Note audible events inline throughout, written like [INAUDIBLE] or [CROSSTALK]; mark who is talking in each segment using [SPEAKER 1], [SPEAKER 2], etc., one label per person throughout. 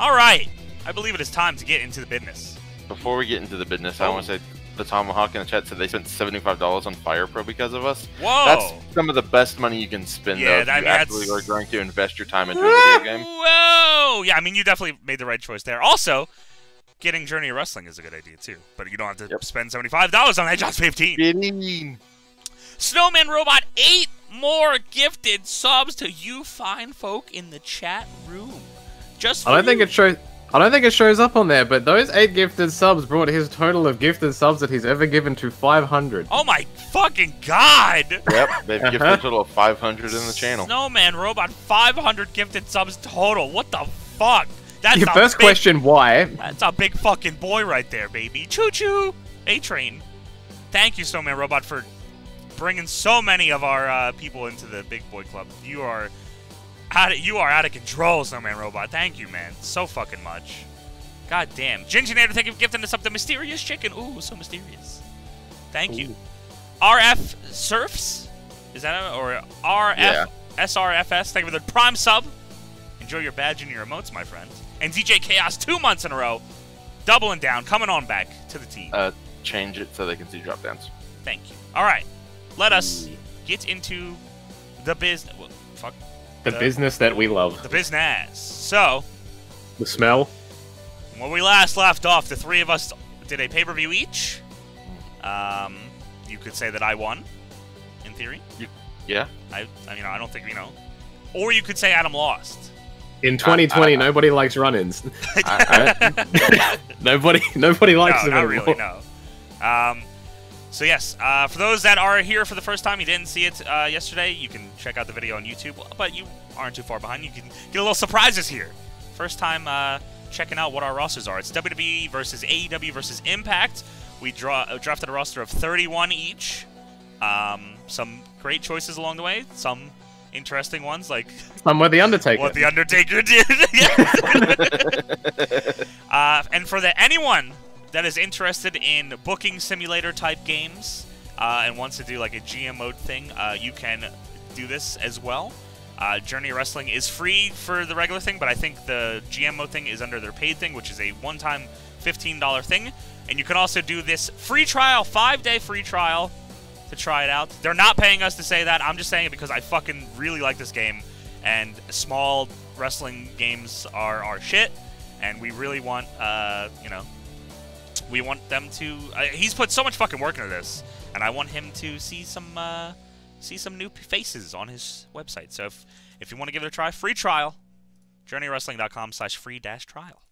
[SPEAKER 1] All right. I believe it is time to get into the business.
[SPEAKER 2] Before we get into the business, I
[SPEAKER 1] Oh.
[SPEAKER 2] want to say the Tomahawk in the chat said they spent $75 on Fire Pro because of us.
[SPEAKER 1] Whoa.
[SPEAKER 2] That's some of the best money you can spend
[SPEAKER 1] Yeah,
[SPEAKER 2] though, if
[SPEAKER 1] that-
[SPEAKER 2] you
[SPEAKER 1] that's-
[SPEAKER 2] actually are going to invest your time into a video game.
[SPEAKER 1] Whoa! Yeah, I mean, you definitely made the right choice there. Also, getting Journey of Wrestling is a good idea too, but you don't have to
[SPEAKER 2] Yep.
[SPEAKER 1] spend seventy-five dollars on that. Just fifteen.
[SPEAKER 2] Getting
[SPEAKER 1] Snowman Robot, eight more gifted subs to you fine folk in the chat room. Just for
[SPEAKER 3] I don't think
[SPEAKER 1] you.
[SPEAKER 3] it shows. I don't think it shows up on there, but those eight gifted subs brought his total of gifted subs that he's ever given to 500.
[SPEAKER 1] Oh my fucking god! [LAUGHS]
[SPEAKER 2] Yep, they've gifted
[SPEAKER 3] Uh-huh.
[SPEAKER 2] a total of 500 in the channel.
[SPEAKER 1] Snowman Robot, 500 gifted subs total. What the fuck? That's
[SPEAKER 3] Your first
[SPEAKER 1] big,
[SPEAKER 3] question, why?
[SPEAKER 1] That's a big fucking boy right there, baby. Choo choo! A train. Thank you, Snowman Robot, for bringing so many of our uh, people into the big boy club. You are out. Of, you are out of control, Snowman Robot. Thank you, man. So fucking much. God damn. Gingernator, thank you for gifting us up the mysterious chicken. Ooh, so mysterious. Thank you. RF Surfs? Is that a, or RF
[SPEAKER 2] Yeah.
[SPEAKER 1] SRFS? Thank you for the prime sub. Enjoy your badge and your emotes, my friend. And DJ Chaos, two months in a row, doubling down, coming on back to the team.
[SPEAKER 2] Uh, change it so they can see drop downs.
[SPEAKER 1] Thank you. All right, let us get into the business. Well, fuck
[SPEAKER 3] The
[SPEAKER 1] The-
[SPEAKER 3] business that we love.
[SPEAKER 1] the business. So,
[SPEAKER 3] The smell.
[SPEAKER 1] when we last left off, the three of us did a pay per view each. Um, you could say that I won, in theory.
[SPEAKER 2] Yeah.
[SPEAKER 1] I, I mean, I don't think you know. Or you could say Adam lost.
[SPEAKER 3] In 2020,
[SPEAKER 2] I-
[SPEAKER 3] nobody likes run-ins. [LAUGHS] [LAUGHS] Nobody, nobody likes
[SPEAKER 1] no,
[SPEAKER 3] them
[SPEAKER 1] not
[SPEAKER 3] anymore.
[SPEAKER 1] really. No. Um, so yes, uh, for those that are here for the first time, you didn't see it uh, yesterday. You can check out the video on YouTube, but you aren't too far behind. You can get a little surprises here. First time uh, checking out what our rosters are. It's WWE versus AEW versus Impact. We draw uh, drafted a roster of 31 each. Um, some great choices along the way. Some interesting ones like
[SPEAKER 3] Somewhere the Undertaker.
[SPEAKER 1] what the Undertaker did. [LAUGHS] [LAUGHS] [LAUGHS] uh, and for the anyone that is interested in booking simulator type games uh, and wants to do like a GM mode thing, uh, you can do this as well. Uh, Journey Wrestling is free for the regular thing, but I think the GM mode thing is under their paid thing, which is a one-time $15 thing. And you can also do this free trial, five-day free trial to try it out. They're not paying us to say that. I'm just saying it because I fucking really like this game, and small wrestling games are our shit, and we really want, uh, you know, we want them to. Uh, he's put so much fucking work into this, and I want him to see some, uh, see some new faces on his website. So if if you want to give it a try, free trial, journeywrestling.com/slash free dash trial.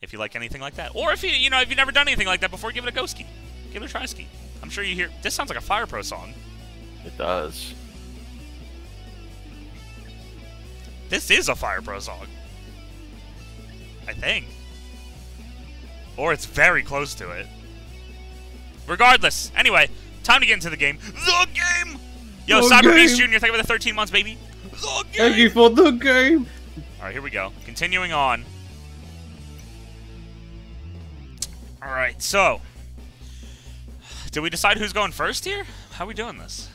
[SPEAKER 1] If you like anything like that, or if you you know if you've never done anything like that before, give it a go ski, give it a try ski. I'm sure you hear this sounds like a Fire Pro song.
[SPEAKER 2] it does.
[SPEAKER 1] This is a Fire Pro song. I think. Or it's very close to it. Regardless. Anyway, time to get into the game. The game! Yo,
[SPEAKER 3] The
[SPEAKER 1] Cyber Beast
[SPEAKER 3] game.
[SPEAKER 1] Jr., thank you for the 13 months, baby. The game!
[SPEAKER 3] Thank you for the game.
[SPEAKER 1] Alright, here we go. Continuing on. Alright, so. Did we decide who's going first here? How are we doing this?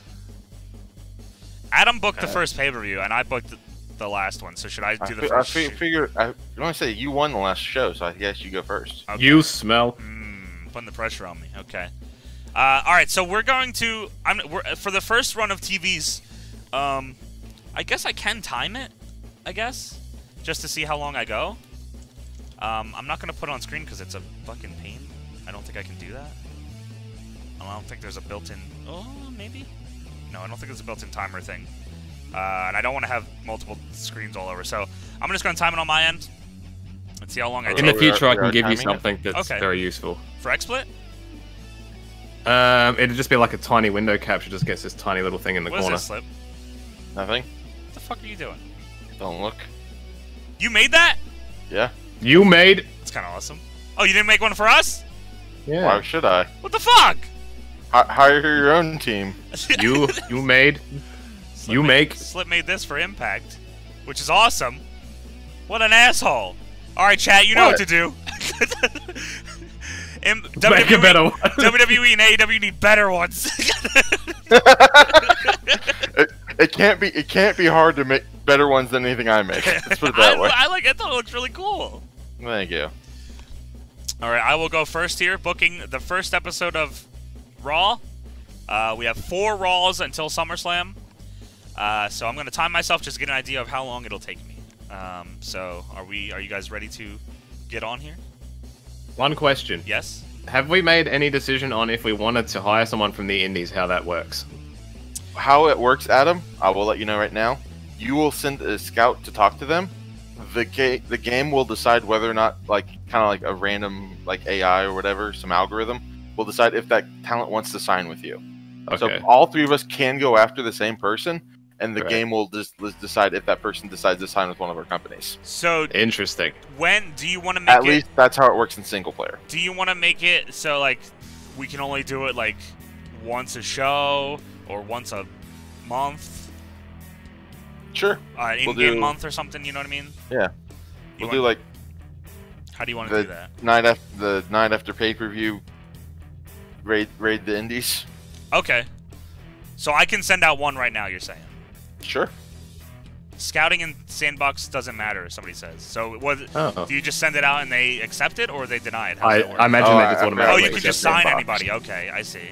[SPEAKER 1] Adam booked the
[SPEAKER 2] Uh,
[SPEAKER 1] first pay per view, and I booked the, the last one, so should I
[SPEAKER 2] I,
[SPEAKER 1] do the
[SPEAKER 2] fi- I
[SPEAKER 1] first?
[SPEAKER 2] fi-
[SPEAKER 1] shoot?
[SPEAKER 2] figure. I want to say you won the last show, so I guess you go first.
[SPEAKER 1] Okay.
[SPEAKER 3] You smell.
[SPEAKER 1] Mm, putting the pressure on me. Okay. Uh, all right, so we're going to. I'm we're, for the first run of TVs. Um, I guess I can time it. I guess just to see how long I go. Um, I'm not gonna put it on screen because it's a fucking pain. I don't think I can do that. I don't think there's a built-in. Oh, maybe. No, I don't think there's a built-in timer thing. Uh, and I don't want to have multiple screens all over. So I'm just gonna time it on my end. Let's see how long I
[SPEAKER 2] In
[SPEAKER 1] take
[SPEAKER 3] In the
[SPEAKER 2] we are-
[SPEAKER 3] future, I can give you
[SPEAKER 2] timing it?
[SPEAKER 3] something that's
[SPEAKER 1] Okay.
[SPEAKER 3] very useful.
[SPEAKER 1] for XSplit.
[SPEAKER 3] Um, it'd just be like a tiny window capture. Just gets this tiny little thing in the
[SPEAKER 1] What is
[SPEAKER 3] corner.
[SPEAKER 1] this slip?
[SPEAKER 2] Nothing.
[SPEAKER 1] What the fuck are you doing?
[SPEAKER 2] Don't look.
[SPEAKER 1] You made that?
[SPEAKER 2] Yeah.
[SPEAKER 3] You made.
[SPEAKER 1] That's kind of awesome. Oh, you didn't make one for us?
[SPEAKER 3] Yeah.
[SPEAKER 2] Why should I?
[SPEAKER 1] What the fuck?
[SPEAKER 2] Hi- hire your own team. [LAUGHS]
[SPEAKER 3] You you made.
[SPEAKER 1] Slip
[SPEAKER 3] you
[SPEAKER 1] made,
[SPEAKER 3] make-
[SPEAKER 1] Slip made this for Impact, which is awesome. What an asshole! All right, chat, you know what,
[SPEAKER 2] What?
[SPEAKER 1] to do. [LAUGHS] Im-
[SPEAKER 3] Make [LAUGHS] a
[SPEAKER 1] WWE,
[SPEAKER 3] better one.
[SPEAKER 1] WWE and AEW need better ones.
[SPEAKER 2] It, it can't be. It can't be hard to make better ones than anything I make. Let's put it that [LAUGHS]
[SPEAKER 1] I,
[SPEAKER 2] way.
[SPEAKER 1] I like. I thought it looked really cool.
[SPEAKER 2] Thank you.
[SPEAKER 1] All right, I will go first here, booking the first episode of Raw. Uh, we have four Raws until SummerSlam, uh, so I'm going to time myself just to get an idea of how long it'll take me. Um, so, are we? Are you guys ready to get on here?
[SPEAKER 3] One question.
[SPEAKER 1] Yes.
[SPEAKER 3] Have we made any decision on if we wanted to hire someone from the indies, how that works?
[SPEAKER 2] How it works, Adam, I will let you know right now. You will send a scout to talk to them. The ga- the game will decide whether or not, like, kind of like a random, like AI or whatever, some algorithm will decide if that talent wants to sign with you.
[SPEAKER 3] Okay.
[SPEAKER 2] So all three of us can go after the same person, and the
[SPEAKER 3] Right.
[SPEAKER 2] game will just decide if that person decides to sign with one of our companies.
[SPEAKER 1] So,
[SPEAKER 3] Interesting.
[SPEAKER 1] when do you want to make it
[SPEAKER 2] At
[SPEAKER 1] it?
[SPEAKER 2] least that's how it works in single player.
[SPEAKER 1] Do you want to make it so like we can only do it like once a show or once a month,
[SPEAKER 2] Sure.
[SPEAKER 1] uh,
[SPEAKER 2] We'll
[SPEAKER 1] in-game
[SPEAKER 2] do-
[SPEAKER 1] month or something? You know what I mean?
[SPEAKER 2] Yeah.
[SPEAKER 1] You
[SPEAKER 2] We'll do like
[SPEAKER 1] How do you want to do that?
[SPEAKER 2] night after the night after pay per view. Raid raid the indies.
[SPEAKER 1] Okay. So I can send out one right now. You're saying
[SPEAKER 2] Sure.
[SPEAKER 1] scouting in sandbox doesn't matter. Somebody says. So what?
[SPEAKER 3] Oh.
[SPEAKER 1] Do you just send it out and they accept it, or they deny it? How
[SPEAKER 3] I,
[SPEAKER 1] does that?
[SPEAKER 3] I imagine
[SPEAKER 2] Oh,
[SPEAKER 3] they
[SPEAKER 2] I-
[SPEAKER 3] just
[SPEAKER 2] I-
[SPEAKER 3] automatically.
[SPEAKER 1] oh, you can just sign
[SPEAKER 2] Sandbox.
[SPEAKER 1] anybody. Okay, I see.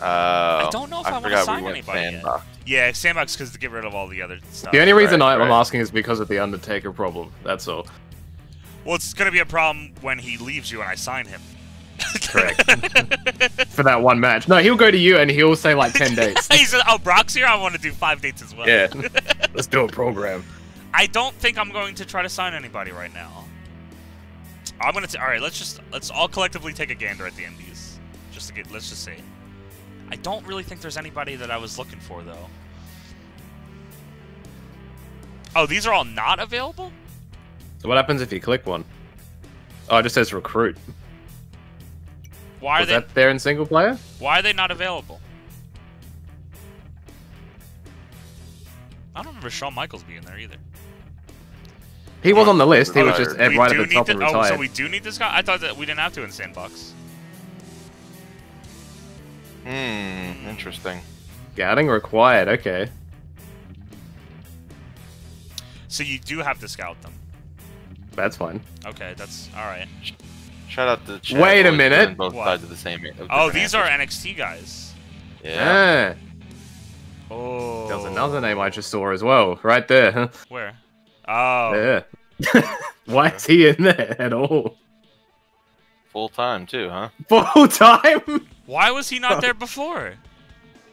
[SPEAKER 2] Uh,
[SPEAKER 1] I don't know if I wanna sign
[SPEAKER 2] we went
[SPEAKER 1] anybody yet.
[SPEAKER 2] sandbox.
[SPEAKER 1] Yeah, sandbox because to get rid of all the other stuff.
[SPEAKER 3] The only reason
[SPEAKER 2] Right,
[SPEAKER 3] I, I'm
[SPEAKER 2] right.
[SPEAKER 3] asking is because of the Undertaker problem. That's all.
[SPEAKER 1] Well, it's gonna be a problem when he leaves you and I sign him.
[SPEAKER 3] Correct. [LAUGHS] For that one match. No, he'll go to you and he'll say like 10 [LAUGHS] dates.
[SPEAKER 1] he said, "Oh, Brock's here. I want to do five dates as well."
[SPEAKER 3] yeah. [LAUGHS] Let's do a program.
[SPEAKER 1] I don't think I'm going to try to sign anybody right now. I'm gonna. T- all right, let's just let's all collectively take a gander at the indies, just to get. Let's just see. I don't really think there's anybody that I was looking for though. Oh, these are all not available.
[SPEAKER 3] So what happens if you click one? Oh, it just says recruit.
[SPEAKER 1] Why are
[SPEAKER 3] Was
[SPEAKER 1] they?
[SPEAKER 3] that there in single player?
[SPEAKER 1] Why are they not available? I don't remember Shawn Michaels being there either.
[SPEAKER 3] He was on the list. He was just
[SPEAKER 1] we
[SPEAKER 3] right at the top
[SPEAKER 1] to,
[SPEAKER 3] and
[SPEAKER 1] Oh,
[SPEAKER 3] retired.
[SPEAKER 1] so we do need this guy? I thought that we didn't have to in Sandbox.
[SPEAKER 2] Hmm. Interesting.
[SPEAKER 3] Scouting required. Okay.
[SPEAKER 1] So you do have to scout them.
[SPEAKER 3] That's fine.
[SPEAKER 1] Okay, that's all right.
[SPEAKER 2] Shout out to the.
[SPEAKER 3] Wait a minute.
[SPEAKER 2] Both
[SPEAKER 1] What?
[SPEAKER 2] sides of the same. of
[SPEAKER 1] Oh,
[SPEAKER 2] different
[SPEAKER 1] these are. NXT guys.
[SPEAKER 2] Yeah.
[SPEAKER 3] Ah,
[SPEAKER 1] Oh.
[SPEAKER 3] there's another name I just saw as well. Right there.
[SPEAKER 1] Where? Oh.
[SPEAKER 3] Yeah. [LAUGHS] Why is he in there at all?
[SPEAKER 2] Full time too, huh?
[SPEAKER 3] Full time?
[SPEAKER 1] Why was he not [LAUGHS] there before?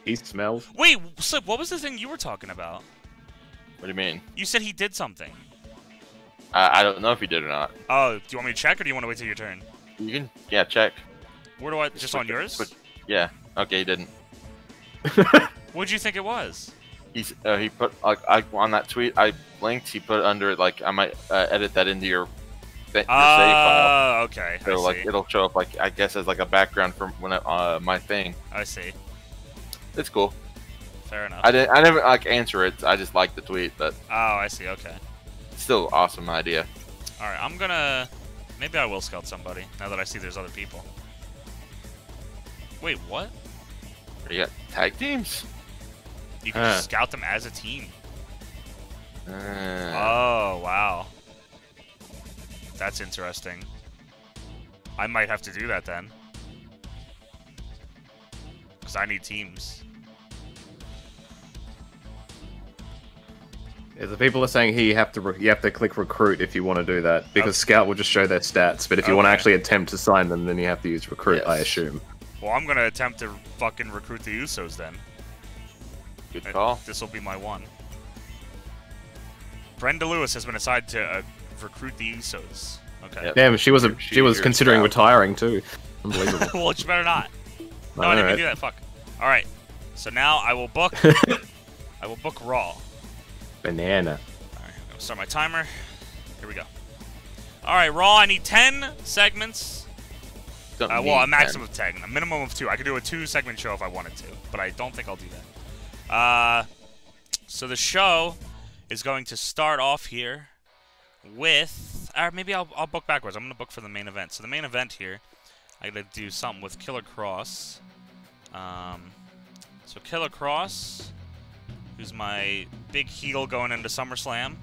[SPEAKER 3] He smells.
[SPEAKER 1] Wait, Slip, what was the thing you were talking about?
[SPEAKER 2] What do you mean?
[SPEAKER 1] You said he did something.
[SPEAKER 2] I, I don't know if he did or not.
[SPEAKER 1] Oh, do you want me to check or do you want to wait till your turn?
[SPEAKER 2] You can, yeah, check.
[SPEAKER 1] Where do I just on yours?
[SPEAKER 2] switch- Yeah. Okay, he didn't. [LAUGHS]
[SPEAKER 1] What'd you think it was?
[SPEAKER 2] He's uh, he put like I, on that tweet I linked. He put under it like I might uh, edit that into your, th- your save file.
[SPEAKER 1] Oh, okay. I
[SPEAKER 2] So like
[SPEAKER 1] see.
[SPEAKER 2] it'll show up like I guess as like a background from when I, uh, my thing.
[SPEAKER 1] I see.
[SPEAKER 2] It's cool.
[SPEAKER 1] Fair enough.
[SPEAKER 2] I didn't. I never like answer it. I just like the tweet, but
[SPEAKER 1] Oh, I see. Okay.
[SPEAKER 2] Still awesome idea.
[SPEAKER 1] All right. I'm gonna. Maybe I will scout somebody now that I see there's other people. Wait, what?
[SPEAKER 2] You got tag teams.
[SPEAKER 1] You can
[SPEAKER 3] Huh.
[SPEAKER 1] scout them as a team.
[SPEAKER 2] Uh,
[SPEAKER 1] Oh, wow. That's interesting. I might have to do that then. Because I need teams.
[SPEAKER 3] Yeah, the people are saying here you have to re- you have to click recruit if you want to do that because
[SPEAKER 1] Okay.
[SPEAKER 3] Scout will just show their stats. But if you want to actually attempt to sign them, then you have to use recruit. I assume.
[SPEAKER 1] Well, I'm going to attempt to fucking recruit the Usos then.
[SPEAKER 2] good call.
[SPEAKER 1] This will be my one. Brenda Lewis has been assigned to uh, recruit the Usos. Okay.
[SPEAKER 2] Yep.
[SPEAKER 3] Damn, she was a,
[SPEAKER 2] She-
[SPEAKER 3] she was considering
[SPEAKER 2] Scout.
[SPEAKER 3] retiring too. Unbelievable. [LAUGHS]
[SPEAKER 1] well, she better not. No, I didn't
[SPEAKER 3] Alright.
[SPEAKER 1] even do that. Fuck. All right. So now I will book. [LAUGHS] I will book Raw.
[SPEAKER 3] Banana.
[SPEAKER 1] All right. I'm gonna start my timer. Here we go. All right, Raw. I need ten segments.
[SPEAKER 2] Don't
[SPEAKER 1] Uh, well, a maximum of ten. A minimum of two. I could do a two-segment show if I wanted to, but I don't think I'll do that. Uh, so the show is going to start off here with, or maybe I'll, I'll book backwards. I'm gonna book for the main event. So the main event here, I gotta do something with Killer Kross. Um, so Killer Kross, who's my big heel going into SummerSlam,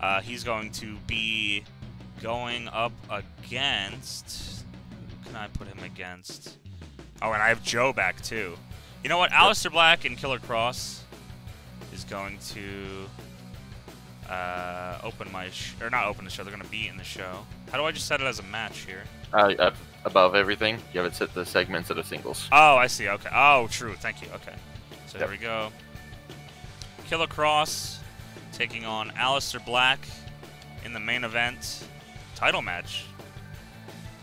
[SPEAKER 1] uh, he's going to be going up against. Who can I put him against? Oh, and I have Joe back too. You know what? Aleister Black and Killer Kross is going to uh, open my sh- or not open the show. They're going to be in the show. How do I just set it as a match here?
[SPEAKER 2] Uh, uh, above everything, you have it set the segments of the singles.
[SPEAKER 1] Oh, I see. Okay. Oh, true. Thank you. Okay. So
[SPEAKER 2] Yep.
[SPEAKER 1] here we go. Killer Kross taking on Aleister Black in the main event title match.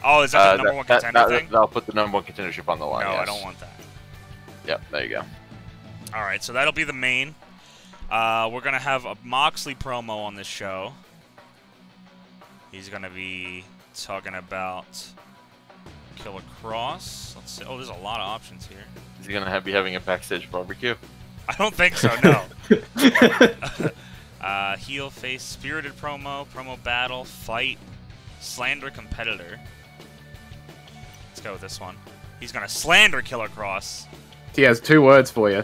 [SPEAKER 1] Oh, is that
[SPEAKER 2] Uh,
[SPEAKER 1] the number
[SPEAKER 2] that-
[SPEAKER 1] one
[SPEAKER 2] that-
[SPEAKER 1] contender
[SPEAKER 2] that-
[SPEAKER 1] thing?
[SPEAKER 2] That'll put the number one contendership on the line.
[SPEAKER 1] no,
[SPEAKER 2] line.
[SPEAKER 1] I don't want that.
[SPEAKER 2] Yep, there you go.
[SPEAKER 1] All right, so that'll be the main. Uh, we're gonna have a Moxley promo on this show. He's gonna be talking about Killer Kross. Let's see. Oh, there's a lot of options here.
[SPEAKER 2] Is he gonna have, be having a backstage barbecue?
[SPEAKER 1] I don't think so. No. [LAUGHS] uh, heel face spirited promo, promo battle, fight, slander competitor. Let's go with this one. He's gonna slander Killer Kross.
[SPEAKER 3] he has two words for you.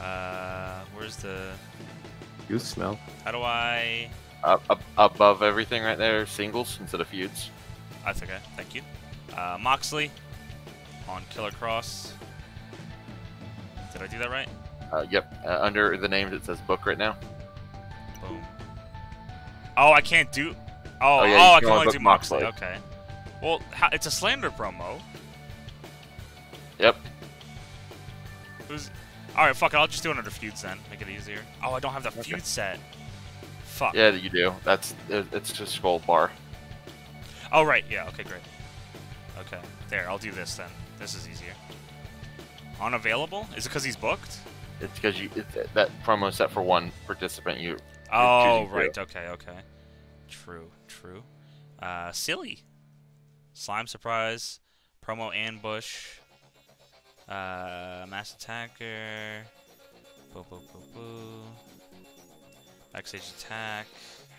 [SPEAKER 1] Uh, where's the?
[SPEAKER 3] You smell.
[SPEAKER 1] How do I?
[SPEAKER 2] Up, up, above everything right there, singles instead of feuds.
[SPEAKER 1] That's okay. Thank you. Uh, Moxley on Killer Kross. Did I do that right?
[SPEAKER 2] Uh, yep, uh, under the name it says book right now.
[SPEAKER 1] Boom. Oh, I can't do. Oh,
[SPEAKER 2] Oh,
[SPEAKER 1] oh,
[SPEAKER 2] yeah, you
[SPEAKER 1] I
[SPEAKER 2] can only
[SPEAKER 1] do Moxley.
[SPEAKER 2] Moxley.
[SPEAKER 1] Okay. Well, how, it's a slander promo.
[SPEAKER 2] Yep.
[SPEAKER 1] Who's? All right, fuck it. I'll just do it under feuds then. Make it easier. Oh, I don't have the
[SPEAKER 2] Okay.
[SPEAKER 1] feud set. Fuck.
[SPEAKER 2] Yeah, you do. That's it, it's just scroll bar.
[SPEAKER 1] Oh right. Yeah. Okay. Great. Okay. There. I'll do this then. This is easier. Unavailable? Is it because he's booked?
[SPEAKER 2] It's because you it, that promo set for one participant. You
[SPEAKER 1] Oh, right. Okay, okay. True, true. Uh, silly. Slime surprise. Promo ambush. Uh, mass attacker. Boo, boo, boo, boo. Backstage attack.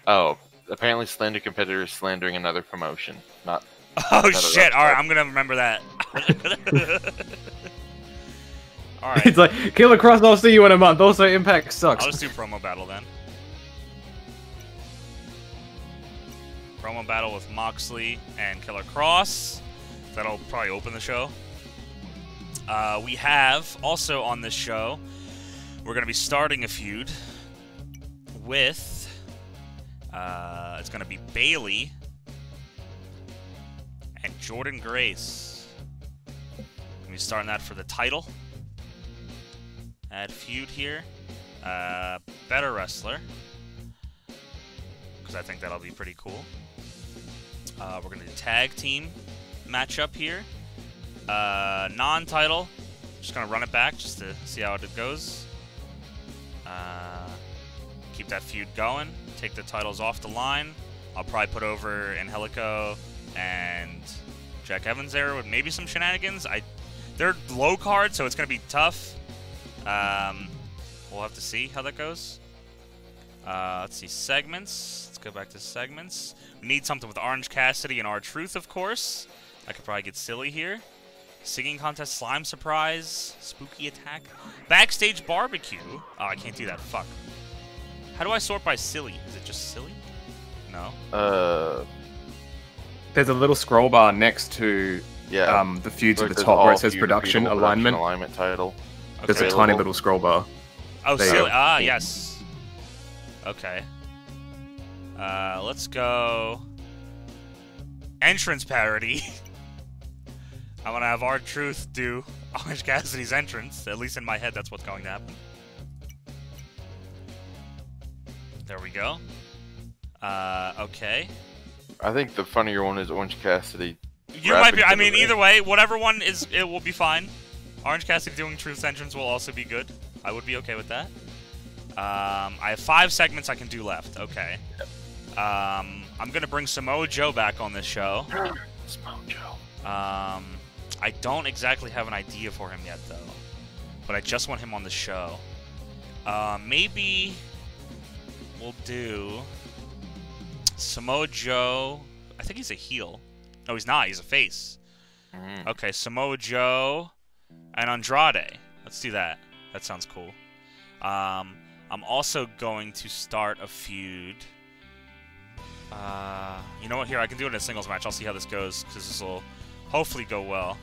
[SPEAKER 2] oh apparently slander competitor is slandering another promotion. Not [LAUGHS]
[SPEAKER 1] Oh shit! All right. I'm gonna remember that. [LAUGHS] [LAUGHS] All [LAUGHS] right,
[SPEAKER 3] It's like Killer Kross. I'll see you in a month. Also, Impact sucks.
[SPEAKER 1] I'll just do promo battle then. Promo battle with Moxley and Killer Kross. That'll probably open the show. Uh, we have also on this show, we're going to be starting a feud with. Uh, it's going to be Bayley and Jordynne Grace. We'll be starting that for the title. Add feud here. Uh, better wrestler. Because I think that'll be pretty cool. Uh, we're going to do tag team matchup here. Uh, non title. Just going to run it back just to see how it goes. Uh, keep that feud going. Take the titles off the line. I'll probably put over Angelico and Jack Evans there with maybe some shenanigans. I, they're low card, so it's going to be tough. Um, we'll have to see how that goes. Uh, let's see segments. Let's go back to segments. We need something with Orange Cassidy and R-Truth, of course. I could probably get silly here. Singing contest, slime surprise, spooky attack, backstage barbecue. Oh, I can't do that. Fuck. How do I sort by silly? Is it just silly? No.
[SPEAKER 2] uh
[SPEAKER 3] There's a little scroll bar next to
[SPEAKER 2] yeah.
[SPEAKER 3] um, the feuds at the top where it says
[SPEAKER 2] feud,
[SPEAKER 3] production alignment.
[SPEAKER 2] alignment title.
[SPEAKER 3] There's a tiny little scroll bar.
[SPEAKER 1] Oh,
[SPEAKER 3] There you
[SPEAKER 1] silly. Ah, yes. Okay. Uh, let's go. Entrance parody. [LAUGHS] I'm gonna have R-Truth do [LAUGHS] Orange Cassidy's entrance. At least in my head, that's what's going to happen. There we go. Uh, okay.
[SPEAKER 2] I think the funnier one is Orange Cassidy.
[SPEAKER 1] You might be. I mean, either way, whatever one is, it will be fine. Orange Cassidy doing Truth's entrance will also be good. I would be okay with that. Um, I have five segments I can do left. Okay. Um, I'm gonna bring Samoa Joe back on this show. [GASPS]
[SPEAKER 2] Smoke Joe.
[SPEAKER 1] Um, I don't exactly have an idea for him yet, though. But I just want him on the show. Uh, maybe we'll do Samoa Joe. I think he's a heel. No, he's not. He's a face.
[SPEAKER 2] Mhm.
[SPEAKER 1] Okay, Samoa Joe and Andrade. Let's do that. That sounds cool. Um, I'm also going to start a feud Uh, you know what? Here, I can do it in a singles match. I'll see how this goes, because this will hopefully go well.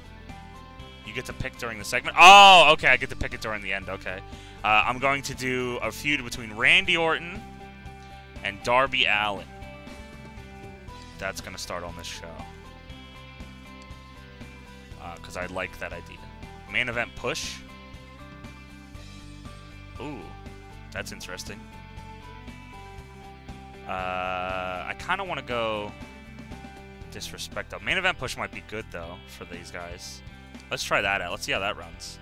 [SPEAKER 1] You get to pick during the segment. Oh, okay. I get to pick it during the end. Okay. Uh, I'm going to do a feud between Randy Orton and Darby Allin. That's going to start on this show. Because I like that idea. Main event push. Ooh, that's interesting. Uh, I kind of want to go disrespect though. Main event push might be good though for these guys. Let's try that out. Let's see how that runs.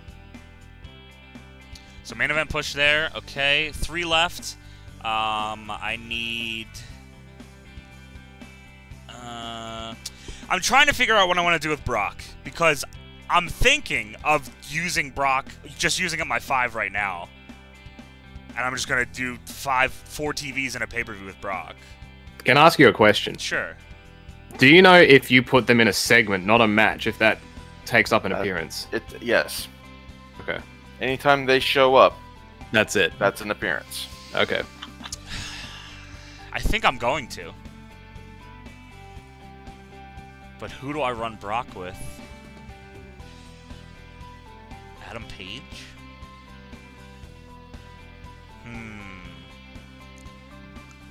[SPEAKER 1] So main event push there. Okay, three left. Um, I need. Uh, I'm trying to figure out what I want to do with Brock because I'm thinking of using Brock, just using up my five right now, and I'm just gonna do five, four TVs and a pay per view with Brock.
[SPEAKER 3] Can I ask you a question?
[SPEAKER 1] Sure.
[SPEAKER 3] Do you know if you put them in a segment, not a match, if that takes up an
[SPEAKER 2] Uh,
[SPEAKER 3] appearance?
[SPEAKER 2] It yes.
[SPEAKER 3] Okay.
[SPEAKER 2] Anytime they show up,
[SPEAKER 3] That's it.
[SPEAKER 2] that's an appearance.
[SPEAKER 3] Okay.
[SPEAKER 1] I think I'm going to. But who do I run Brock with? Adam Page? Hmm.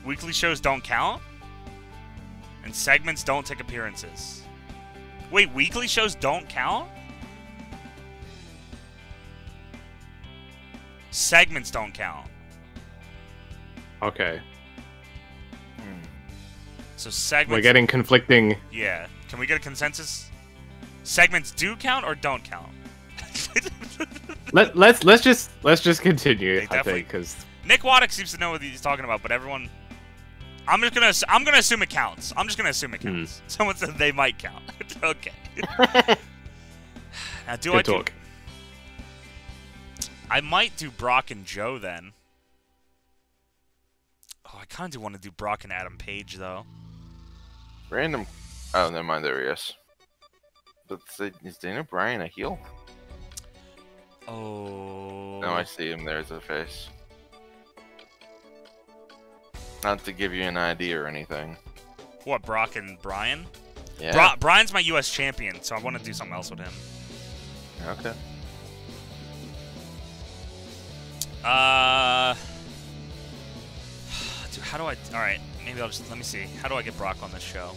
[SPEAKER 1] Weekly shows don't count? And segments don't take appearances. Wait, weekly shows don't count? Segments don't count.
[SPEAKER 3] Okay.
[SPEAKER 1] So segments
[SPEAKER 3] We're getting conflicting.
[SPEAKER 1] Yeah. Can we get a consensus? Segments do count or don't count?
[SPEAKER 3] Let let's let's just let's just continue.
[SPEAKER 1] They
[SPEAKER 3] I
[SPEAKER 1] definitely-
[SPEAKER 3] think because
[SPEAKER 1] Nick Waddick seems to know what he's talking about, but everyone. I'm just gonna. I'm gonna assume it counts. I'm just gonna assume it
[SPEAKER 3] Hmm.
[SPEAKER 1] counts. [LAUGHS] Someone said they might count. [LAUGHS] okay. [LAUGHS] now, do I
[SPEAKER 3] good
[SPEAKER 1] do?
[SPEAKER 3] talk.
[SPEAKER 1] I might do Brock and Joe then. Oh, I kind of want to do Brock and Adam Page though.
[SPEAKER 2] Random. Oh, never mind. There he is. But is Daniel Bryan a heel?
[SPEAKER 1] Oh.
[SPEAKER 2] No, I see him. There's a face. Not to give you an idea or anything.
[SPEAKER 1] What Brock and Bryan?
[SPEAKER 2] Yeah.
[SPEAKER 1] Bri- Bryan's my U.S. champion, so I want to do something else with him.
[SPEAKER 2] Okay.
[SPEAKER 1] Uh, [SIGHS] dude, how do I? All right, maybe I'll just let me see. How do I get Brock on this show?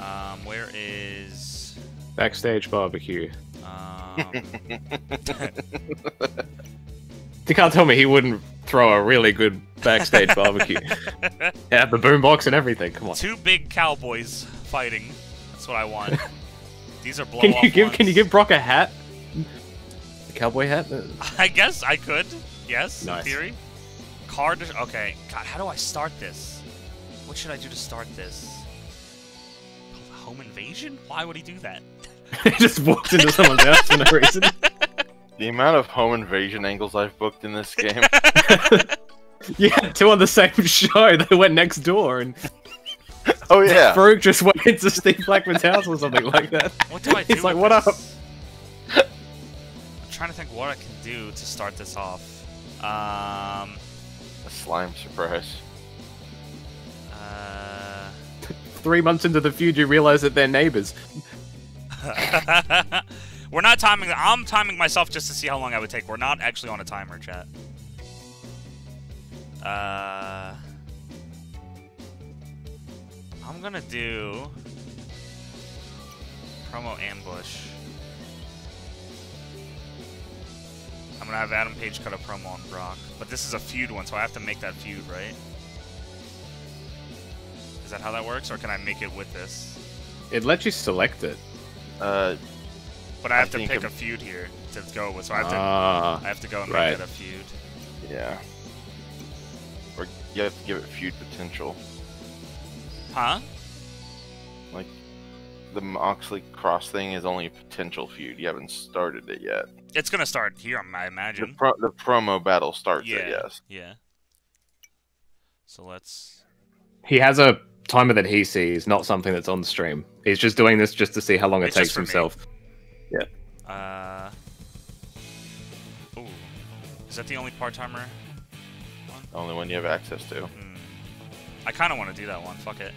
[SPEAKER 1] Um, where is?
[SPEAKER 3] Backstage barbecue.
[SPEAKER 1] Um, [LAUGHS]
[SPEAKER 3] You can't tell me he wouldn't throw a really good backstage barbecue. [LAUGHS] yeah, the boombox and everything. Come on.
[SPEAKER 1] two big cowboys fighting. That's what I want. [LAUGHS] These are blow
[SPEAKER 3] Can you give
[SPEAKER 1] ones.
[SPEAKER 3] Can you give Brock a hat? A cowboy hat?
[SPEAKER 1] I guess I could. Yes,
[SPEAKER 3] Nice.
[SPEAKER 1] in theory. Card. Okay. God, how do I start this? What should I do to start this? Home invasion? Why would he do that? [LAUGHS]
[SPEAKER 3] he just walked into someone's house for no [LAUGHS] reason.
[SPEAKER 2] The amount of home invasion angles I've booked in this game. [LAUGHS]
[SPEAKER 3] Yeah, two on the same show. They went next door, and
[SPEAKER 2] oh yeah.
[SPEAKER 3] Faarooq just went into Steve Blackman's house or something like that.
[SPEAKER 1] What do I do?
[SPEAKER 3] He's like,
[SPEAKER 1] with
[SPEAKER 3] "What up?"
[SPEAKER 1] I'm trying to think what I can do to start this off. Um.
[SPEAKER 2] A slime surprise.
[SPEAKER 1] Uh.
[SPEAKER 3] Three months into the feud, you realize that they're neighbors. [LAUGHS]
[SPEAKER 1] We're not timing. I'm timing myself just to see how long I would take. We're not actually on a timer, chat. Uh. I'm gonna do promo ambush. I'm gonna have Adam Page cut a promo on Brock, but this is a feud one, so I have to make that feud, right? Is that how that works, or can I make it with this?
[SPEAKER 3] It lets you select it.
[SPEAKER 2] Uh,
[SPEAKER 1] But I
[SPEAKER 2] I
[SPEAKER 1] have to
[SPEAKER 2] think
[SPEAKER 1] pick
[SPEAKER 2] it-
[SPEAKER 1] a feud here to go with, so I have to.
[SPEAKER 3] Ah,
[SPEAKER 1] I have to go and
[SPEAKER 3] right.
[SPEAKER 1] make it a feud.
[SPEAKER 2] yeah. Or you have to give it feud potential.
[SPEAKER 1] Huh?
[SPEAKER 2] Like the Moxley Kross thing is only a potential feud. You haven't started it yet.
[SPEAKER 1] It's gonna start here, I
[SPEAKER 2] The,
[SPEAKER 1] imagine.
[SPEAKER 2] pro- the promo battle starts
[SPEAKER 1] Yeah.
[SPEAKER 2] it. Yes.
[SPEAKER 1] Yeah. So let's.
[SPEAKER 3] he has a timer that he sees, not something that's on the stream. He's just doing this just to see how long it
[SPEAKER 1] It's
[SPEAKER 3] takes
[SPEAKER 1] for me.
[SPEAKER 3] himself.
[SPEAKER 1] Uh. Ooh. Is that the only part timer?
[SPEAKER 2] The only one you have access to.
[SPEAKER 1] Hmm. I kind of want to do that one. Fuck it.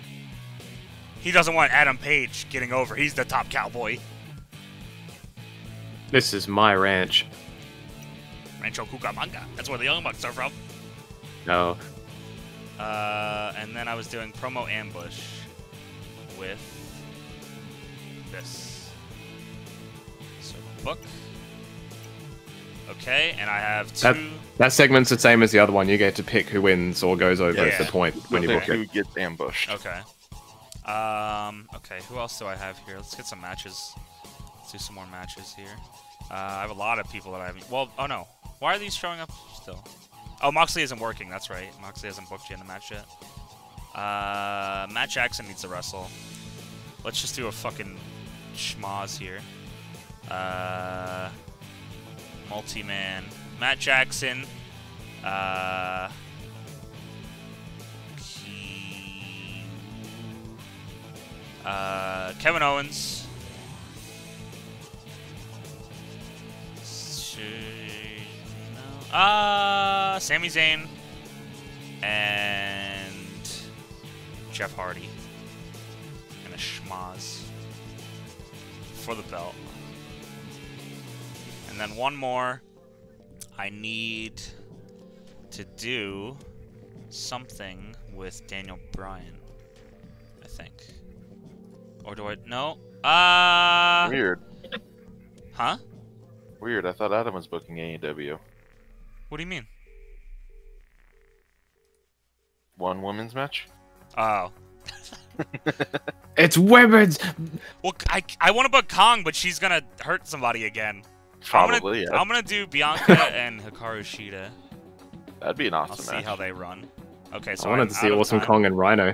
[SPEAKER 1] He doesn't want Adam Page getting over. He's the top cowboy.
[SPEAKER 3] This is my ranch.
[SPEAKER 1] Rancho Cucamonga. That's where the Young Bucks are from.
[SPEAKER 3] No.
[SPEAKER 1] Uh, and then I was doing promo ambush with this. So book. Okay, and I have two.
[SPEAKER 3] That- That segment's the same as the other one. You get to pick who wins or goes over
[SPEAKER 1] Yeah.
[SPEAKER 3] at the point when you
[SPEAKER 2] Then
[SPEAKER 3] book
[SPEAKER 2] who
[SPEAKER 3] it.
[SPEAKER 2] gets ambushed?
[SPEAKER 1] Okay. Um. Okay. Who else do I have here? Let's get some matches. Let's do some more matches here. Uh, I have a lot of people that I haven't. Well, oh no. Why are these showing up still? Oh, Moxley isn't working. That's right. Moxley hasn't booked you in the match yet. Uh, Matt Jackson needs to wrestle. Let's just do a fucking schmoz here. Uh, multi-man. Matt Jackson. Uh, he- uh, Kevin Owens. Should-. Uh, Sami Zayn. And Jeff Hardy. And a schmaz. For the belt. And then one more. I need to do something with Daniel Bryan. I think. Or do I? No. Uh.
[SPEAKER 2] Weird.
[SPEAKER 1] Huh?
[SPEAKER 2] Weird. I thought Adam was booking AEW.
[SPEAKER 1] What do you mean?
[SPEAKER 2] One women's match.
[SPEAKER 1] Oh. [LAUGHS]
[SPEAKER 3] It's women's.
[SPEAKER 1] Well, I, I want to book Kong, but she's gonna hurt somebody again.
[SPEAKER 2] Probably.
[SPEAKER 1] I'm gonna,
[SPEAKER 2] yeah.
[SPEAKER 1] I'm gonna do Bianca [LAUGHS] and Hikaru Shida.
[SPEAKER 2] That'd be an awesome.
[SPEAKER 1] I'll
[SPEAKER 2] awesome
[SPEAKER 1] see
[SPEAKER 2] match.
[SPEAKER 1] how they run. Okay, so
[SPEAKER 3] I wanted
[SPEAKER 1] I'm
[SPEAKER 3] to see Awesome
[SPEAKER 1] time.
[SPEAKER 3] Kong and Rhino.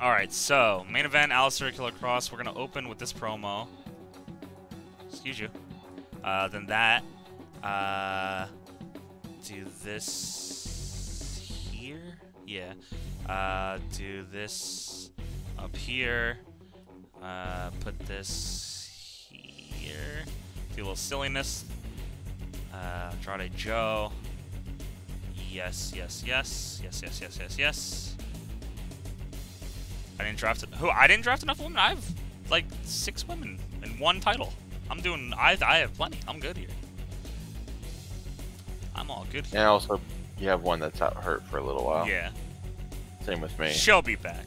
[SPEAKER 1] All right, so main event: Aleister Killer Kross. We're gonna open with this promo. Excuse you. Uh, then that. Uh, do this here. Yeah. Uh, do this up here. Uh, put this here. Do a little silliness. Uh, Andrade Joe. Yes, yes, yes, yes, yes, yes, yes, yes. I didn't draft. Who? I didn't draft enough women. I have like six women in one title. I'm doing. I I have plenty. I'm good here. I'm all good.
[SPEAKER 2] And also, you have one that's out hurt for a little while.
[SPEAKER 1] Yeah.
[SPEAKER 2] Same with me.
[SPEAKER 1] She'll be back.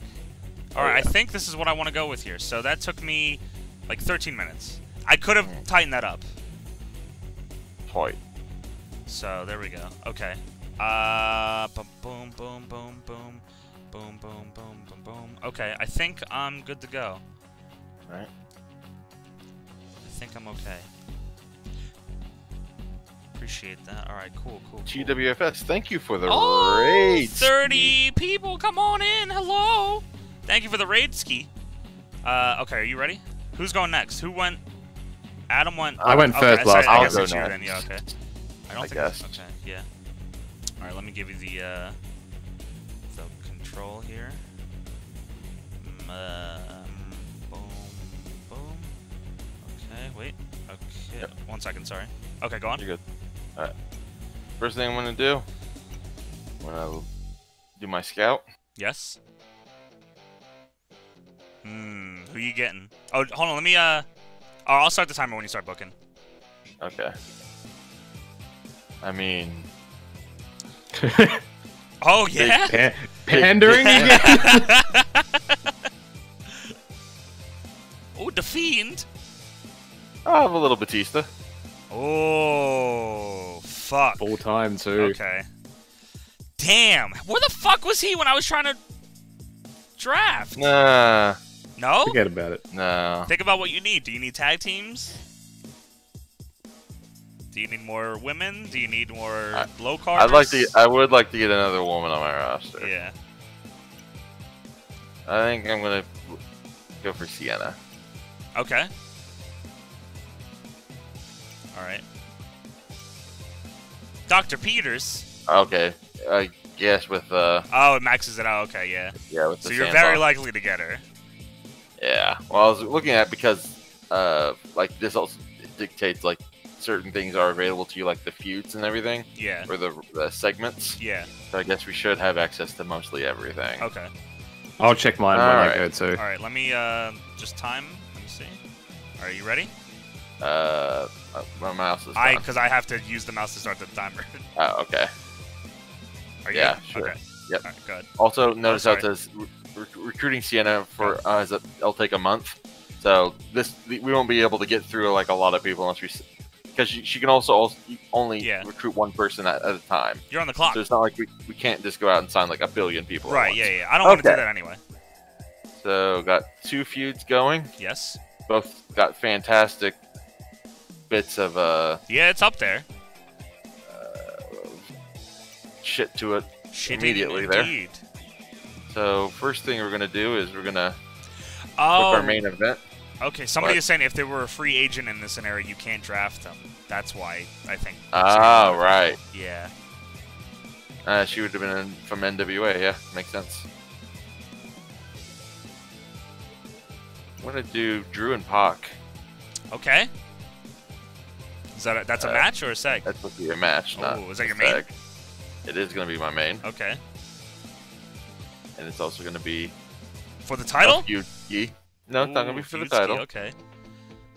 [SPEAKER 1] All
[SPEAKER 2] Oh,
[SPEAKER 1] right. I think this is what I want to go with here. So that took me like 13 minutes. I could have
[SPEAKER 2] Mm.
[SPEAKER 1] tightened that up.
[SPEAKER 2] Toy.
[SPEAKER 1] So there we go. Okay. Uh, boom, boom, boom, boom, boom, boom, boom, boom, boom, boom. Okay, I think I'm good to go.
[SPEAKER 2] Right.
[SPEAKER 1] I think I'm okay. Appreciate that. All right, cool, cool. cool.
[SPEAKER 2] GWFS. Thank you for the
[SPEAKER 1] Oh,
[SPEAKER 2] raid.
[SPEAKER 1] 30 people, come on in. Hello. Thank you for the raid ski. Uh, okay, are you ready? Who's going next? Who went? Adam went.
[SPEAKER 3] I went
[SPEAKER 1] okay,
[SPEAKER 3] first
[SPEAKER 1] I
[SPEAKER 3] last
[SPEAKER 1] said- I
[SPEAKER 2] time.
[SPEAKER 1] guess
[SPEAKER 2] I'll go next.
[SPEAKER 1] then. Yeah, okay. I don't
[SPEAKER 2] I
[SPEAKER 1] think.
[SPEAKER 2] guess.
[SPEAKER 1] Okay, yeah. All right, let me give you the uh, the control here. Mm, Um, boom, boom. Okay, wait. Okay,
[SPEAKER 2] Yep.
[SPEAKER 1] one second. Sorry. Okay, go on.
[SPEAKER 2] You're good. Alright. First thing I'm gonna do, I'm gonna do my scout.
[SPEAKER 1] Yes. Hmm. Who you getting? Oh, hold on. Let me. Uh. Oh, I'll start the timer when you start booking.
[SPEAKER 2] Okay. I mean, [LAUGHS]
[SPEAKER 1] Oh yeah.
[SPEAKER 3] Pa- [LAUGHS] pandering [LAUGHS] again.
[SPEAKER 1] oh, the fiend.
[SPEAKER 2] I'll have a little Batista.
[SPEAKER 1] Oh, fuck.
[SPEAKER 3] Full time too.
[SPEAKER 1] Okay. Damn. Where the fuck was he when I was trying to draft?
[SPEAKER 2] Nah,
[SPEAKER 1] No.
[SPEAKER 3] Forget about it.
[SPEAKER 2] no.
[SPEAKER 1] Think about what you need. Do you need tag teams? Do you need more women? Do you need more
[SPEAKER 2] I-
[SPEAKER 1] low cards?
[SPEAKER 2] I'd like to. I would like to get another woman on my roster.
[SPEAKER 1] Yeah.
[SPEAKER 2] I think I'm gonna go for Sienna.
[SPEAKER 1] Okay. All right. Dr. Peters.
[SPEAKER 2] Okay. I guess with uh,
[SPEAKER 1] Oh, it maxes it out. Okay, yeah.
[SPEAKER 2] yeah, with the
[SPEAKER 1] So you're
[SPEAKER 2] sandbox.
[SPEAKER 1] very likely to get her.
[SPEAKER 2] Yeah. Well, I was looking at because uh, like this also dictates like certain things are available to you, like the feuds and everything,
[SPEAKER 1] Yeah.
[SPEAKER 2] or the, the segments.
[SPEAKER 1] Yeah.
[SPEAKER 2] So I guess we should have access to mostly everything.
[SPEAKER 1] Okay.
[SPEAKER 3] I'll check mine when I
[SPEAKER 2] Alright.
[SPEAKER 3] go to.
[SPEAKER 1] All right. Let me uh, just time. Let me see. Are you ready?
[SPEAKER 2] Uh, uh, my mouse is
[SPEAKER 1] I because I have to use the mouse to start the timer. [LAUGHS]
[SPEAKER 2] Oh, okay.
[SPEAKER 1] Are you?
[SPEAKER 2] Yeah, sure.
[SPEAKER 1] Okay.
[SPEAKER 2] Yep.
[SPEAKER 1] Right, good.
[SPEAKER 2] Also, notice how it says re- re- recruiting Sienna for uh, is a, it'll take a month. So this we won't be able to get through like a lot of people unless we because she, she can also, also only
[SPEAKER 1] Yeah.
[SPEAKER 2] recruit one person at, at a time.
[SPEAKER 1] You're on the clock.
[SPEAKER 2] So it's not like we, we can't just go out and sign like a billion people.
[SPEAKER 1] Right. Yeah. Yeah. I don't want to do that anyway.
[SPEAKER 2] So got two feuds going.
[SPEAKER 1] Yes.
[SPEAKER 2] Both got fantastic bits of uh,
[SPEAKER 1] Yeah, it's up there.
[SPEAKER 2] shit to it.
[SPEAKER 1] Shitting
[SPEAKER 2] Immediately there. So first thing we're gonna do is we're gonna
[SPEAKER 1] Oh.
[SPEAKER 2] our main event.
[SPEAKER 1] Okay. Somebody
[SPEAKER 2] What?
[SPEAKER 1] is saying if there were a free agent in this scenario, you can't draft them. That's why I think.
[SPEAKER 2] Ah, right.
[SPEAKER 1] Yeah.
[SPEAKER 2] Uh, she would have been in, from NWA. Yeah, makes sense. I'm gonna do Drew and Pac.
[SPEAKER 1] Okay. Is that a, that's a
[SPEAKER 2] Uh,
[SPEAKER 1] match or a seg?
[SPEAKER 2] That's supposed to be a match, not
[SPEAKER 1] Oh, is that
[SPEAKER 2] a
[SPEAKER 1] your main?
[SPEAKER 2] tag. It is gonna be my main,
[SPEAKER 1] Okay.
[SPEAKER 2] and it's also gonna be
[SPEAKER 1] For the title?
[SPEAKER 2] a. Ye. No, it's not gonna be for the title.
[SPEAKER 1] Okay.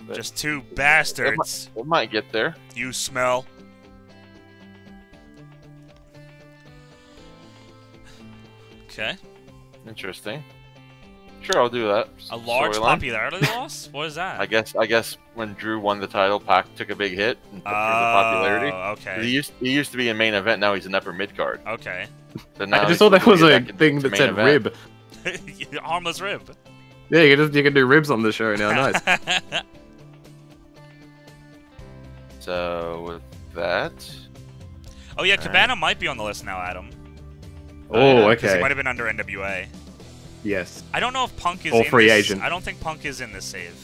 [SPEAKER 2] But
[SPEAKER 1] Just two
[SPEAKER 2] It
[SPEAKER 1] bastards.
[SPEAKER 2] might, it might get there.
[SPEAKER 1] You smell. Okay.
[SPEAKER 2] Interesting. Sure, I'll do that.
[SPEAKER 1] A large popularity loss? What is that?
[SPEAKER 2] I guess. I guess when Drew won the title, Pac took a big hit in terms of popularity.
[SPEAKER 1] Oh,
[SPEAKER 2] He
[SPEAKER 1] okay.
[SPEAKER 2] used he used to be in main event. Now he's an upper mid card.
[SPEAKER 1] Okay.
[SPEAKER 2] So now
[SPEAKER 3] I just thought there was a thing that said
[SPEAKER 2] event.
[SPEAKER 3] rib. [LAUGHS]
[SPEAKER 1] Harmless rib.
[SPEAKER 3] Yeah, you can just you can do ribs on the show now. [LAUGHS] Nice.
[SPEAKER 2] So with that,
[SPEAKER 1] oh yeah,
[SPEAKER 2] Alright.
[SPEAKER 1] Cabana might be on the list now, Adam.
[SPEAKER 3] oh,
[SPEAKER 1] okay. he might have been under NWA.
[SPEAKER 3] Yes.
[SPEAKER 1] I don't know if Punk is
[SPEAKER 3] Or
[SPEAKER 1] in
[SPEAKER 3] free
[SPEAKER 1] this-
[SPEAKER 3] agent.
[SPEAKER 1] I don't think Punk is in this save.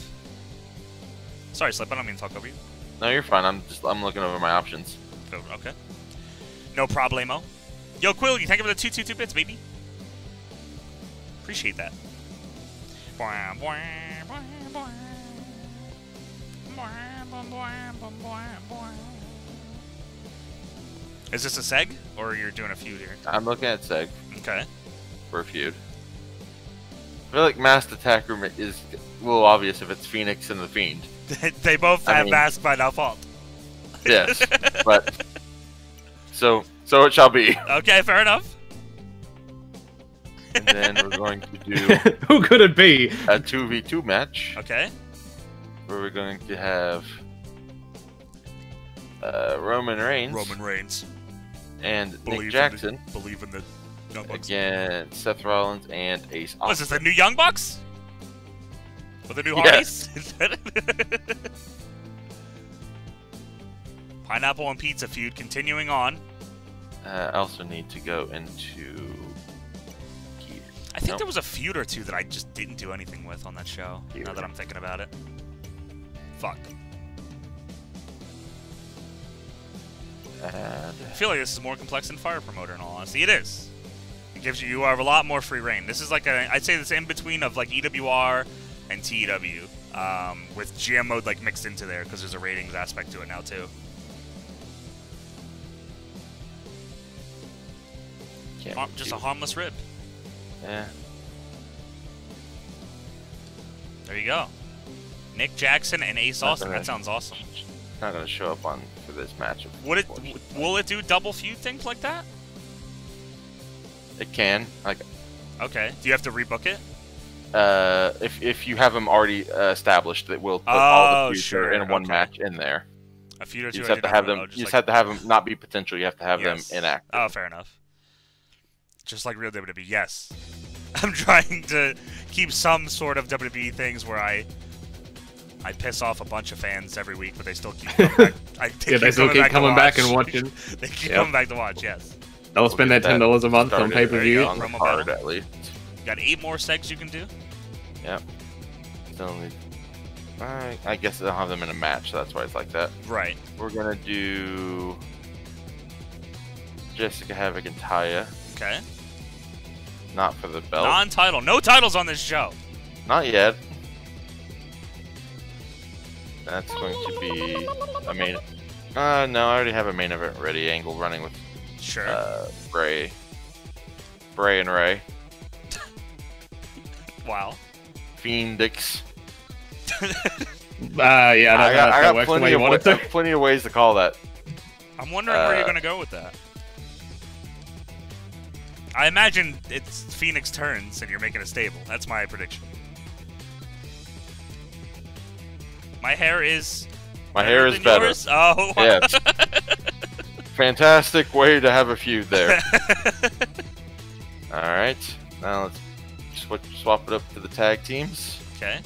[SPEAKER 1] Sorry, Slip. I don't mean to talk over you.
[SPEAKER 2] no, you're fine. I'm just I'm looking over my options.
[SPEAKER 1] Oh, okay. No problemo. Yo, Quilly, thank you for the 222 bits, baby. Appreciate that. Is this a seg, or you're doing a feud here?
[SPEAKER 2] I'm looking at Seg
[SPEAKER 1] Okay.
[SPEAKER 2] for a feud. I feel like Masked Attack Room is a little obvious if it's Fénix and the Fiend.
[SPEAKER 1] They both
[SPEAKER 2] I
[SPEAKER 1] have
[SPEAKER 2] mean-
[SPEAKER 1] mask by default. [LAUGHS]
[SPEAKER 2] Yes, but so so it shall be.
[SPEAKER 1] Okay, fair enough.
[SPEAKER 2] And then we're going to do [LAUGHS]
[SPEAKER 3] Who could it be?
[SPEAKER 2] a two v two match
[SPEAKER 1] Okay.
[SPEAKER 2] where we're going to have uh, Roman Reigns
[SPEAKER 1] Roman Reigns.
[SPEAKER 2] and
[SPEAKER 1] Believe
[SPEAKER 2] Nick
[SPEAKER 1] in
[SPEAKER 2] Jackson
[SPEAKER 1] the, believe in the Young Bucks.
[SPEAKER 2] against Seth Rollins and Ace
[SPEAKER 1] What is this,
[SPEAKER 2] Austin.
[SPEAKER 1] the new Young Bucks? With new
[SPEAKER 2] Yes. [LAUGHS] [LAUGHS]
[SPEAKER 1] Pineapple and pizza feud continuing on.
[SPEAKER 2] Uh, I also need to go into. Gear.
[SPEAKER 1] I think
[SPEAKER 2] Nope.
[SPEAKER 1] there was a feud or two that I just didn't do anything with on that show. Now that I'm thinking about it. Fuck.
[SPEAKER 2] And
[SPEAKER 1] I feel like this is more complex than Fire Promoter in all honesty. It is. It gives you you have a lot more free reign. This is like a I'd say this in between of like EWR and TEW. Um, with GM mode like mixed into there because there's a ratings aspect to it now too.
[SPEAKER 2] can't
[SPEAKER 1] just a harmless rib.
[SPEAKER 2] Yeah.
[SPEAKER 1] There you go. Nick Jackson and Ace Austin.
[SPEAKER 2] bad.
[SPEAKER 1] That sounds awesome.
[SPEAKER 2] Not gonna show up on for this match.
[SPEAKER 1] Would it? w- Will it do double feud things like that?
[SPEAKER 2] It can. Like,
[SPEAKER 1] Okay. Do you have to rebook it?
[SPEAKER 2] Uh, if if you have them already uh, established, that we'll put all
[SPEAKER 1] Oh,
[SPEAKER 2] the feuds
[SPEAKER 1] sure,
[SPEAKER 2] in one
[SPEAKER 1] okay.
[SPEAKER 2] match in there.
[SPEAKER 1] A feud or
[SPEAKER 2] You just have to have them.
[SPEAKER 1] just
[SPEAKER 2] You just
[SPEAKER 1] like-
[SPEAKER 2] have to have them not be potential. You have to have
[SPEAKER 1] Yes.
[SPEAKER 2] them inactive.
[SPEAKER 1] Oh, fair enough. Just like real WWE, yes. [LAUGHS] I'm trying to keep some sort of WWE things where I I piss off a bunch of fans every week, but they still keep coming back. [LAUGHS] I,
[SPEAKER 3] Yeah, they still keep
[SPEAKER 1] to
[SPEAKER 3] coming back and watching. [LAUGHS]
[SPEAKER 1] they keep
[SPEAKER 3] Yep.
[SPEAKER 1] coming back to watch. Yes.
[SPEAKER 3] They'll
[SPEAKER 2] We'll
[SPEAKER 3] spend their
[SPEAKER 2] get
[SPEAKER 3] ten
[SPEAKER 2] that
[SPEAKER 3] dollars a month on pay per view.
[SPEAKER 1] go.
[SPEAKER 2] on the
[SPEAKER 1] Promo battle.
[SPEAKER 2] at least.
[SPEAKER 1] You got eight more segs you can do.
[SPEAKER 2] Still need- I, I guess I don't have them in a match, so that's why it's like that.
[SPEAKER 1] Right.
[SPEAKER 2] We're gonna do Jessicka Havok and Taya,
[SPEAKER 1] Okay.
[SPEAKER 2] not for the belt,
[SPEAKER 1] Non-title. No titles on this show.
[SPEAKER 2] not yet. That's going to be a main. Uh, no, I already have a main event ready. Angle running with
[SPEAKER 1] Sure.
[SPEAKER 2] uh, Bray. Bray and Rey.
[SPEAKER 1] Wow.
[SPEAKER 2] Fénix. [LAUGHS]
[SPEAKER 3] Uh, yeah, I
[SPEAKER 2] I got, I got
[SPEAKER 3] works the way
[SPEAKER 2] plenty of,
[SPEAKER 3] want
[SPEAKER 2] wa-
[SPEAKER 3] it to. [LAUGHS]
[SPEAKER 2] plenty of ways to call that.
[SPEAKER 1] I'm wondering where you're
[SPEAKER 2] Uh,
[SPEAKER 1] gonna go with that. I imagine it's Fénix turns and you're making a stable. That's my prediction. My hair is.
[SPEAKER 2] My hair is better.
[SPEAKER 1] yours? Oh. [LAUGHS]
[SPEAKER 2] Yes. Fantastic way to have a feud there. All right. Now let's switch, swap it up to the tag teams.
[SPEAKER 1] okay.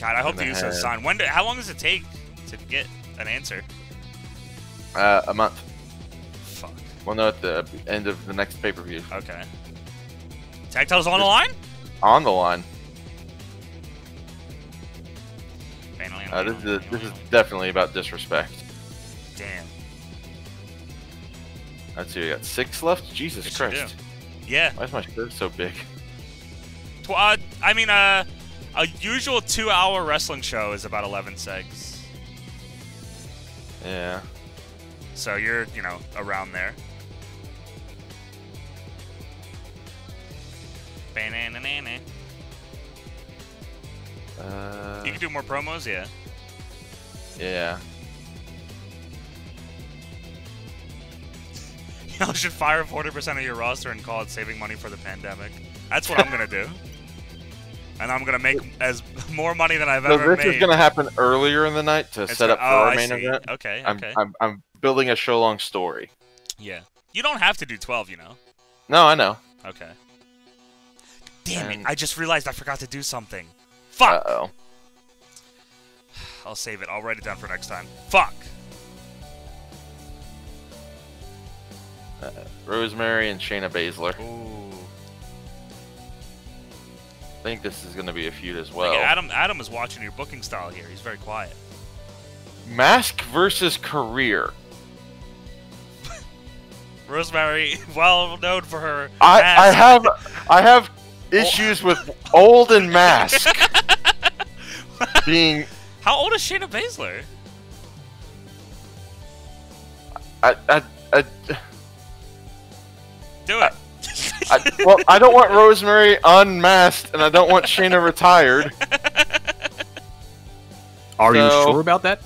[SPEAKER 1] God, I hope
[SPEAKER 2] And
[SPEAKER 1] the Usos sign. When? Do, how long does it take to get an answer?
[SPEAKER 2] Uh, a month.
[SPEAKER 1] Fuck.
[SPEAKER 2] We'll know at the end of the next pay per view.
[SPEAKER 1] Okay. Tag titles on the line.
[SPEAKER 2] On the line. Uh, this, is, this is definitely about disrespect.
[SPEAKER 1] Damn.
[SPEAKER 2] Let's see, we got six left? Jesus
[SPEAKER 1] Yes,
[SPEAKER 2] Christ.
[SPEAKER 1] Yeah.
[SPEAKER 2] Why is my shirt so big?
[SPEAKER 1] Uh, I mean, uh, a usual two-hour wrestling show is about 11 segs.
[SPEAKER 2] Yeah.
[SPEAKER 1] So you're, you know, around there.
[SPEAKER 2] Uh,
[SPEAKER 1] You can do more promos, yeah.
[SPEAKER 2] yeah. [LAUGHS]
[SPEAKER 1] Y'all should fire 40% of your roster and call it saving money for the pandemic. That's what I'm gonna do. [LAUGHS] And I'm gonna make as [LAUGHS] more money than I've
[SPEAKER 2] So
[SPEAKER 1] ever
[SPEAKER 2] this
[SPEAKER 1] made.
[SPEAKER 2] is going to happen earlier in the night to
[SPEAKER 1] It's
[SPEAKER 2] set
[SPEAKER 1] gonna-
[SPEAKER 2] up for
[SPEAKER 1] oh,
[SPEAKER 2] our
[SPEAKER 1] I
[SPEAKER 2] main
[SPEAKER 1] see.
[SPEAKER 2] event.
[SPEAKER 1] Okay,
[SPEAKER 2] I'm,
[SPEAKER 1] okay.
[SPEAKER 2] I'm, I'm building a show long story.
[SPEAKER 1] yeah. You don't have to do 12, you know.
[SPEAKER 2] No, I know.
[SPEAKER 1] Okay. Damn it! I just realized I forgot to do something. Fuck!
[SPEAKER 2] Uh oh. [SIGHS]
[SPEAKER 1] I'll save it. I'll write it down for next time. Fuck!
[SPEAKER 2] Rosemary and Shayna Baszler.
[SPEAKER 1] Ooh.
[SPEAKER 2] I think this is going to be a feud as
[SPEAKER 1] Like,
[SPEAKER 2] well.
[SPEAKER 1] Adam, Adam is watching your booking style here. He's very quiet.
[SPEAKER 2] Mask versus career. [LAUGHS]
[SPEAKER 1] Rosemary, [LAUGHS] well known for her.
[SPEAKER 2] I, I have [LAUGHS] I have issues oh. with old and mask being
[SPEAKER 1] How old is Shayna Baszler?
[SPEAKER 2] I, I, I,
[SPEAKER 1] Do it.
[SPEAKER 2] I, well I don't want Rosemary unmasked and I don't want Shayna retired.
[SPEAKER 3] Are you sure about that?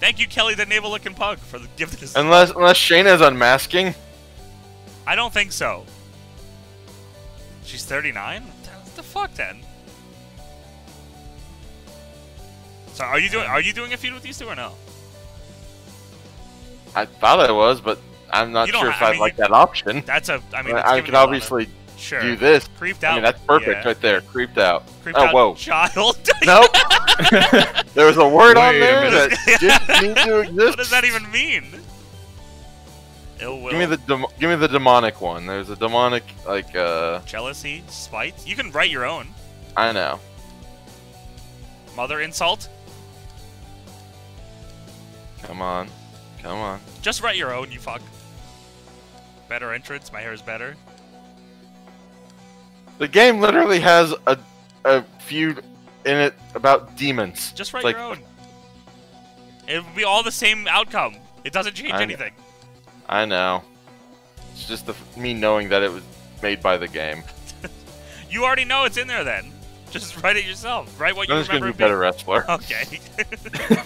[SPEAKER 1] Thank you, Kelly, the navel looking pug, for the gift this.
[SPEAKER 2] Unless unless is unmasking.
[SPEAKER 1] I don't think so. She's 39? What the fuck, then? So, are you doing? Are you doing a feud with these two or no?
[SPEAKER 2] I thought I was, but I'm not sure if
[SPEAKER 1] I
[SPEAKER 2] I
[SPEAKER 1] mean,
[SPEAKER 2] like that option.
[SPEAKER 1] That's a. I mean,
[SPEAKER 2] I,
[SPEAKER 1] it's
[SPEAKER 2] I could
[SPEAKER 1] you a lot of-
[SPEAKER 2] obviously
[SPEAKER 1] sure.
[SPEAKER 2] do this.
[SPEAKER 1] Creeped out.
[SPEAKER 2] I mean that's perfect
[SPEAKER 1] yeah.
[SPEAKER 2] right there. Creeped out.
[SPEAKER 1] Creeped
[SPEAKER 2] oh
[SPEAKER 1] out
[SPEAKER 2] whoa.
[SPEAKER 1] child. [LAUGHS]
[SPEAKER 2] Nope. [LAUGHS] there was a word on
[SPEAKER 3] Wait a
[SPEAKER 2] there that [LAUGHS] didn't need to exist.
[SPEAKER 1] what does that even mean? Ill will.
[SPEAKER 2] Give me the dem- give me the demonic one. There's a demonic like uh
[SPEAKER 1] jealousy, spite. You can write your own.
[SPEAKER 2] I know.
[SPEAKER 1] Mother insult.
[SPEAKER 2] Come on. Come on.
[SPEAKER 1] Just write your own. You fuck. Better entrance. My hair is better.
[SPEAKER 2] The game literally has a a feud in it about demons.
[SPEAKER 1] Just write
[SPEAKER 2] like
[SPEAKER 1] your own. It would be all the same outcome. It doesn't change
[SPEAKER 2] I-
[SPEAKER 1] anything.
[SPEAKER 2] I know. It's just the, me knowing that it was made by the game. [LAUGHS]
[SPEAKER 1] You already know it's in there. Then, just [LAUGHS] write it yourself. Write what you
[SPEAKER 2] I'm just
[SPEAKER 1] remember.
[SPEAKER 2] gonna be better wrestler. [LAUGHS]
[SPEAKER 1] Okay.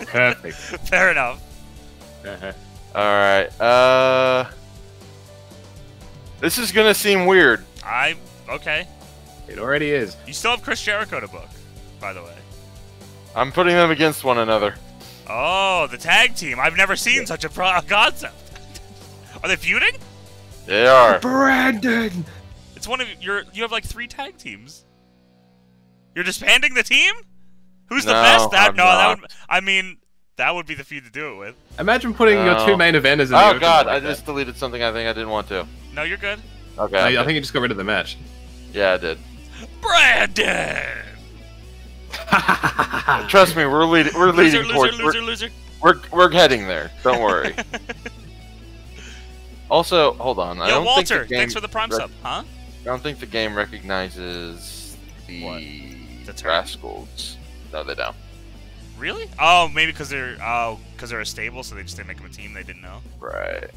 [SPEAKER 3] Perfect.
[SPEAKER 1] Fair enough.
[SPEAKER 2] All right. Uh, this is gonna seem weird.
[SPEAKER 1] I okay.
[SPEAKER 3] it already is.
[SPEAKER 1] You still have Chris Jericho to book, by the way.
[SPEAKER 2] I'm putting them against one another.
[SPEAKER 1] Oh, the tag team. I've never seen such a pro- concept. Are they feuding?
[SPEAKER 2] They are.
[SPEAKER 3] Brandon!
[SPEAKER 1] It's one of your. You have like three tag teams. You're disbanding the team. Who's the
[SPEAKER 2] No,
[SPEAKER 1] best? That
[SPEAKER 2] I'm
[SPEAKER 1] no, that would. I mean, that would be the feud to do it with.
[SPEAKER 3] Imagine putting your two main eventers in
[SPEAKER 2] Oh
[SPEAKER 3] open
[SPEAKER 2] god,
[SPEAKER 3] like
[SPEAKER 2] I
[SPEAKER 3] that.
[SPEAKER 2] just deleted something I think I didn't want to.
[SPEAKER 1] No, you're good.
[SPEAKER 2] Okay.
[SPEAKER 3] I,
[SPEAKER 2] I'm
[SPEAKER 3] I
[SPEAKER 2] good.
[SPEAKER 3] think you just got rid of the match.
[SPEAKER 2] Yeah, I did.
[SPEAKER 1] Brandon. [LAUGHS]
[SPEAKER 2] Trust me, we're leading. We're
[SPEAKER 1] Loser,
[SPEAKER 2] leading
[SPEAKER 1] loser,
[SPEAKER 2] towards.
[SPEAKER 1] loser, loser.
[SPEAKER 2] We're, we're we're heading there. Don't worry. [LAUGHS] also, hold on. I don't
[SPEAKER 1] Walter,
[SPEAKER 2] think the game
[SPEAKER 1] thanks for the prime
[SPEAKER 2] rec-
[SPEAKER 1] sub, huh?
[SPEAKER 2] I don't think the game recognizes the
[SPEAKER 1] What? The term?
[SPEAKER 2] Rascals. No, they don't.
[SPEAKER 1] Really? Oh, maybe because they're oh because they're a stable, so they just didn't make them a team. They didn't know.
[SPEAKER 2] Right.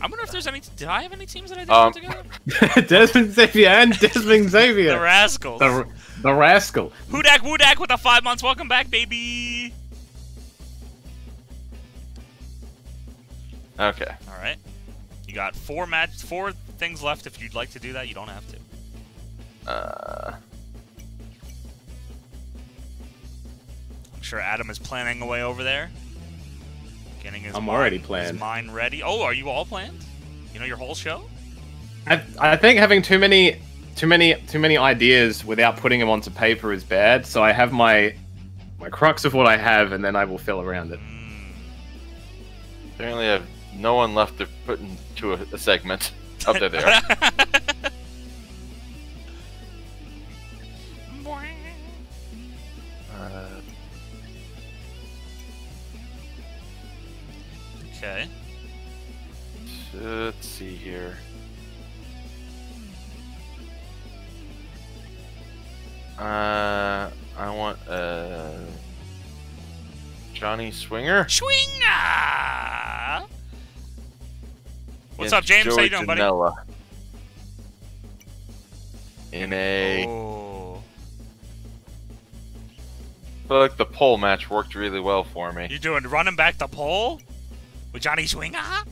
[SPEAKER 1] I wonder if there's any. Did I have any teams that I didn't
[SPEAKER 2] Um,
[SPEAKER 1] together? [LAUGHS]
[SPEAKER 3] Desmond Xavier and Desmond [LAUGHS] Xavier. The.
[SPEAKER 1] Rascals.
[SPEAKER 3] The, the rascal.
[SPEAKER 1] Hudak Woodak with the five months. Welcome back, baby.
[SPEAKER 2] Okay.
[SPEAKER 1] All right. You got four match, four things left. If you'd like to do that, you don't have to.
[SPEAKER 2] Uh,
[SPEAKER 1] I'm sure Adam is planning away over there. Getting his
[SPEAKER 3] I'm
[SPEAKER 1] mind,
[SPEAKER 3] already
[SPEAKER 1] his
[SPEAKER 3] planned.
[SPEAKER 1] mind ready. Oh, are you all planned? You know your whole show?
[SPEAKER 3] I, I think having too many too many too many ideas without putting them onto paper is bad. So I have my my crux of what I have, and then I will fill around it.
[SPEAKER 2] Apparently, I have no one left to put into a, a segment. Up there, they are. [LAUGHS] Uh,
[SPEAKER 1] okay.
[SPEAKER 2] let's see here. Uh, I want uh Johnny Swinger.
[SPEAKER 1] Swinga! What's up, James? How you
[SPEAKER 2] Joey
[SPEAKER 1] doing, buddy?
[SPEAKER 2] Janela. In a,
[SPEAKER 1] Oh.
[SPEAKER 2] I feel like the pole match worked really well for me.
[SPEAKER 1] You doing running back the pole with Johnny Swinga? Uh-huh.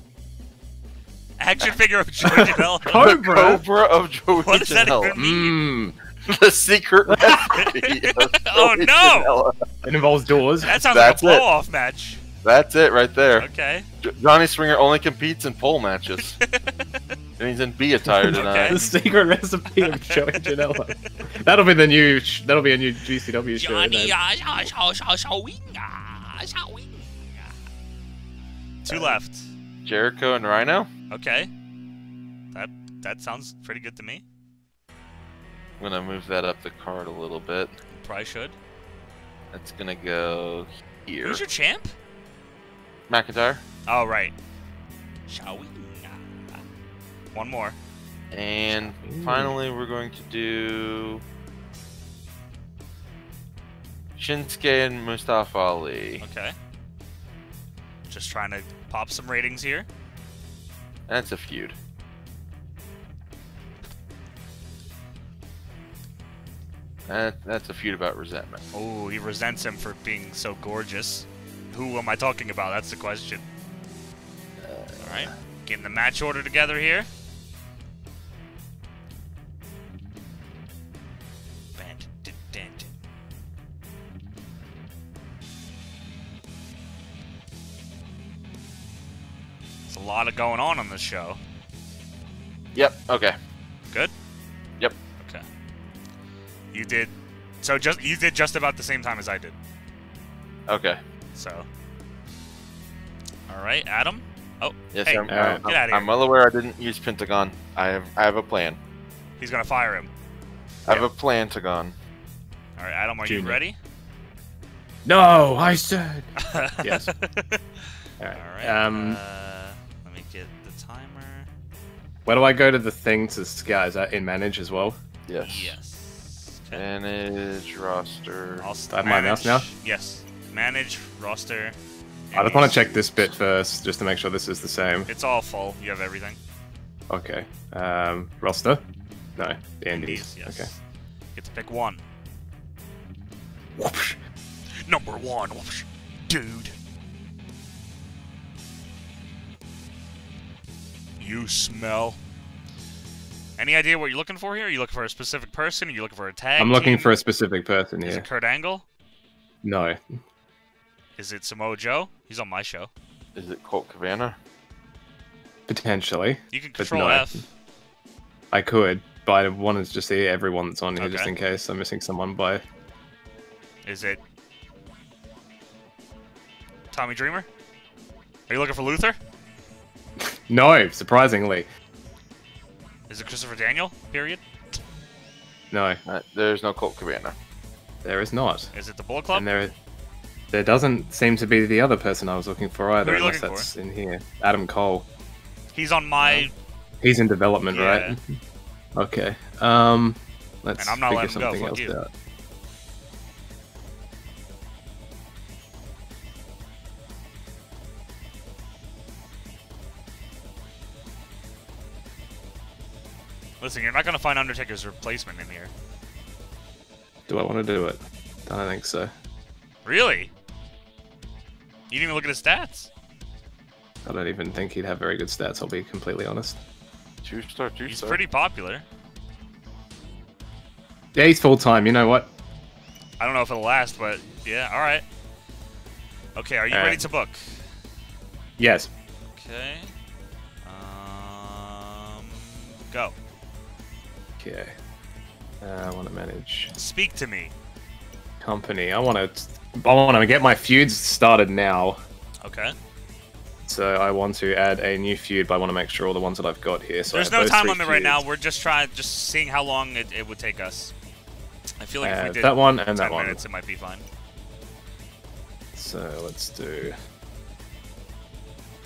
[SPEAKER 1] Action figure of Joey [LAUGHS] Janela.
[SPEAKER 2] The
[SPEAKER 3] Cobra.
[SPEAKER 2] Cobra of Joey
[SPEAKER 1] What does that even mean?
[SPEAKER 3] Mmm.
[SPEAKER 2] the secret [LAUGHS] recipe. of [LAUGHS]
[SPEAKER 1] Oh, no!
[SPEAKER 2] Janela.
[SPEAKER 3] It involves doors.
[SPEAKER 1] That sounds
[SPEAKER 2] That's
[SPEAKER 1] like a
[SPEAKER 2] it.
[SPEAKER 1] blow off match.
[SPEAKER 2] That's it right there.
[SPEAKER 1] Okay.
[SPEAKER 2] J- Johnny Swinger only competes in pole matches. and he's in B attire tonight.
[SPEAKER 3] the secret recipe of Joey Janela. That'll be the new. Sh- that'll be a new GCW show.
[SPEAKER 1] Johnny
[SPEAKER 3] name.
[SPEAKER 1] Two left.
[SPEAKER 2] Jericho and Rhino.
[SPEAKER 1] Okay. That that sounds pretty good to me.
[SPEAKER 2] I'm gonna move that up the card a little bit.
[SPEAKER 1] Probably should.
[SPEAKER 2] That's gonna go here.
[SPEAKER 1] Who's your champ?
[SPEAKER 2] McIntyre.
[SPEAKER 1] Oh right. Shawinga. One more.
[SPEAKER 2] And finally, we're going to do Shinsuke and Mustafa Ali.
[SPEAKER 1] Okay. Just trying to pop some ratings here.
[SPEAKER 2] That's a feud. That, that's a feud about resentment.
[SPEAKER 1] Oh, he resents him for being so gorgeous. Who am I talking about? That's the question. Uh, All right. Getting the match order together here. Lot of going on on this show.
[SPEAKER 2] Yep. Okay.
[SPEAKER 1] Good.
[SPEAKER 2] Yep.
[SPEAKER 1] Okay. You did. So just you did just about the same time as I did.
[SPEAKER 2] Okay.
[SPEAKER 1] So. All right, Adam. Oh,
[SPEAKER 2] Yes,
[SPEAKER 1] Hey,
[SPEAKER 2] I'm,
[SPEAKER 3] Alright.
[SPEAKER 2] I'm,
[SPEAKER 1] get outta
[SPEAKER 2] I'm well aware I didn't use Pentagon. I have I have a plan.
[SPEAKER 1] he's gonna fire him.
[SPEAKER 2] I have a plan, Tagon.
[SPEAKER 1] All right, Adam, are you ready?
[SPEAKER 3] No, I said. [LAUGHS] Yes.
[SPEAKER 1] All [LAUGHS]
[SPEAKER 3] All right.
[SPEAKER 1] right.
[SPEAKER 3] Um,
[SPEAKER 1] uh,
[SPEAKER 3] where do I go to the thing to scout? Is that in manage as well?
[SPEAKER 2] Yes.
[SPEAKER 1] Yes.
[SPEAKER 2] Manage roster.
[SPEAKER 1] I'll
[SPEAKER 3] I have my mouse now?
[SPEAKER 1] Yes. Manage roster.
[SPEAKER 3] I just want to check this bit first, just to make sure this is the same.
[SPEAKER 1] It's all full. You have everything.
[SPEAKER 3] Okay. Um, roster? No, the
[SPEAKER 1] Indies,
[SPEAKER 3] Indies.
[SPEAKER 1] yes.
[SPEAKER 3] Okay.
[SPEAKER 1] Get to pick one.
[SPEAKER 3] Whoosh.
[SPEAKER 1] Number one, whoosh, dude. You smell. Any idea what you're looking for here? Are you looking for a specific person? Are you looking for a tag?
[SPEAKER 3] I'm looking
[SPEAKER 1] team?
[SPEAKER 3] for a specific person
[SPEAKER 1] Is
[SPEAKER 3] here.
[SPEAKER 1] it Kurt Angle?
[SPEAKER 3] No.
[SPEAKER 1] Is it Samoa Joe? He's on my show.
[SPEAKER 2] Is it Colt Cabana?
[SPEAKER 3] Potentially.
[SPEAKER 1] You can control
[SPEAKER 3] no.
[SPEAKER 1] F.
[SPEAKER 3] I could, but I wanted to just see everyone that's on here just in case I'm missing someone by.
[SPEAKER 1] Is it Tommy Dreamer? Are you looking for Luther?
[SPEAKER 3] No, surprisingly.
[SPEAKER 1] Is it Christopher Daniel? Period.
[SPEAKER 3] No,
[SPEAKER 2] Uh, there's no Colt Cabana.
[SPEAKER 3] there is not.
[SPEAKER 1] Is it the Bullet Club?
[SPEAKER 3] And there, there doesn't seem to be the other person I was looking for either,
[SPEAKER 1] Who are you
[SPEAKER 3] unless
[SPEAKER 1] looking
[SPEAKER 3] that's in here. Adam Cole.
[SPEAKER 1] He's on my,
[SPEAKER 3] He's in development,
[SPEAKER 1] Yeah.
[SPEAKER 3] right? [LAUGHS] Okay. Um, let's
[SPEAKER 1] And I'm not
[SPEAKER 3] figure
[SPEAKER 1] letting him go,
[SPEAKER 3] something
[SPEAKER 1] fuck
[SPEAKER 3] else
[SPEAKER 1] you.
[SPEAKER 3] out.
[SPEAKER 1] Listen, you're not gonna find Undertaker's replacement in here.
[SPEAKER 3] Do I want to do it? I don't think so.
[SPEAKER 1] Really? You didn't even look at his stats.
[SPEAKER 3] I don't even think he'd have very good stats. I'll be completely honest.
[SPEAKER 2] Two star, two
[SPEAKER 1] He's
[SPEAKER 2] star.
[SPEAKER 1] pretty popular.
[SPEAKER 3] Yeah, he's full time. You know what?
[SPEAKER 1] I don't know if it'll last, but yeah, all right. Okay, are you
[SPEAKER 3] All
[SPEAKER 1] ready
[SPEAKER 3] right.
[SPEAKER 1] to book?
[SPEAKER 3] Yes.
[SPEAKER 1] Okay. Um, go.
[SPEAKER 3] Okay. Uh, I want to manage
[SPEAKER 1] Speak to me.
[SPEAKER 3] company. I want to. I want to get my feuds started now.
[SPEAKER 1] Okay.
[SPEAKER 3] So I want to add a new feud, but I want to make sure all the ones that I've got here. So
[SPEAKER 1] There's no time limit right now. We're just trying, just seeing how long it, it would take us. I feel like
[SPEAKER 3] I
[SPEAKER 1] if we did
[SPEAKER 3] Uh, that one and
[SPEAKER 1] 10
[SPEAKER 3] that one.
[SPEAKER 1] minutes, it might be fine.
[SPEAKER 3] So let's do.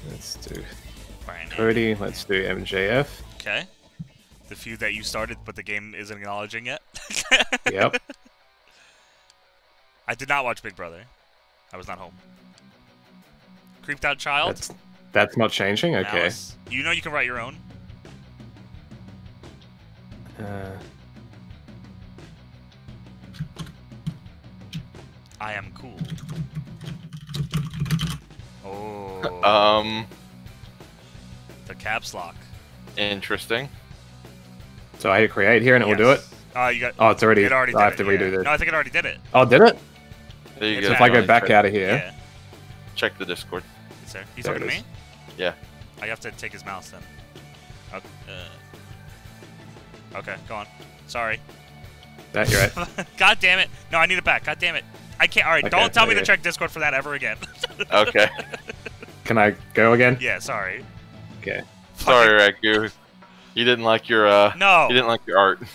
[SPEAKER 3] Let's do. Cody. Let's do MJF.
[SPEAKER 1] Okay. The feud that you started, but the game isn't acknowledging yet. [LAUGHS]
[SPEAKER 3] Yep.
[SPEAKER 1] I did not watch Big Brother. I was not home. Creeped Out Child.
[SPEAKER 3] That's that's not changing. Okay.
[SPEAKER 1] Malice. You know you can write your own.
[SPEAKER 3] Uh,
[SPEAKER 1] I am cool. Oh,
[SPEAKER 2] Um,
[SPEAKER 1] the caps lock.
[SPEAKER 2] interesting.
[SPEAKER 3] So I hit create here, and it will do it.
[SPEAKER 1] Oh, you got.
[SPEAKER 3] Oh, it's already.
[SPEAKER 1] It already.
[SPEAKER 3] I have
[SPEAKER 1] did
[SPEAKER 3] to
[SPEAKER 1] it,
[SPEAKER 3] redo
[SPEAKER 1] yeah.
[SPEAKER 3] this.
[SPEAKER 1] No, I think it already did it.
[SPEAKER 3] Oh, did it?
[SPEAKER 2] There you
[SPEAKER 1] It's
[SPEAKER 2] go.
[SPEAKER 3] So if I go back
[SPEAKER 2] check,
[SPEAKER 3] out of here,
[SPEAKER 1] Yeah.
[SPEAKER 2] check the Discord.
[SPEAKER 1] Is there? He's
[SPEAKER 3] There
[SPEAKER 1] talking to me.
[SPEAKER 2] Yeah.
[SPEAKER 1] I have to take his mouse then. Okay. Uh, okay, go on. Sorry.
[SPEAKER 3] that you're right. [LAUGHS]
[SPEAKER 1] God damn it! No, I need it back. God damn it! I can't. All right,
[SPEAKER 3] Okay,
[SPEAKER 1] don't tell me to check Discord for that ever again.
[SPEAKER 2] Okay. [LAUGHS]
[SPEAKER 3] Can I go again?
[SPEAKER 1] yeah, sorry.
[SPEAKER 3] Okay.
[SPEAKER 2] Sorry, Ragu. You didn't like your uh.
[SPEAKER 1] No,
[SPEAKER 2] You didn't like your art.
[SPEAKER 1] it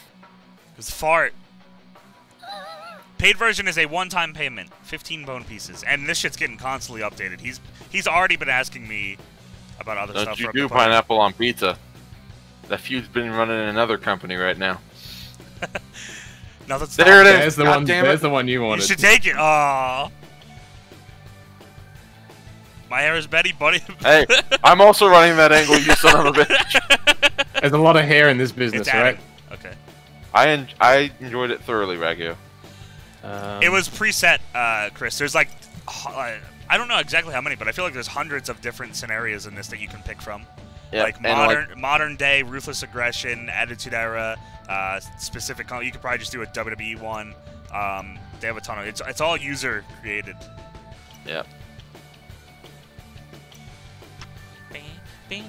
[SPEAKER 1] was fart. Paid version is a one-time payment, 15 bone pieces, and this shit's getting constantly updated. He's he's already been asking me about other
[SPEAKER 2] Don't
[SPEAKER 1] stuff.
[SPEAKER 2] you do
[SPEAKER 1] the
[SPEAKER 2] pineapple on pizza? That feud's been running in another company right now. [LAUGHS]
[SPEAKER 1] Nothing's
[SPEAKER 2] There it is.
[SPEAKER 3] There's the
[SPEAKER 2] God
[SPEAKER 3] one.
[SPEAKER 2] damn it.
[SPEAKER 3] There's the one you wanted.
[SPEAKER 1] You should take it. Aww. My hair is Betty, buddy.
[SPEAKER 2] Hey, I'm also running that angle, you son of a bitch. [LAUGHS]
[SPEAKER 3] There's a lot of hair in this business,
[SPEAKER 1] it's
[SPEAKER 3] right?
[SPEAKER 1] added. Okay.
[SPEAKER 2] I en- I enjoyed it thoroughly, Ragu.
[SPEAKER 3] Um,
[SPEAKER 1] It was preset, uh, Chris. There's like, uh, I don't know exactly how many, but I feel like there's hundreds of different scenarios in this that you can pick from.
[SPEAKER 2] Yeah,
[SPEAKER 1] like
[SPEAKER 2] and,
[SPEAKER 1] modern, modern day, ruthless aggression, attitude era, uh, specific. You could probably just do a WWE one. Um, they have a ton of. It's it's all user created.
[SPEAKER 2] Yeah.
[SPEAKER 3] It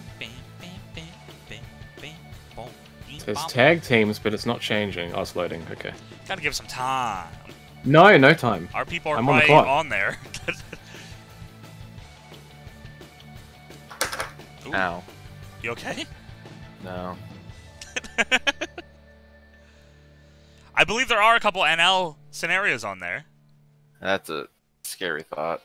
[SPEAKER 3] says tag teams, but it's not changing. Oh, it's loading. Okay.
[SPEAKER 1] Gotta give some time.
[SPEAKER 3] No, no time.
[SPEAKER 1] Our people are
[SPEAKER 3] I'm on the clock.
[SPEAKER 1] on there. [LAUGHS] Ooh,
[SPEAKER 2] Ow.
[SPEAKER 1] You okay?
[SPEAKER 2] No. [LAUGHS]
[SPEAKER 1] I believe there are a couple NL scenarios on there.
[SPEAKER 2] That's a scary thought.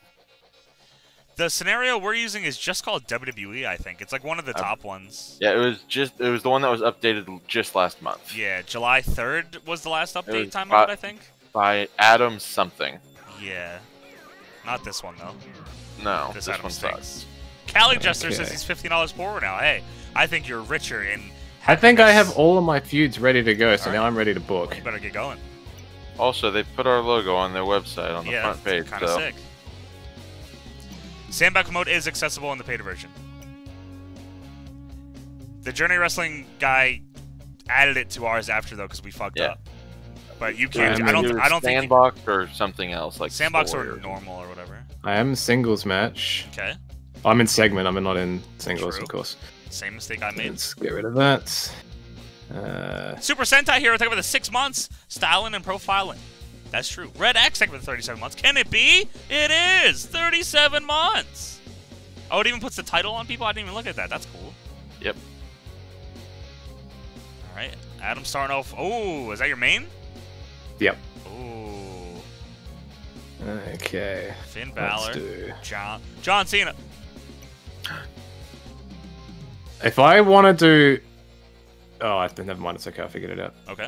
[SPEAKER 1] The scenario we're using is just called WWE, I think. It's like one of the
[SPEAKER 2] Oh.
[SPEAKER 1] top ones.
[SPEAKER 2] Yeah, it was just it was the one that was updated just last month
[SPEAKER 1] Yeah, July 3rd was the last update time
[SPEAKER 2] about-
[SPEAKER 1] of it, I think.
[SPEAKER 2] by Adam something.
[SPEAKER 1] Yeah. Not this one, though.
[SPEAKER 2] No,
[SPEAKER 1] This
[SPEAKER 2] this,
[SPEAKER 1] Adam
[SPEAKER 2] one
[SPEAKER 1] stinks.
[SPEAKER 2] sucks.
[SPEAKER 1] Cali Jester says he's fifteen dollars poorer now. Hey, I think you're richer in
[SPEAKER 3] I think I have all of my feuds ready to go, so
[SPEAKER 1] Alright.
[SPEAKER 3] now I'm ready to book.
[SPEAKER 1] You better get going.
[SPEAKER 2] Also, they put our logo on their website on the
[SPEAKER 1] yeah,
[SPEAKER 2] front page.
[SPEAKER 1] kind of
[SPEAKER 2] so
[SPEAKER 1] sick. Sandbox mode is accessible in the paid version. The Journey Wrestling guy added it to ours after though because we fucked
[SPEAKER 2] Yeah.
[SPEAKER 1] up. But you can't.
[SPEAKER 3] I
[SPEAKER 1] I don't. I don't think
[SPEAKER 2] sandbox or something else like
[SPEAKER 1] sandbox
[SPEAKER 2] story
[SPEAKER 1] or normal or whatever.
[SPEAKER 3] I am singles match.
[SPEAKER 1] Okay,
[SPEAKER 3] I'm in segment. I'm not in singles,
[SPEAKER 1] True.
[SPEAKER 3] of course.
[SPEAKER 1] same mistake I made.
[SPEAKER 3] Let's get rid of that. Uh,
[SPEAKER 1] Super Sentai Hero talking about the six months styling and profiling. That's true. Red X talking about the 37 months. Can it be? It is 37 months. Oh, it even puts the title on people. I didn't even look at that. That's cool.
[SPEAKER 2] Yep.
[SPEAKER 1] All right, Adam starting off. Oh, is that your main?
[SPEAKER 3] yep.
[SPEAKER 1] Oh,
[SPEAKER 3] Okay.
[SPEAKER 1] Finn
[SPEAKER 3] Let's
[SPEAKER 1] Balor,
[SPEAKER 3] do.
[SPEAKER 1] John John Cena.
[SPEAKER 3] If I want to do. Oh, I never mind. It's okay. I figured it out.
[SPEAKER 1] Okay.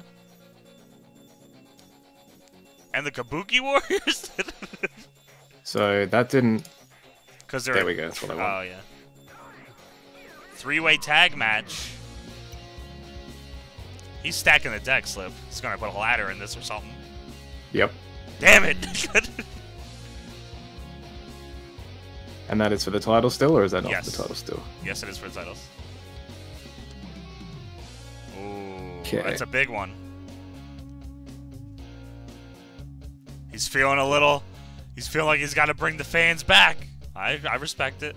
[SPEAKER 1] And the Kabuki Warriors. [LAUGHS]
[SPEAKER 3] So that didn't.
[SPEAKER 1] Because they're
[SPEAKER 3] There we go. That's what I want.
[SPEAKER 1] Oh yeah. Three-way tag match. He's stacking the deck, Slip. He's gonna put a ladder in this or something.
[SPEAKER 3] Yep.
[SPEAKER 1] Damn it! [LAUGHS]
[SPEAKER 3] And that is for the title still, or is that not
[SPEAKER 1] Yes.
[SPEAKER 3] for the title still?
[SPEAKER 1] yes, it is for the titles. Ooh,
[SPEAKER 3] Okay.
[SPEAKER 1] that's a big one. He's feeling a little. He's feeling like he's got to bring the fans back. I I respect it.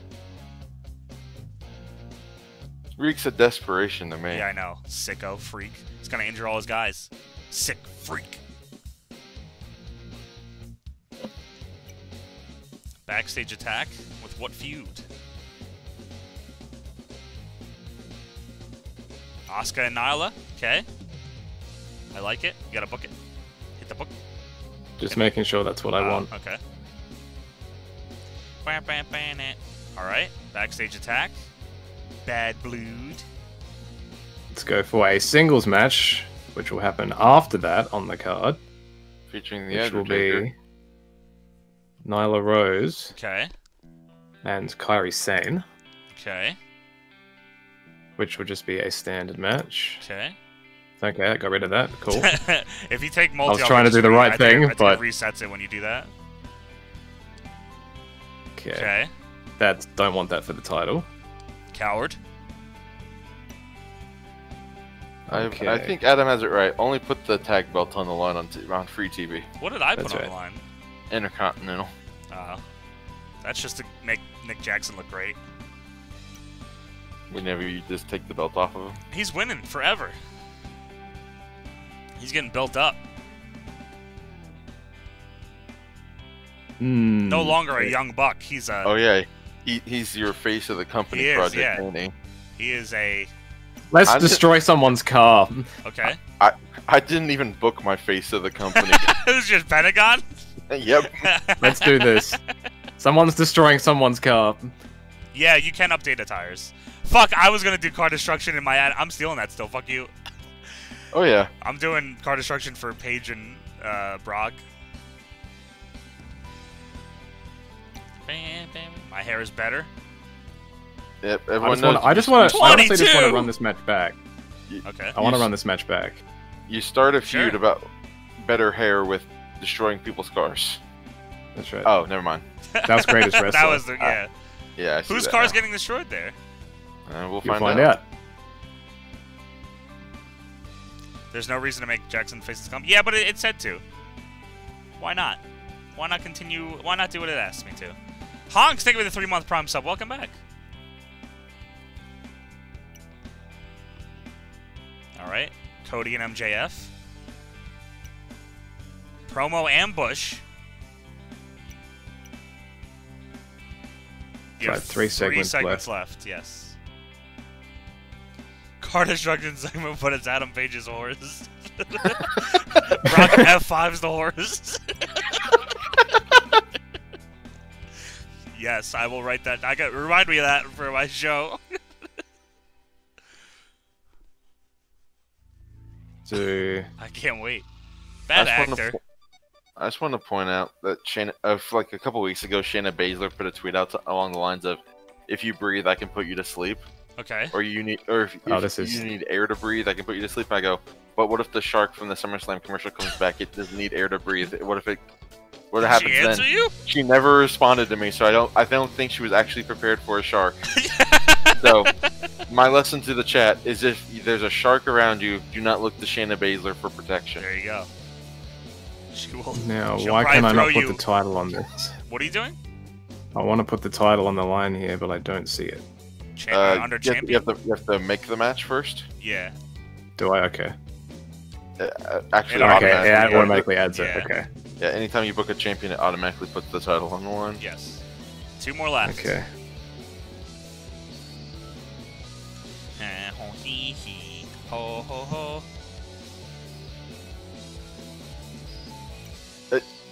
[SPEAKER 2] Reeks of desperation to me.
[SPEAKER 1] Yeah, I know. Sicko freak. He's gonna injure all his guys. Sick freak. Backstage attack with what feud? Asuka and Nyla. Okay. I like it. You gotta book it. Hit the book.
[SPEAKER 3] Just making sure that's what I
[SPEAKER 1] Uh,
[SPEAKER 3] want.
[SPEAKER 1] Okay. Bam, bam, bam, it. All right. Backstage attack. Bad blood.
[SPEAKER 3] Let's go for a singles match, which will happen after that on the card,
[SPEAKER 2] Featuring the
[SPEAKER 3] which will be Nyla Rose
[SPEAKER 1] Okay.
[SPEAKER 3] and Kairi Sane,
[SPEAKER 1] Okay.
[SPEAKER 3] which will just be a standard match.
[SPEAKER 1] Okay.
[SPEAKER 3] Okay, I got rid of that. Cool. [LAUGHS]
[SPEAKER 1] if you take multi,
[SPEAKER 3] I was trying to do the right thing,
[SPEAKER 1] I think
[SPEAKER 3] but-
[SPEAKER 1] it resets it when you do that.
[SPEAKER 3] Okay.
[SPEAKER 1] Okay.
[SPEAKER 3] That don't want that for the title.
[SPEAKER 1] Coward.
[SPEAKER 2] I, I think Adam has it right. Only put the tag belt on the line on, t- on free TV.
[SPEAKER 1] What did I
[SPEAKER 3] That's
[SPEAKER 1] put on
[SPEAKER 3] right.
[SPEAKER 1] the line?
[SPEAKER 2] Intercontinental.
[SPEAKER 1] Uh, that's just to make Nick Jackson look great.
[SPEAKER 2] Whenever you just take the belt off of him.
[SPEAKER 1] He's winning forever. He's getting built up.
[SPEAKER 3] Hmm.
[SPEAKER 1] No longer a young buck. He's a
[SPEAKER 2] Oh yeah, he, he's your face of the company
[SPEAKER 1] He is,
[SPEAKER 2] project,
[SPEAKER 1] yeah.
[SPEAKER 2] ain't he?
[SPEAKER 1] he is a
[SPEAKER 3] Let's
[SPEAKER 2] I'm ju-
[SPEAKER 3] destroy someone's car.
[SPEAKER 1] okay.
[SPEAKER 2] I didn't even book my face of the company.
[SPEAKER 1] it was just Pentagon. [LAUGHS]
[SPEAKER 2] yep. [LAUGHS]
[SPEAKER 3] Let's do this. Someone's destroying someone's car.
[SPEAKER 1] yeah, you can update the tires. Fuck, I was gonna do car destruction in my ad. I'm stealing that still. Fuck you.
[SPEAKER 2] Oh yeah.
[SPEAKER 1] I'm doing car destruction for Paige and uh, Brock. Bam, bam. My hair is better.
[SPEAKER 2] Yep.
[SPEAKER 3] I
[SPEAKER 2] Everyone
[SPEAKER 3] just
[SPEAKER 2] knows.
[SPEAKER 3] want. I just want to. I honestly just want to run this match back.
[SPEAKER 1] Okay.
[SPEAKER 3] I want to run this match back.
[SPEAKER 2] You start a feud
[SPEAKER 1] Sure.
[SPEAKER 2] about better hair with destroying people's cars.
[SPEAKER 3] That's right.
[SPEAKER 2] Oh, never mind. [LAUGHS]
[SPEAKER 3] That was greatest wrestler.
[SPEAKER 1] that was the yeah.
[SPEAKER 2] Yeah. I see
[SPEAKER 1] Whose
[SPEAKER 2] that
[SPEAKER 1] car's
[SPEAKER 2] now.
[SPEAKER 1] getting destroyed there?
[SPEAKER 2] Uh, we'll
[SPEAKER 3] You'll
[SPEAKER 2] find,
[SPEAKER 3] find
[SPEAKER 2] out.
[SPEAKER 3] out.
[SPEAKER 1] There's no reason to make Jackson face the company. Yeah, but it, it said to. Why not? Why not continue? Why not do what it asked me to? Honks, thank you for the three month prime sub. Welcome back. All right, Cody and MJF. Promo ambush. You
[SPEAKER 3] Right,
[SPEAKER 1] have
[SPEAKER 3] three segments
[SPEAKER 1] segments left. Yes. Car destruction segment, but it's Adam Page's horse. [LAUGHS] Brock [LAUGHS] F5's the horse. yes, I will write that. I got remind me of that for my show. [LAUGHS]
[SPEAKER 3] So
[SPEAKER 1] I can't wait. Bad
[SPEAKER 2] just wanna
[SPEAKER 1] actor.
[SPEAKER 2] po- I just want to point out that Shayna, uh, like a couple weeks ago, Shayna Baszler put a tweet out to, along the lines of, "If you breathe, I can put you to sleep,"
[SPEAKER 1] Okay.
[SPEAKER 2] or you need, or if,
[SPEAKER 3] Oh,
[SPEAKER 2] if
[SPEAKER 3] this is-
[SPEAKER 2] you need air to breathe, I can put you to sleep. I go, but what if the shark from the SummerSlam commercial comes back? It doesn't need air to breathe. What if it? What
[SPEAKER 1] Did
[SPEAKER 2] happens
[SPEAKER 1] she answer
[SPEAKER 2] then?
[SPEAKER 1] you?
[SPEAKER 2] She never responded to me, so I don't. I don't think she was actually prepared for a shark. [LAUGHS] so, my lesson to the chat is: if there's a shark around you, do not look to Shayna Baszler for protection.
[SPEAKER 1] There you go. She will.
[SPEAKER 3] now, why can I not
[SPEAKER 1] throw
[SPEAKER 3] put
[SPEAKER 1] you-
[SPEAKER 3] the title on this?
[SPEAKER 1] What are you doing?
[SPEAKER 3] I want to put the title on the line here, but I don't see it.
[SPEAKER 1] Champ-
[SPEAKER 2] Uh,
[SPEAKER 1] under
[SPEAKER 2] you, have,
[SPEAKER 1] champion?
[SPEAKER 2] have to, you have to make the match first.
[SPEAKER 1] Yeah.
[SPEAKER 3] Do I? Okay.
[SPEAKER 2] Uh, uh, actually,
[SPEAKER 1] It
[SPEAKER 3] Okay.
[SPEAKER 2] automatically,
[SPEAKER 3] Yeah, it automatically adds it. Okay.
[SPEAKER 2] yeah, anytime you book a champion, it automatically puts the title on the line.
[SPEAKER 1] Yes. Two more left.
[SPEAKER 3] Okay.
[SPEAKER 1] Ho, hee, hee. Ho, ho, ho.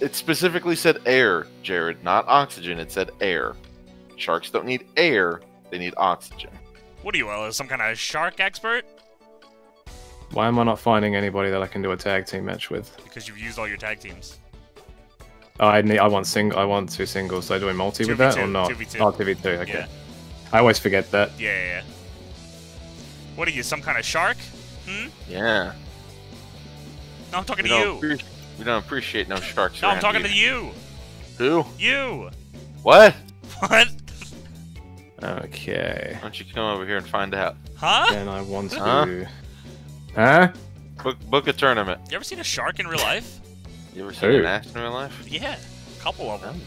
[SPEAKER 2] It specifically said air, Jared, not oxygen. It said air. Sharks don't need air; they need oxygen.
[SPEAKER 1] What are you, Will? Some kind of shark expert?
[SPEAKER 3] Why am I not finding anybody that I can do a tag team match with?
[SPEAKER 1] Because you've used all your tag teams.
[SPEAKER 3] Oh, I need. I want sing. I want two singles. So I do a multi with that or
[SPEAKER 1] 2v2,
[SPEAKER 3] not?
[SPEAKER 1] 2v2.
[SPEAKER 3] Oh, two v two. Okay.
[SPEAKER 1] Yeah.
[SPEAKER 3] I always forget that.
[SPEAKER 1] Yeah, yeah, yeah. What are you, some kind of shark? Hmm?
[SPEAKER 2] Yeah.
[SPEAKER 1] No, I'm talking
[SPEAKER 2] We
[SPEAKER 1] to you.
[SPEAKER 2] we don't appreciate no sharks
[SPEAKER 1] No, I'm talking
[SPEAKER 2] here.
[SPEAKER 1] to you.
[SPEAKER 2] Who?
[SPEAKER 1] You.
[SPEAKER 2] What? [LAUGHS]
[SPEAKER 1] What?
[SPEAKER 3] Okay.
[SPEAKER 2] Why don't you come over here and find out?
[SPEAKER 1] Huh?
[SPEAKER 3] Then I want to.
[SPEAKER 2] Huh?
[SPEAKER 3] Huh?
[SPEAKER 2] Book, book a tournament.
[SPEAKER 1] You ever seen a shark in real life?
[SPEAKER 2] You ever seen
[SPEAKER 3] Who?
[SPEAKER 2] an ass in real life?
[SPEAKER 1] Yeah, a couple of them,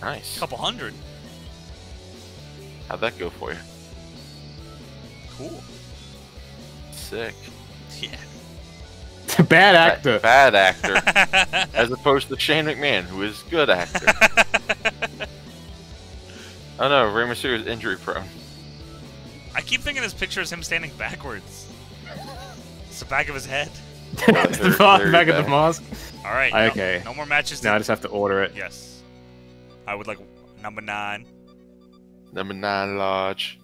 [SPEAKER 2] Nice.
[SPEAKER 1] a couple hundred.
[SPEAKER 2] How'd that go for you?
[SPEAKER 1] Cool.
[SPEAKER 2] Sick. [LAUGHS]
[SPEAKER 1] Yeah. [LAUGHS]
[SPEAKER 3] Bad
[SPEAKER 2] Bad-
[SPEAKER 3] actor.
[SPEAKER 2] Bad actor. [LAUGHS] As opposed to Shane McMahon, who is a good actor. Oh no, Rey Mysterio is injury prone.
[SPEAKER 1] I keep thinking his picture is him standing backwards. It's the back of his head.
[SPEAKER 3] That's the
[SPEAKER 2] Very-
[SPEAKER 3] far back of the mask.
[SPEAKER 1] All right. no-
[SPEAKER 3] Okay.
[SPEAKER 1] No, more matches.
[SPEAKER 3] Now I just have to order it.
[SPEAKER 1] yes. I would like number nine,
[SPEAKER 2] Number nine lodge.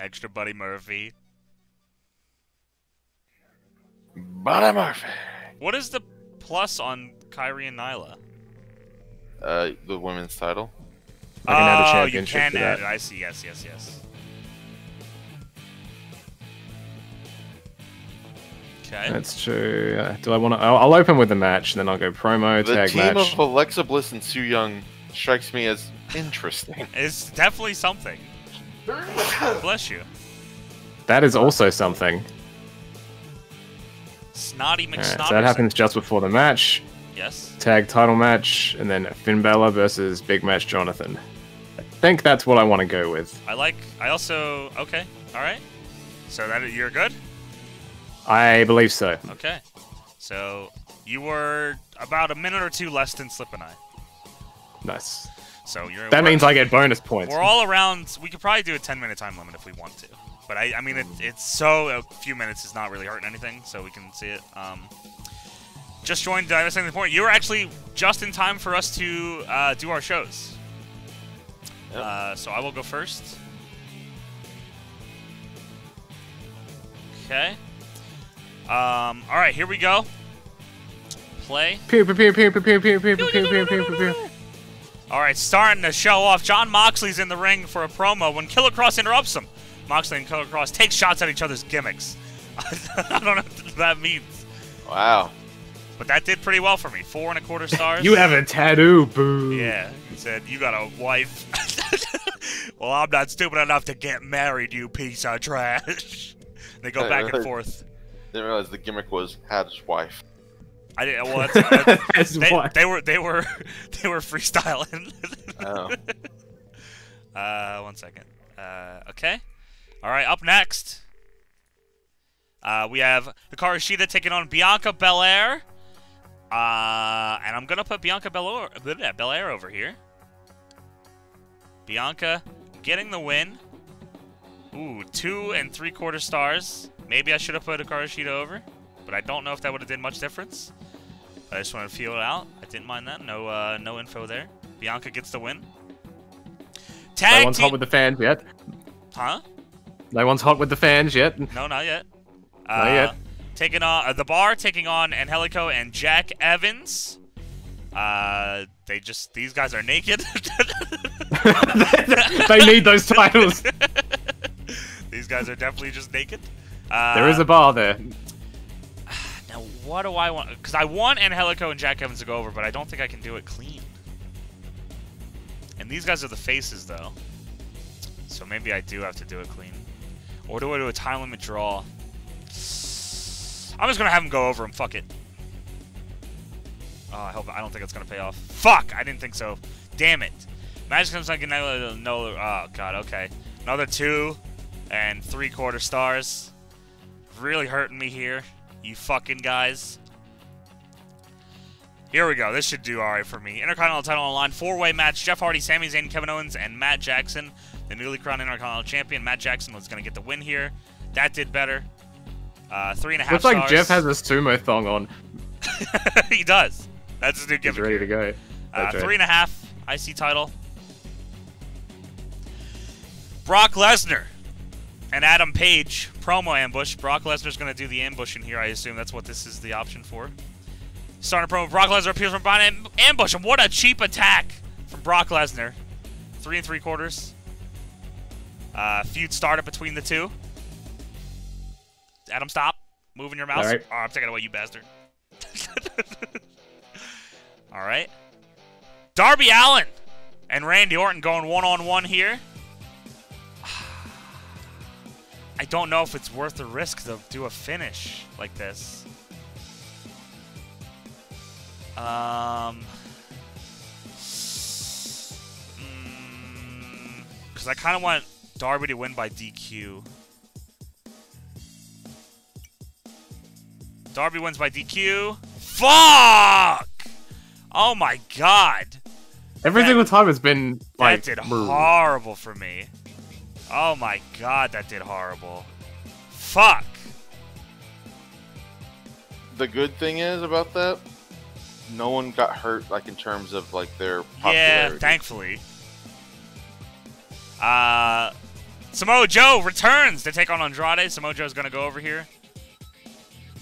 [SPEAKER 1] extra Buddy Murphy.
[SPEAKER 2] Buddy Murphy.
[SPEAKER 1] What is the plus on Kairi and Nyla?
[SPEAKER 2] Uh, the women's title.
[SPEAKER 3] I can add a
[SPEAKER 1] oh,
[SPEAKER 3] championship
[SPEAKER 1] you can
[SPEAKER 3] to
[SPEAKER 1] add
[SPEAKER 3] that.
[SPEAKER 1] it. I see. Yes, yes, yes. Okay.
[SPEAKER 3] That's true. Uh, do I want to? I'll, I'll open with the match, and then I'll go promo
[SPEAKER 2] The
[SPEAKER 3] tag
[SPEAKER 2] team
[SPEAKER 3] match.
[SPEAKER 2] of Alexa Bliss and Su Yung strikes me as interesting. [LAUGHS]
[SPEAKER 1] It's definitely something. Bless you.
[SPEAKER 3] That is also something.
[SPEAKER 1] Snotty
[SPEAKER 3] Alright,
[SPEAKER 1] McSnotterson.
[SPEAKER 3] so that happens just before the match.
[SPEAKER 1] Yes.
[SPEAKER 3] Tag title match, and then Finn Balor versus Big Match Jonathan. I think that's what I want to go with.
[SPEAKER 1] I like. I also. Okay. All right. So that you're good.
[SPEAKER 3] I believe so.
[SPEAKER 1] Okay. So you were about a minute or two less than Slip and I.
[SPEAKER 3] Nice.
[SPEAKER 1] So you're.
[SPEAKER 3] That means I get bonus points.
[SPEAKER 1] We're all around. We could probably do a 10 minute time limit if we want to. But I, I mean, it, it's so a few minutes is not really hurting anything, so we can see it. Um, just joined Dynasty the Point. You were actually just in time for us to uh, do our shows.
[SPEAKER 2] Yep.
[SPEAKER 1] Uh, so I will go first. Okay. Um, all right, here we go. Play. All right, starting to show off. Jon Moxley's in the ring for a promo when Killer Kross interrupts him. Moxley and Killer Kross take shots at each other's gimmicks. I don't know what that means,
[SPEAKER 2] Wow.
[SPEAKER 1] but that did pretty well for me. Four and a quarter stars.
[SPEAKER 3] You have a tattoo, boo.
[SPEAKER 1] Yeah, he said you got a wife. [LAUGHS] well, I'm not stupid enough to get married, you piece of trash. [LAUGHS] they go back and forth.
[SPEAKER 2] Didn't realize the gimmick was had his wife.
[SPEAKER 1] I didn't. Well, that's, [LAUGHS]
[SPEAKER 3] That's
[SPEAKER 1] they,
[SPEAKER 3] what.
[SPEAKER 1] they were they were they were freestyling.
[SPEAKER 2] Oh.
[SPEAKER 1] Uh, one second. Uh, okay. All right. Up next, uh, we have Hikaru Shida taking on Bianca Belair. Uh, and I'm gonna put Bianca Belair, Belair over here. Bianca getting the win. Ooh, two and three quarter stars. Maybe I should have put Hikaru Shida over, but I don't know if that would have did much difference. I just want to feel it out. I didn't mind that. No, uh, no info there. Bianca gets the win. Tag
[SPEAKER 3] No
[SPEAKER 1] one's
[SPEAKER 3] hot with the fans yet.
[SPEAKER 1] huh?
[SPEAKER 3] No one's hot with the fans yet.
[SPEAKER 1] No, not yet.
[SPEAKER 3] Not
[SPEAKER 1] Uh,
[SPEAKER 3] yet.
[SPEAKER 1] Taking on uh, the bar, taking on Angelico and Jack Evans. Uh, they just these guys are naked. [LAUGHS]
[SPEAKER 3] they need those titles.
[SPEAKER 1] these guys are definitely just naked. Uh,
[SPEAKER 3] There is a bar there.
[SPEAKER 1] now. What do I want? Because I want Angelico and Jack Evans to go over, but I don't think I can do it clean. And these guys are the faces, though. So maybe I do have to do it clean. Or do I do a time limit draw? I'm just gonna have him go over him. Fuck it. Oh, I hope I don't think it's gonna pay off. Fuck! I didn't think so. Damn it. Magic comes like another no. Oh god. Okay. Another two and three quarter stars. Really hurting me here, you fucking guys. Here we go. This should do alright for me. Intercontinental title on the line. Four-way match. Jeff Hardy, Sami Zayn, Kevin Owens, and Matt Jackson. The newly crowned Intercontinental Champion. Matt Jackson was going to get the win here. That did better. Uh, three and a half
[SPEAKER 3] Looks like. Jeff has a sumo thong on. [LAUGHS]
[SPEAKER 1] he does. That's his new gimmick.
[SPEAKER 3] He's ready to go.
[SPEAKER 1] Uh,
[SPEAKER 3] right.
[SPEAKER 1] three and a half IC title. Brock Lesnar and Adam Page promo ambush. Brock Lesnar's going to do the ambush in here. I assume that's what this is the option for. Starting a promo. Brock Lesnar appears from behind and ambush him. What a cheap attack from Brock Lesnar. Three and three quarters. Uh, feud started between the two. Adam, stop moving your mouse.
[SPEAKER 3] All right.
[SPEAKER 1] Oh, I'm taking it away, you bastard. [LAUGHS] All right. Darby Allin and Randy Orton going one on one here. I don't know if it's worth the risk to do a finish like this. Um. Because I kind of want Darby to win by DQ. Darby wins by DQ. Fuck! Oh my god.
[SPEAKER 3] Every
[SPEAKER 1] That-
[SPEAKER 3] single time has been like
[SPEAKER 1] that did horrible for me. Oh my god, that did horrible. Fuck.
[SPEAKER 2] The good thing is about that, no one got hurt like in terms of like their
[SPEAKER 1] Yeah, thankfully. Uh, Samoa Joe returns to take on Andrade. Samoa Joe's gonna go over here.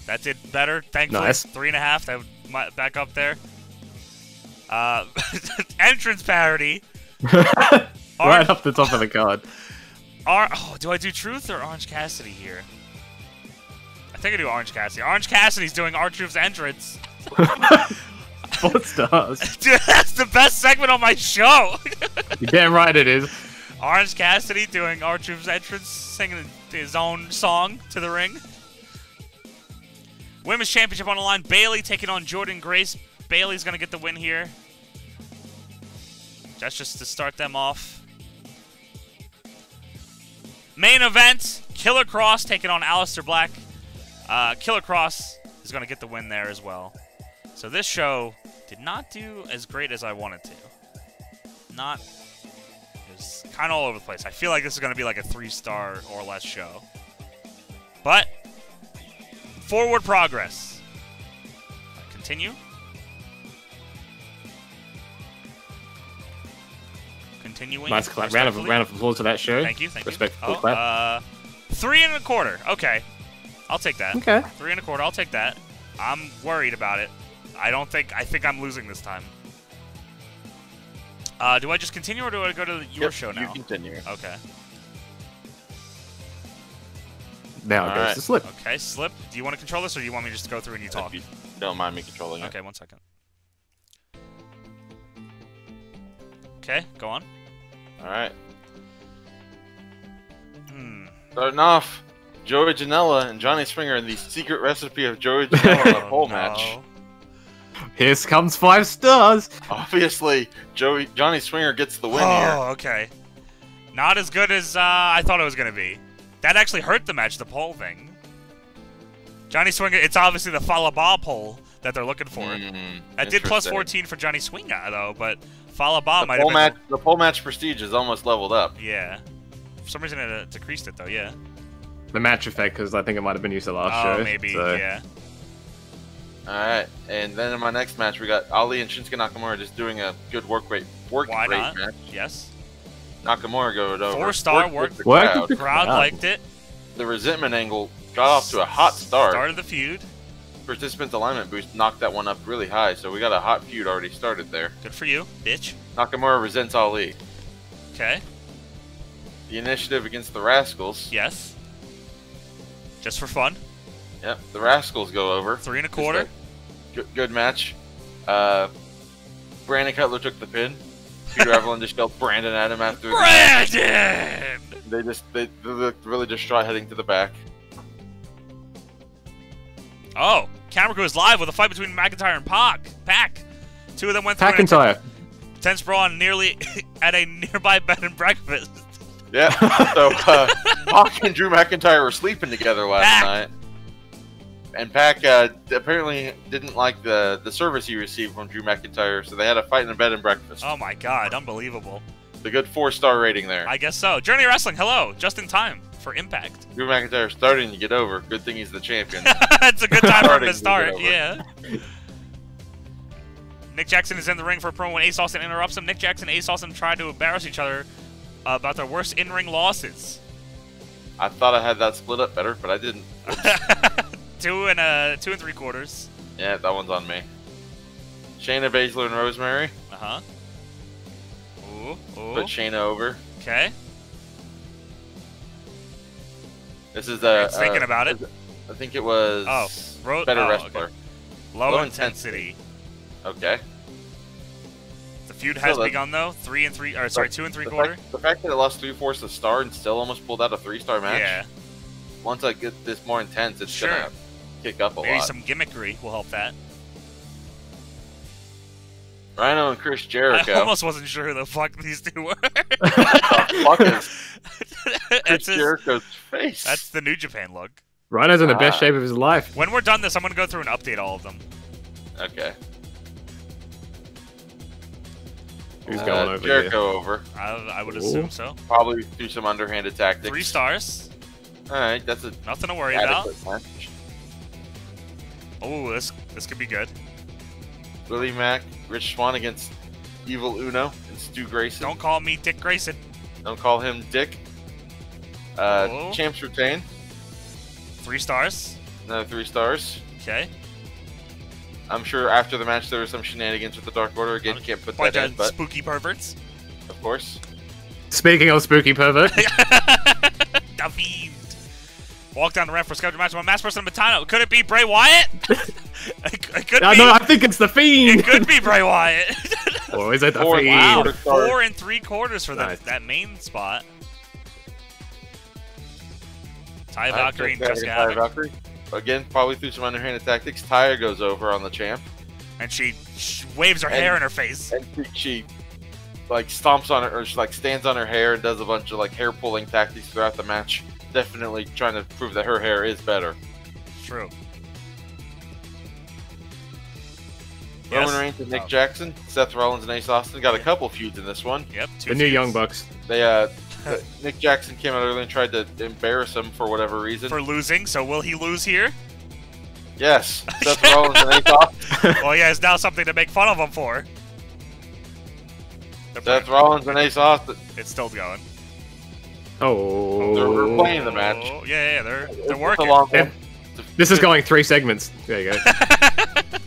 [SPEAKER 1] That did better, thankfully.
[SPEAKER 3] Nice.
[SPEAKER 1] Three and a half. That might back up there. Uh, [LAUGHS] entrance parody. [LAUGHS]
[SPEAKER 3] right off the top of the card.
[SPEAKER 1] Or- oh, do I do Truth or Orange Cassidy here? I think I do Orange Cassidy. Orange Cassidy's doing R-Truth's entrance. [LAUGHS]
[SPEAKER 3] Four stars. [LAUGHS]
[SPEAKER 1] Dude, that's the best segment on my show. [LAUGHS]
[SPEAKER 3] You're damn right it is.
[SPEAKER 1] Orange Cassidy doing R-Truth's entrance, singing his own song to the ring. Women's Championship on the line. Bayley taking on Jordynne Grace. Bayley's gonna get the win here. That's just to start them off. Main event: Killer Kross taking on Aleister Black. Uh, Killer Kross is gonna get the win there as well. So this show did not do as great as I wanted to. Not it was kind of all over the place. I feel like this is going to be like a three star or less show. But, forward progress. Continue. Continuing.
[SPEAKER 3] Nice clap. Round of round of applause to that show.
[SPEAKER 1] Thank you, thank
[SPEAKER 3] Respectful
[SPEAKER 1] you. Oh,
[SPEAKER 3] clap.
[SPEAKER 1] uh, three and a quarter. Okay. I'll take that.
[SPEAKER 3] Okay.
[SPEAKER 1] Three and a quarter. I'll take that. I'm worried about it. I don't think. I think I'm losing this time. Uh, do I just continue or do I go to your
[SPEAKER 2] Yep,
[SPEAKER 1] show
[SPEAKER 2] You
[SPEAKER 1] now?
[SPEAKER 2] continue.
[SPEAKER 1] Okay.
[SPEAKER 3] Now it goes
[SPEAKER 2] Alright.
[SPEAKER 3] to slip.
[SPEAKER 1] Okay, Slip, do you want to control this or do you want me just to just go through and you talk?
[SPEAKER 2] You don't mind me controlling it.
[SPEAKER 1] Okay, one second. Okay, go on.
[SPEAKER 2] All right.
[SPEAKER 1] Hmm.
[SPEAKER 2] Starting off, Joey Janela and Johnny Swinger in the secret recipe of Joey [LAUGHS] Janela in a
[SPEAKER 1] Oh,
[SPEAKER 2] pole
[SPEAKER 1] no.
[SPEAKER 2] match.
[SPEAKER 3] Here comes five stars.
[SPEAKER 2] Obviously, Joey Johnny Swinger gets the win
[SPEAKER 1] oh,
[SPEAKER 2] here.
[SPEAKER 1] Oh, okay. Not as good as uh, I thought it was going to be. That actually hurt the match, the pole thing. Johnny Swinger, it's obviously the Falaba pole that they're looking for.
[SPEAKER 2] Mm,
[SPEAKER 1] I did 14 for Johnny Swinga, though, but Falaba
[SPEAKER 2] The
[SPEAKER 1] might have
[SPEAKER 2] pole
[SPEAKER 1] been.
[SPEAKER 2] match, the pole match prestige is almost leveled up.
[SPEAKER 1] Yeah. For some reason, it uh, decreased it, though, yeah.
[SPEAKER 3] The match effect, because I think it might have been used the last
[SPEAKER 1] oh,
[SPEAKER 3] show.
[SPEAKER 1] maybe,
[SPEAKER 3] so-
[SPEAKER 1] yeah.
[SPEAKER 2] All right, and then in my next match, we got Ali and Shinsuke Nakamura just doing a good work rate, work
[SPEAKER 1] Why
[SPEAKER 2] rate
[SPEAKER 1] not?
[SPEAKER 2] match.
[SPEAKER 1] Yes.
[SPEAKER 2] Nakamura goes over.
[SPEAKER 1] Four-star
[SPEAKER 2] worked with the
[SPEAKER 3] Worked
[SPEAKER 2] crowd.
[SPEAKER 3] the
[SPEAKER 1] Crowd liked it.
[SPEAKER 2] The resentment angle got off to a hot start.
[SPEAKER 1] Started the feud.
[SPEAKER 2] Participants alignment boost knocked that one up really high, so we got a hot feud already started there.
[SPEAKER 1] Good for you, bitch.
[SPEAKER 2] Nakamura resents Ali.
[SPEAKER 1] Okay.
[SPEAKER 2] The initiative against the Rascals.
[SPEAKER 1] Yes. Just for fun.
[SPEAKER 2] Yep, the Rascals go over.
[SPEAKER 1] Three and a quarter.
[SPEAKER 2] Good, good match. Uh, Brandon Cutler took the pin. Peter [LAUGHS] Avalon just yelled Brandon at him after. the.
[SPEAKER 1] Brandon!
[SPEAKER 2] They just they, they looked really distraught heading to the back.
[SPEAKER 1] Oh, camera crew is live with a fight between McIntyre and Pac. Pac. Two of them went through
[SPEAKER 3] McIntyre.
[SPEAKER 1] intense brawl nearly [LAUGHS] at a nearby bed and breakfast.
[SPEAKER 2] Yeah. [LAUGHS] so uh, Pac and Drew McIntyre were sleeping together last
[SPEAKER 1] Pac.
[SPEAKER 2] night, and Pac uh, apparently didn't like the the service he received from Drew McIntyre, so they had a fight in a bed and breakfast.
[SPEAKER 1] Oh my god, unbelievable.
[SPEAKER 2] The good four star rating there.
[SPEAKER 1] I guess so. Journey Wrestling, hello. Just in time for Impact.
[SPEAKER 2] Drew McIntyre starting to get over. Good thing he's the champion. [LAUGHS]
[SPEAKER 1] it's a good time for him to
[SPEAKER 2] to
[SPEAKER 1] start.
[SPEAKER 2] over.
[SPEAKER 1] Yeah. Nick Jackson is in the ring for a promo when Ace Austin interrupts him. Nick Jackson and Ace Austin try to embarrass each other about their worst in-ring losses.
[SPEAKER 2] I thought I had that split up better, but I didn't. [LAUGHS]
[SPEAKER 1] two and uh, two and three quarters.
[SPEAKER 2] Yeah, that one's on me. Shayna Baszler and Rosemary
[SPEAKER 1] Uh huh. Ooh, ooh.
[SPEAKER 2] put Shayna over.
[SPEAKER 1] Okay.
[SPEAKER 2] This is a.
[SPEAKER 1] It's thinking
[SPEAKER 2] uh,
[SPEAKER 1] about it.
[SPEAKER 2] I think it was.
[SPEAKER 1] Oh, ro-
[SPEAKER 2] better
[SPEAKER 1] oh,
[SPEAKER 2] wrestler.
[SPEAKER 1] okay. Low,
[SPEAKER 2] Low
[SPEAKER 1] intensity.
[SPEAKER 2] Okay.
[SPEAKER 1] The feud has begun though. Three and three, or sorry, two and three
[SPEAKER 2] the
[SPEAKER 1] quarter.
[SPEAKER 2] Fact, the fact that it lost three fourths a star and still almost pulled out a three star match.
[SPEAKER 1] Yeah,
[SPEAKER 2] Once I get this more intense, it's
[SPEAKER 1] Sure.
[SPEAKER 2] gonna kick up a
[SPEAKER 1] maybe
[SPEAKER 2] lot.
[SPEAKER 1] some gimmickry will help that.
[SPEAKER 2] Rhino and Chris Jericho.
[SPEAKER 1] I almost wasn't sure who the fuck these two were. [LAUGHS]
[SPEAKER 2] fuck is [LAUGHS] Chris
[SPEAKER 1] That's his-
[SPEAKER 2] Jericho's face.
[SPEAKER 1] That's the New Japan look.
[SPEAKER 3] Rhino's in the best
[SPEAKER 2] Ah.
[SPEAKER 3] shape of his life.
[SPEAKER 1] When we're done this, I'm gonna go through and update all of them.
[SPEAKER 2] okay.
[SPEAKER 3] Who's
[SPEAKER 2] Uh,
[SPEAKER 3] going over
[SPEAKER 2] Jericho over.
[SPEAKER 1] I, I would
[SPEAKER 3] Ooh.
[SPEAKER 1] assume so.
[SPEAKER 2] Probably do some underhanded tactics.
[SPEAKER 1] Three stars.
[SPEAKER 2] All right, that's a
[SPEAKER 1] Nothing to worry about.
[SPEAKER 2] match.
[SPEAKER 1] Oh, this this could be good.
[SPEAKER 2] Willie Mack, Rich Swann against Evil Uno and Stu Grayson.
[SPEAKER 1] Don't call me Dick Grayson.
[SPEAKER 2] Don't call him Dick. Uh,
[SPEAKER 1] Oh.
[SPEAKER 2] Champs retain.
[SPEAKER 1] Three stars.
[SPEAKER 2] Another three stars.
[SPEAKER 1] Okay.
[SPEAKER 2] I'm sure after the match there was some shenanigans with the Dark Order. Again, you can't put that in, but
[SPEAKER 1] spooky perverts.
[SPEAKER 2] of course.
[SPEAKER 3] Speaking of spooky pervert,
[SPEAKER 1] the [LAUGHS] Fiend. Walk down the ramp for scheduled match with Mass Person Matano. Could it be Bray Wyatt? [LAUGHS] it, it could
[SPEAKER 3] I
[SPEAKER 1] be.
[SPEAKER 3] know. I think it's the fiend.
[SPEAKER 1] It could be Bray Wyatt. [LAUGHS]
[SPEAKER 3] or is it the
[SPEAKER 2] Four-
[SPEAKER 3] fiend?
[SPEAKER 1] wow, four and three quarters for that that main spot.
[SPEAKER 2] Taya
[SPEAKER 1] Valkyrie and
[SPEAKER 2] Jeff
[SPEAKER 1] Jessicka
[SPEAKER 2] Ty
[SPEAKER 1] Havok.
[SPEAKER 2] Valkyrie. Again, probably through some underhanded tactics. Tyre goes over on the champ,
[SPEAKER 1] and she sh- waves her
[SPEAKER 2] And-
[SPEAKER 1] hair in her face.
[SPEAKER 2] and she, she like stomps on her, or she like stands on her hair and does a bunch of like hair pulling tactics throughout the match. Definitely trying to prove that her hair is better.
[SPEAKER 1] True.
[SPEAKER 2] Roman
[SPEAKER 1] Yes.
[SPEAKER 2] Reigns and Nick
[SPEAKER 1] Oh.
[SPEAKER 2] Jackson, Seth Rollins and Ace Austin got a couple feuds in this one.
[SPEAKER 1] Yep. Two
[SPEAKER 3] The new. Young Bucks.
[SPEAKER 2] They uh, Nick Jackson came out early and tried to embarrass him for whatever reason.
[SPEAKER 1] for losing. So will he lose here?
[SPEAKER 2] yes, [LAUGHS] Seth Rollins and Ace Austin. [LAUGHS]
[SPEAKER 1] well, he has now something to make fun of him for. They're
[SPEAKER 2] Seth
[SPEAKER 1] playing-
[SPEAKER 2] Rollins and Ace Austin.
[SPEAKER 1] It's still going.
[SPEAKER 3] Oh.
[SPEAKER 2] They're replaying the match.
[SPEAKER 1] Oh, yeah, yeah, they're
[SPEAKER 2] It's
[SPEAKER 1] they're
[SPEAKER 2] a
[SPEAKER 1] working.
[SPEAKER 2] long
[SPEAKER 3] Yeah. This is going three segments. There you go. [LAUGHS]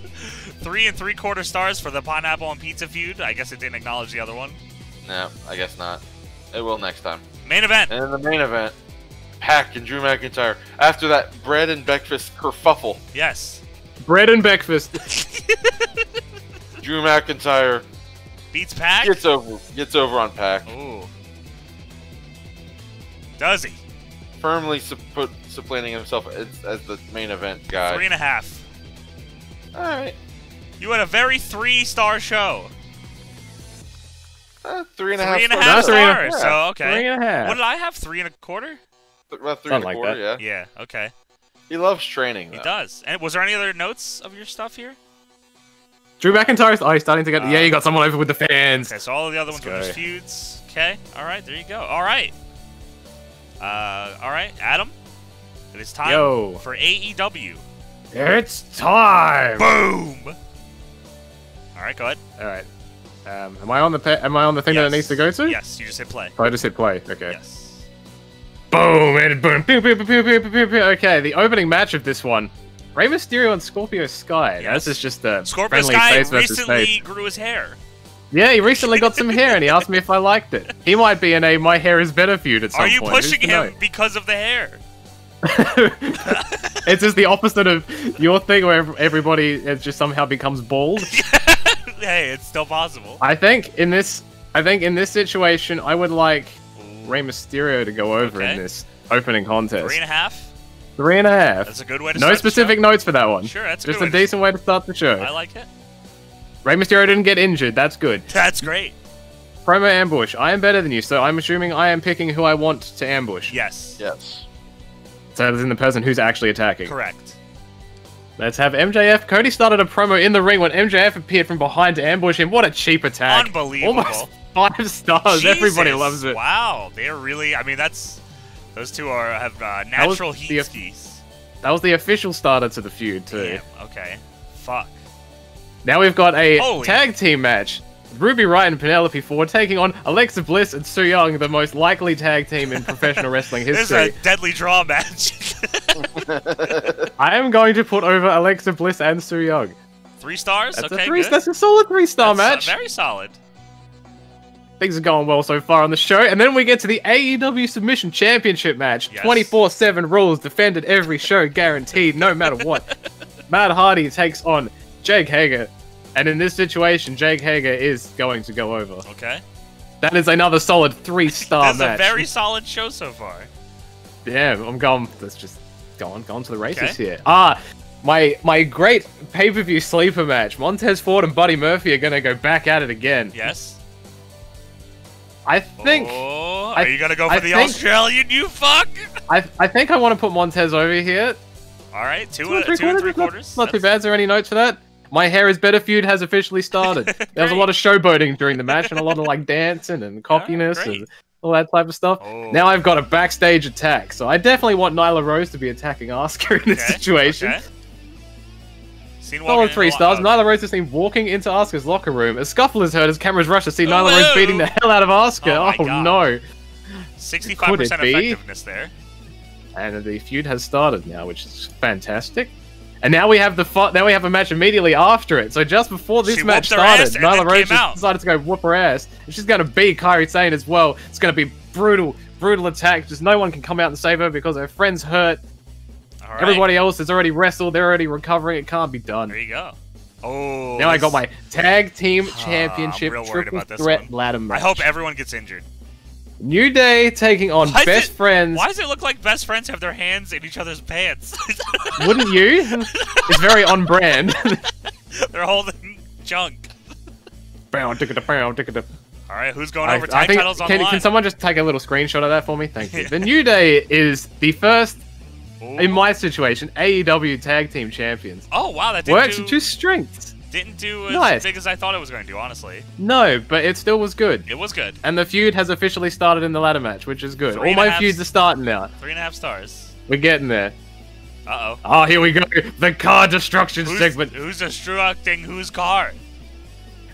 [SPEAKER 1] Three and three quarter stars for the pineapple and pizza feud. I guess it didn't acknowledge the other one.
[SPEAKER 2] No, I guess not. It will next time.
[SPEAKER 1] Main event.
[SPEAKER 2] And in the main event, PAC and Drew McIntyre. After that bread and breakfast kerfuffle,
[SPEAKER 1] Yes.
[SPEAKER 3] Bread and breakfast. [LAUGHS]
[SPEAKER 2] Drew McIntyre
[SPEAKER 1] Beats PAC.
[SPEAKER 2] gets over gets over on PAC,
[SPEAKER 1] Ooh. Does he?
[SPEAKER 2] firmly suppo- supplanting himself as, as the main event guy.
[SPEAKER 1] Three and a half.
[SPEAKER 2] All right,
[SPEAKER 1] You had a very three star show.
[SPEAKER 2] Uh, three and a half.
[SPEAKER 1] Three and a
[SPEAKER 2] stars.
[SPEAKER 1] half
[SPEAKER 3] That's three and a-
[SPEAKER 1] stars.
[SPEAKER 2] yeah.
[SPEAKER 1] So okay.
[SPEAKER 3] Three and a half.
[SPEAKER 1] What did I have? Three and a quarter?
[SPEAKER 2] About three and a
[SPEAKER 3] Something like
[SPEAKER 2] quarter.
[SPEAKER 3] that.
[SPEAKER 2] Yeah.
[SPEAKER 1] Yeah. Okay.
[SPEAKER 2] He loves training.
[SPEAKER 1] He does. And was there any other notes of your stuff here?
[SPEAKER 3] Drew McIntyre's. Oh, he's starting to get.
[SPEAKER 1] Uh,
[SPEAKER 3] yeah, you got someone over with the fans.
[SPEAKER 1] Okay, so all of the other
[SPEAKER 3] Let's
[SPEAKER 1] ones were just
[SPEAKER 3] go.
[SPEAKER 1] feuds. Okay. All right. There you go. All right. Uh. All right, Adam. It is time
[SPEAKER 3] Yo.
[SPEAKER 1] for AEW.
[SPEAKER 3] It's time.
[SPEAKER 1] Boom. All right. Go ahead.
[SPEAKER 3] All right. Um, am I on the pe- am I on the thing that it needs to go to?
[SPEAKER 1] Yes. You just hit play.
[SPEAKER 3] Oh, I just hit play. Okay.
[SPEAKER 1] Yes.
[SPEAKER 3] Boom and boom. Pew, pew, pew. Okay, the opening match of this one. Rey Mysterio and Scorpio Sky.
[SPEAKER 1] Yes.
[SPEAKER 3] This is just a
[SPEAKER 1] Scorpio
[SPEAKER 3] friendly
[SPEAKER 1] Sky
[SPEAKER 3] face versus
[SPEAKER 1] recently
[SPEAKER 3] face.
[SPEAKER 1] grew his hair.
[SPEAKER 3] Yeah, he recently got some hair and he asked me if I liked it. He might be in a my hair is better feud at some
[SPEAKER 1] Are you
[SPEAKER 3] point.
[SPEAKER 1] Pushing him because of the hair?
[SPEAKER 3] know? [LAUGHS] it's just the opposite of your thing where everybody just somehow becomes bald. [LAUGHS] [LAUGHS]
[SPEAKER 1] hey, it's still possible.
[SPEAKER 3] I think in this I think in this situation I would like Rey Mysterio to go over
[SPEAKER 1] Okay.
[SPEAKER 3] in this opening contest.
[SPEAKER 1] Three and a half.
[SPEAKER 3] Three and a half.
[SPEAKER 1] That's a good way to
[SPEAKER 3] No
[SPEAKER 1] start the
[SPEAKER 3] specific
[SPEAKER 1] show.
[SPEAKER 3] notes for that one.
[SPEAKER 1] Sure, that's a
[SPEAKER 3] Just
[SPEAKER 1] good
[SPEAKER 3] a
[SPEAKER 1] way to-
[SPEAKER 3] decent way to start the show.
[SPEAKER 1] I like it.
[SPEAKER 3] Rey Mysterio didn't get injured. That's good. [LAUGHS]
[SPEAKER 1] That's great.
[SPEAKER 3] Promo ambush. I am better than you, so I'm assuming I am picking who I want to ambush.
[SPEAKER 1] Yes.
[SPEAKER 2] Yes.
[SPEAKER 3] So as in the person who's actually attacking.
[SPEAKER 1] Correct.
[SPEAKER 3] Let's have MJF. Cody started a promo in the ring when MJF appeared from behind to ambush him. What a cheap attack.
[SPEAKER 1] Unbelievable.
[SPEAKER 3] Almost five stars. Everybody loves it.
[SPEAKER 1] Wow, they're really. I mean, that's those two are have uh, natural
[SPEAKER 3] the-
[SPEAKER 1] heat skis.
[SPEAKER 3] That was the official starter to the feud, too.
[SPEAKER 1] Damn. Okay. Fuck.
[SPEAKER 3] Now we've got a
[SPEAKER 1] Holy-
[SPEAKER 3] tag team match. Ruby Riott and Penelope Ford taking on Alexa Bliss and Su Yung, the most likely tag team in professional wrestling history.
[SPEAKER 1] This is a deadly draw match. [LAUGHS]
[SPEAKER 3] I am going to put over Alexa Bliss and Su Yung.
[SPEAKER 1] Three stars.
[SPEAKER 3] That's
[SPEAKER 1] okay.
[SPEAKER 3] a three.
[SPEAKER 1] good.
[SPEAKER 3] That's a solid three-star
[SPEAKER 1] That's, uh,
[SPEAKER 3] match.
[SPEAKER 1] very solid.
[SPEAKER 3] Things are going well so far on the show. And then we get to the AEW Submission Championship match.
[SPEAKER 1] Yes.
[SPEAKER 3] 24 7 rules defended every show, guaranteed, no matter what. [LAUGHS] Matt Hardy takes on Jake Hager. And in this situation, Jake Hager is going to go over.
[SPEAKER 1] Okay.
[SPEAKER 3] That is another solid three star [LAUGHS]
[SPEAKER 1] This is a very solid show so far.
[SPEAKER 3] Yeah, I'm going. Let's just go on, go on to the races
[SPEAKER 1] Okay.
[SPEAKER 3] here. Ah, my my great pay per view sleeper match. Montez Ford and Buddy Murphy are gonna go back at it again.
[SPEAKER 1] Yes.
[SPEAKER 3] I think
[SPEAKER 1] Oh,
[SPEAKER 3] I-
[SPEAKER 1] are you gonna go for
[SPEAKER 3] I
[SPEAKER 1] the
[SPEAKER 3] think-
[SPEAKER 1] Australian? You fuck.
[SPEAKER 3] I I think I want to put Montez over here.
[SPEAKER 1] All right, two,
[SPEAKER 3] Two and
[SPEAKER 1] two and
[SPEAKER 3] quarters.
[SPEAKER 1] three
[SPEAKER 3] is not-
[SPEAKER 1] quarters.
[SPEAKER 3] Not, too bad. Is there any notes for that? My hair is better feud has officially started. [LAUGHS] there was a lot of showboating during the match and a lot of like dancing and cockiness
[SPEAKER 1] great.
[SPEAKER 3] and all that type of stuff.
[SPEAKER 1] Oh.
[SPEAKER 3] Now I've got a backstage attack, so I definitely want Nyla Rose to be attacking Oscar in this
[SPEAKER 1] Okay,
[SPEAKER 3] situation.
[SPEAKER 1] okay.
[SPEAKER 3] Solid three stars.
[SPEAKER 1] oh,
[SPEAKER 3] Nyla Rose is seen walking into Oscar's locker room. A scuffle is heard as cameras rush to see Nyla Rose beating the hell out of Oscar.
[SPEAKER 1] Oh
[SPEAKER 3] Oh, no.
[SPEAKER 1] 65%
[SPEAKER 3] Could it be?
[SPEAKER 1] effectiveness there.
[SPEAKER 3] And the feud has started now, which is fantastic. And now we have the fu- now we have a match immediately after it. So just before this
[SPEAKER 1] She
[SPEAKER 3] match started, Nyla Rose
[SPEAKER 1] came
[SPEAKER 3] just
[SPEAKER 1] out.
[SPEAKER 3] decided to go whoop her ass, and she's going to beat Kairi Sane as well. It's going to be brutal, brutal attack. Just no one can come out and save her because her friend's hurt.
[SPEAKER 1] Right.
[SPEAKER 3] Everybody else has already wrestled. They're already recovering. It can't be done.
[SPEAKER 1] There you go. Oh.
[SPEAKER 3] Now I got my tag team championship [SIGHS]
[SPEAKER 1] I'm real worried
[SPEAKER 3] triple
[SPEAKER 1] about this
[SPEAKER 3] threat
[SPEAKER 1] one.
[SPEAKER 3] ladder match.
[SPEAKER 1] I hope everyone gets injured.
[SPEAKER 3] New Day taking on
[SPEAKER 1] Why
[SPEAKER 3] best
[SPEAKER 1] did-
[SPEAKER 3] friends.
[SPEAKER 1] Why does it look like best friends have their hands in each other's pants? [LAUGHS]
[SPEAKER 3] Wouldn't you? it's very on brand. [LAUGHS]
[SPEAKER 1] They're holding junk.
[SPEAKER 3] Bow, ticka bow, ticka
[SPEAKER 1] All right, who's going
[SPEAKER 3] I,
[SPEAKER 1] over
[SPEAKER 3] I think,
[SPEAKER 1] titles on
[SPEAKER 3] can,
[SPEAKER 1] the line?
[SPEAKER 3] can someone just take a little screenshot of that for me? Thank you. [LAUGHS] the New Day is the first,
[SPEAKER 1] Ooh.
[SPEAKER 3] in my situation, AEW Tag Team Champions.
[SPEAKER 1] Oh wow, that
[SPEAKER 3] Works
[SPEAKER 1] do,
[SPEAKER 3] two strengths.
[SPEAKER 1] Didn't do as
[SPEAKER 3] Nice.
[SPEAKER 1] big as I thought it was going to do. Honestly,
[SPEAKER 3] No, but it still was good.
[SPEAKER 1] it was good.
[SPEAKER 3] And the feud has officially started in the ladder match, which is good.
[SPEAKER 1] Three
[SPEAKER 3] All my feuds are starting now.
[SPEAKER 1] Three and a half stars.
[SPEAKER 3] We're getting there.
[SPEAKER 1] Uh oh.
[SPEAKER 3] Oh, here we go. The car destruction
[SPEAKER 1] Who's,
[SPEAKER 3] segment.
[SPEAKER 1] who's destructing whose car?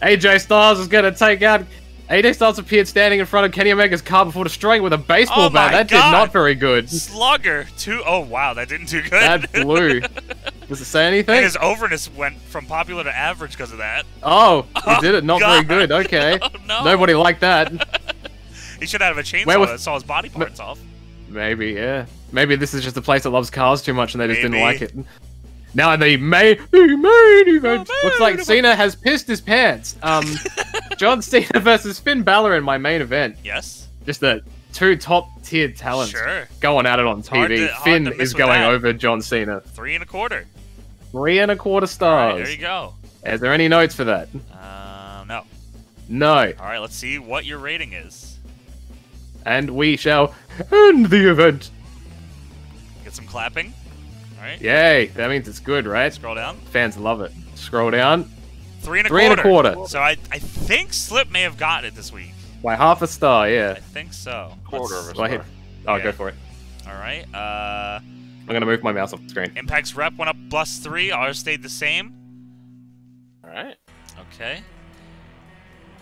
[SPEAKER 3] AJ Styles is going to take out. AJ Styles appeared standing in front of Kenny Omega's car before destroying it with a baseball
[SPEAKER 1] Oh
[SPEAKER 3] bat. That
[SPEAKER 1] God.
[SPEAKER 3] did not very good.
[SPEAKER 1] Slugger. Two oh wow, that didn't do good.
[SPEAKER 3] That blew. [LAUGHS] Does it say anything?
[SPEAKER 1] and his overness went from popular to average because of that.
[SPEAKER 3] Oh, [LAUGHS]
[SPEAKER 1] Oh,
[SPEAKER 3] he did it. Not
[SPEAKER 1] God.
[SPEAKER 3] very good. Okay. [LAUGHS]
[SPEAKER 1] Oh, no.
[SPEAKER 3] Nobody liked that.
[SPEAKER 1] He should have a chainsaw
[SPEAKER 3] Where was-
[SPEAKER 1] that saw his body parts off.
[SPEAKER 3] Maybe, yeah. Maybe this is just a place that loves cars too much and they just didn't like it. Now the main, the main event.
[SPEAKER 1] The
[SPEAKER 3] Looks like
[SPEAKER 1] event.
[SPEAKER 3] Cena has pissed his pants. Um, [LAUGHS] John Cena versus Finn Balor in my main event.
[SPEAKER 1] Yes.
[SPEAKER 3] Just the two top tier talents
[SPEAKER 1] Sure.
[SPEAKER 3] going at it on TV.
[SPEAKER 1] to-
[SPEAKER 3] Finn is going
[SPEAKER 1] that.
[SPEAKER 3] over John Cena.
[SPEAKER 1] Three and a quarter.
[SPEAKER 3] Three and a quarter
[SPEAKER 1] All right,
[SPEAKER 3] stars.
[SPEAKER 1] there you go.
[SPEAKER 3] Is there any notes for that?
[SPEAKER 1] Uh, no.
[SPEAKER 3] No.
[SPEAKER 1] All right, let's see what your rating is.
[SPEAKER 3] And we shall end the event.
[SPEAKER 1] Get some clapping. All right.
[SPEAKER 3] Yay. That means it's good, right?
[SPEAKER 1] Scroll down.
[SPEAKER 3] Fans love it. Scroll down.
[SPEAKER 1] Three and a
[SPEAKER 3] Three and
[SPEAKER 1] quarter.
[SPEAKER 3] a quarter.
[SPEAKER 1] So I, I think Slip may have gotten it this week.
[SPEAKER 3] By half a star, yeah.
[SPEAKER 1] I think so.
[SPEAKER 2] Quarter
[SPEAKER 1] Let's-
[SPEAKER 2] of a
[SPEAKER 3] Go ahead.
[SPEAKER 2] star.
[SPEAKER 3] Oh,
[SPEAKER 1] Yeah.
[SPEAKER 3] go for it.
[SPEAKER 1] All right. Uh,
[SPEAKER 3] I'm gonna move my mouse off the screen.
[SPEAKER 1] Impact's rep went up plus three. Ours stayed the same.
[SPEAKER 2] All right.
[SPEAKER 1] Okay.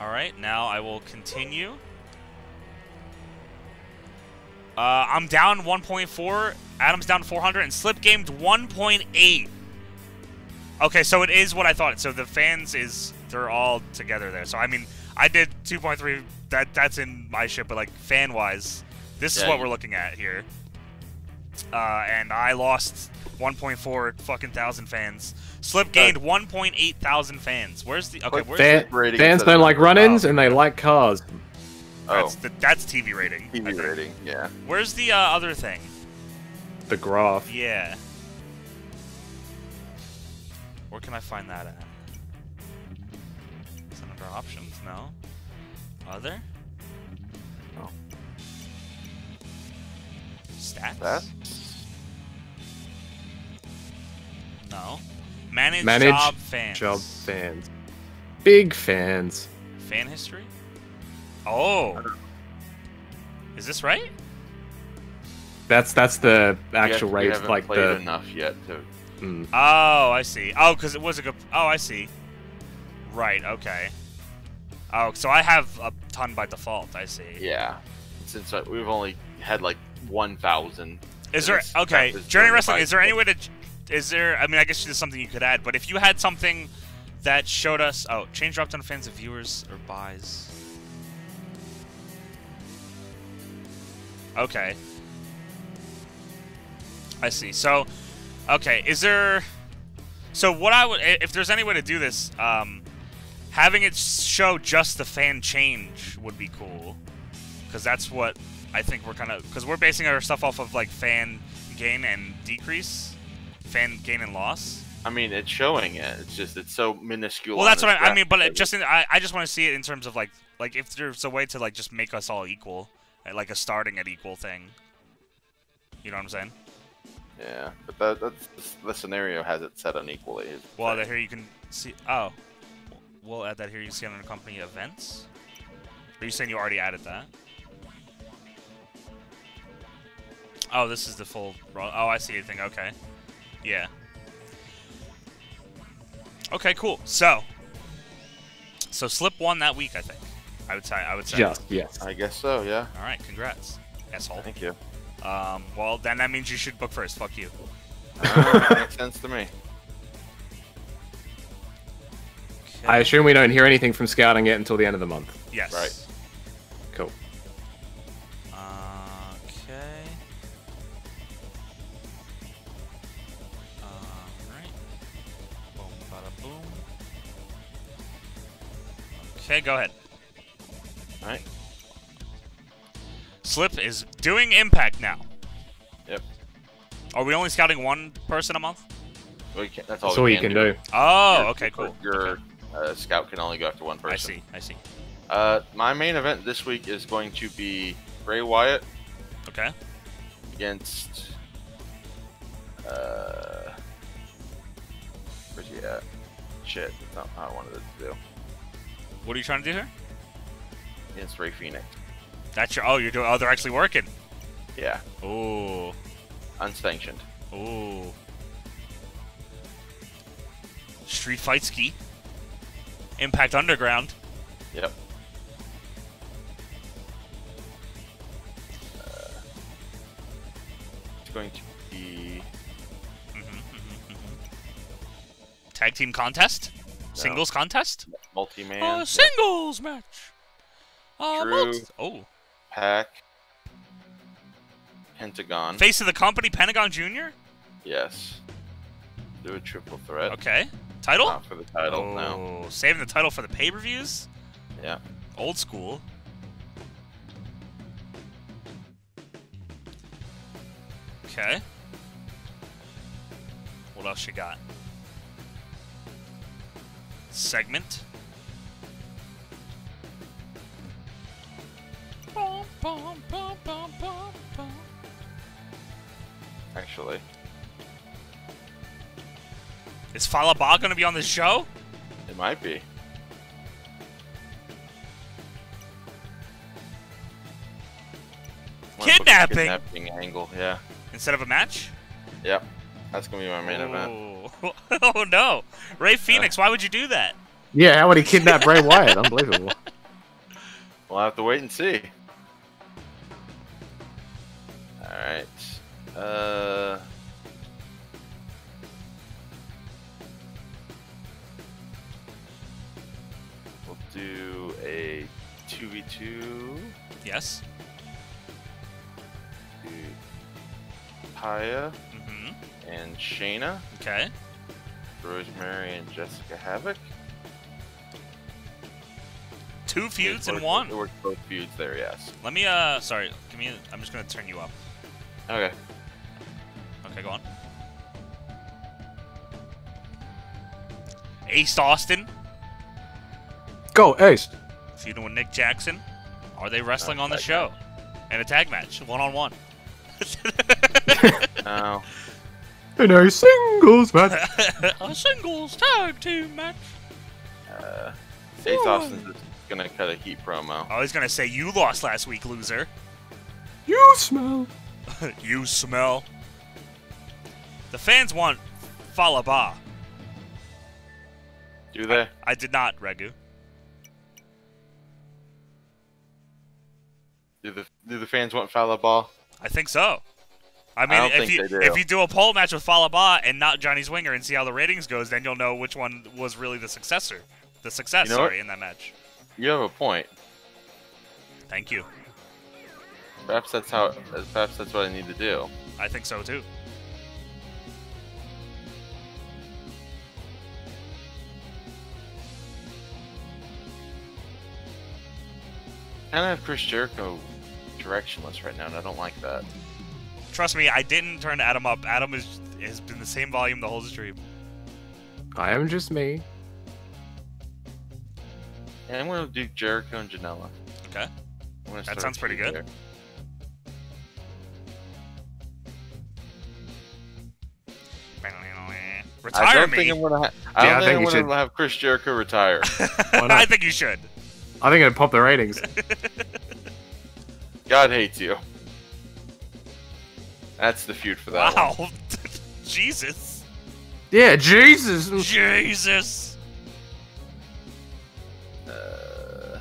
[SPEAKER 1] All right. Now I will continue. Uh, I'm down 1.4. Adam's down 400, and Slip gamed 1.8. Okay, so it is what I thought. So the fans is they're all together there. So I mean, I did 2.3. That that's in my ship, but like fan wise, this is what we're looking at here. Uh, and I lost 1.4 fucking thousand fans. Slip gained 1.8 thousand fans. Where's the okay? Where's
[SPEAKER 3] Fan,
[SPEAKER 1] the,
[SPEAKER 3] fans don't like run-ins
[SPEAKER 2] five.
[SPEAKER 3] and they like cars.
[SPEAKER 2] Oh,
[SPEAKER 1] that's the that's TV rating.
[SPEAKER 2] TV rating. Yeah.
[SPEAKER 1] Where's the uh, other thing?
[SPEAKER 3] The graph.
[SPEAKER 1] Yeah. Where can I find that at? Is it under options? No. Other?
[SPEAKER 2] No.
[SPEAKER 1] Stats?
[SPEAKER 2] That.
[SPEAKER 1] No. Manage,
[SPEAKER 3] Manage
[SPEAKER 1] job fans.
[SPEAKER 3] Job fans. Big fans.
[SPEAKER 1] Fan history? Oh. Is this right?
[SPEAKER 3] That's that's the actual
[SPEAKER 2] We
[SPEAKER 3] rate,
[SPEAKER 2] haven't
[SPEAKER 3] like
[SPEAKER 2] played
[SPEAKER 3] the.
[SPEAKER 2] enough yet to.
[SPEAKER 3] Mm.
[SPEAKER 1] Oh, I see. Oh, because it was a good. Oh, I see. Right. Okay. Oh, so I have a ton by default. I see.
[SPEAKER 2] Yeah. Since uh, we've only had like 1,000.
[SPEAKER 1] Is there okay? Journey Wrestling. Is there any way to? Is there? I mean, I guess there's something you could add. But if you had something that showed us, oh, change drop down fans of viewers or buys. Okay. I see. So, okay, is there? So what I would, if there's any way to do this, um, having it show just the fan change would be cool, because that's what I think we're kind of, because we're basing our stuff off of like fan gain and decrease, fan gain and loss.
[SPEAKER 2] I mean, it's showing it. It's just it's so minuscule.
[SPEAKER 1] Well, that's what I, I mean, but it just in, I, I just want to see it in terms of like like if there's a way to like just make us all equal, like a starting at equal thing. You know what I'm saying?
[SPEAKER 2] Yeah, but that, that's the scenario has it set unequally.
[SPEAKER 1] Well, here you can see. Oh, we'll add that here. You can see under company events. Are you saying you already added that? Oh, this is the full. Oh, I see anything. Okay. Yeah. Okay, cool. So, so slip one that week. I think. I would say. I would say.
[SPEAKER 3] Just yes.
[SPEAKER 2] I guess so. Yeah.
[SPEAKER 1] All right. Congrats, asshole.
[SPEAKER 2] Thank you.
[SPEAKER 1] Um. Well, then that means you should book first. Fuck you.
[SPEAKER 2] Uh, makes sense to me.
[SPEAKER 3] I assume we don't hear anything from scouting yet until the end of the month.
[SPEAKER 1] Yes.
[SPEAKER 2] Right.
[SPEAKER 3] Cool.
[SPEAKER 1] Okay. Alright. Boom, bada boom. Okay, go ahead.
[SPEAKER 2] All right.
[SPEAKER 1] Slip is doing impact now.
[SPEAKER 2] Yep.
[SPEAKER 1] Are we only scouting one person a month?
[SPEAKER 2] We can, that's all,
[SPEAKER 3] That's all
[SPEAKER 2] we
[SPEAKER 3] you can do.
[SPEAKER 1] Oh,
[SPEAKER 2] Your-
[SPEAKER 1] okay, cool.
[SPEAKER 2] Your uh, scout can only go after one person.
[SPEAKER 1] I see, I see.
[SPEAKER 2] Uh, my main event this week is going to be Bray Wyatt
[SPEAKER 1] Okay.
[SPEAKER 2] against. Uh, where's he at? Shit, that's not what I wanted it to do.
[SPEAKER 1] What are you trying to do here?
[SPEAKER 2] Against Rey Fénix.
[SPEAKER 1] That's your. Oh, you're doing. Oh, they're actually working.
[SPEAKER 2] Yeah,
[SPEAKER 1] Ooh.
[SPEAKER 2] unsanctioned.
[SPEAKER 1] Ooh. Street Fight Ski. Impact Underground.
[SPEAKER 2] Yep. Uh, it's going to be
[SPEAKER 1] Mhm, mhm, mhm. Tag team contest? Singles contest?
[SPEAKER 2] multi-man.
[SPEAKER 1] Uh,
[SPEAKER 2] yeah,
[SPEAKER 1] singles match. Uh,
[SPEAKER 2] True.
[SPEAKER 1] multi- oh.
[SPEAKER 2] PAC. Pentagon.
[SPEAKER 1] Face of the company, Pentagon Jr.?
[SPEAKER 2] Yes. Do a triple threat.
[SPEAKER 1] Okay. Title?
[SPEAKER 2] Not for the title, no.
[SPEAKER 1] oh, saving the title for the pay per views?
[SPEAKER 2] Yeah.
[SPEAKER 1] Old school. Okay. What else you got? Segment. Bum, bum, bum, bum, bum, bum.
[SPEAKER 2] Actually.
[SPEAKER 1] Is Fallah Bahh gonna be on the show?
[SPEAKER 2] It might be. Wanna book a
[SPEAKER 1] Kidnapping?
[SPEAKER 2] Kidnapping angle, yeah.
[SPEAKER 1] Instead of a match?
[SPEAKER 2] Yep. That's gonna be my main event. [LAUGHS]
[SPEAKER 1] oh. no. Rey Fénix, why would you do that?
[SPEAKER 3] Yeah, how would he kidnap Bray Wyatt? Unbelievable.
[SPEAKER 2] We'll have to wait and see.
[SPEAKER 1] Okay.
[SPEAKER 2] Rosemary and Jessicka Havok.
[SPEAKER 1] Two feuds
[SPEAKER 2] It
[SPEAKER 1] in one.
[SPEAKER 2] It worked both feuds there, yes.
[SPEAKER 1] Let me, uh, sorry. Give me, I'm just gonna turn you up.
[SPEAKER 2] Okay.
[SPEAKER 1] Okay, go on. Ace Austin,
[SPEAKER 3] Go, Ace.
[SPEAKER 1] feuding with Nick Jackson. Are they wrestling
[SPEAKER 2] Uh,
[SPEAKER 1] on the
[SPEAKER 2] tag
[SPEAKER 1] show? In a tag match, one on one. [LAUGHS]
[SPEAKER 2] Now,
[SPEAKER 3] In a singles match. [LAUGHS]
[SPEAKER 1] A singles tag team match.
[SPEAKER 2] uh, Ace Austin's just gonna cut a heat promo.
[SPEAKER 1] Oh, he's gonna say you lost last week, loser.
[SPEAKER 3] You smell. [LAUGHS]
[SPEAKER 1] you smell. The fans want Fallah Bahh.
[SPEAKER 2] Do they?
[SPEAKER 1] I did not, Regu.
[SPEAKER 2] Do the do the fans want Fallah Bahh?
[SPEAKER 1] I think so. I mean,
[SPEAKER 2] don't
[SPEAKER 1] if you if you do a poll match with Fallah Bahh and not Johnny Swinger and see how the ratings goes, then you'll know which one was really the successor, the success.
[SPEAKER 2] You know what?
[SPEAKER 1] sorry, in that match.
[SPEAKER 2] You have a point.
[SPEAKER 1] Thank you.
[SPEAKER 2] Perhaps that's how. Perhaps that's what I need to do.
[SPEAKER 1] I think so too.
[SPEAKER 2] Kind of have Chris Jericho directionless right now, and I don't like that.
[SPEAKER 1] Trust me, I didn't turn Adam up. Adam is has been the same volume the whole stream.
[SPEAKER 3] I am just me.
[SPEAKER 2] And I'm gonna do Jericho and Janela.
[SPEAKER 1] Okay. That sounds pretty good.
[SPEAKER 2] there. I
[SPEAKER 1] Retire
[SPEAKER 2] don't
[SPEAKER 1] me.
[SPEAKER 2] think I'm gonna. Ha- I
[SPEAKER 3] Yeah,
[SPEAKER 2] don't
[SPEAKER 3] I
[SPEAKER 2] think,
[SPEAKER 3] think
[SPEAKER 2] I'm
[SPEAKER 3] you
[SPEAKER 2] gonna
[SPEAKER 3] should.
[SPEAKER 2] have Chris Jericho retire. [LAUGHS]
[SPEAKER 3] Why not?
[SPEAKER 1] I think you should.
[SPEAKER 3] I think it'd pop the ratings. [LAUGHS]
[SPEAKER 2] God hates you. That's the feud for that one.
[SPEAKER 1] Wow. [LAUGHS] Jesus.
[SPEAKER 3] yeah, Jesus.
[SPEAKER 1] Jesus.
[SPEAKER 2] Uh,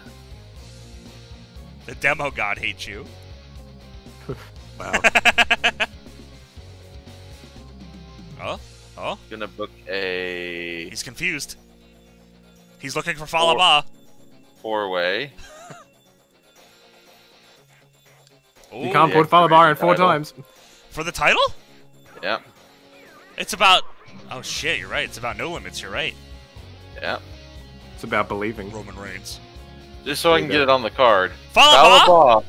[SPEAKER 1] The demo god hates you. [LAUGHS]
[SPEAKER 3] Wow. [LAUGHS]
[SPEAKER 1] oh, oh,
[SPEAKER 2] gonna book a
[SPEAKER 1] he's confused. He's looking for Fallah Bahh.
[SPEAKER 2] four-way.
[SPEAKER 3] You can't
[SPEAKER 2] the
[SPEAKER 3] put Falabar in four
[SPEAKER 2] title.
[SPEAKER 3] times.
[SPEAKER 1] For the title?
[SPEAKER 2] Yeah.
[SPEAKER 1] It's about. Oh shit, you're right. It's about no limits. You're right.
[SPEAKER 2] Yeah.
[SPEAKER 3] It's about believing.
[SPEAKER 1] Roman Reigns.
[SPEAKER 2] Just so I can
[SPEAKER 3] There
[SPEAKER 2] get it on the card.
[SPEAKER 1] Fallah Bahh.
[SPEAKER 2] Falaba.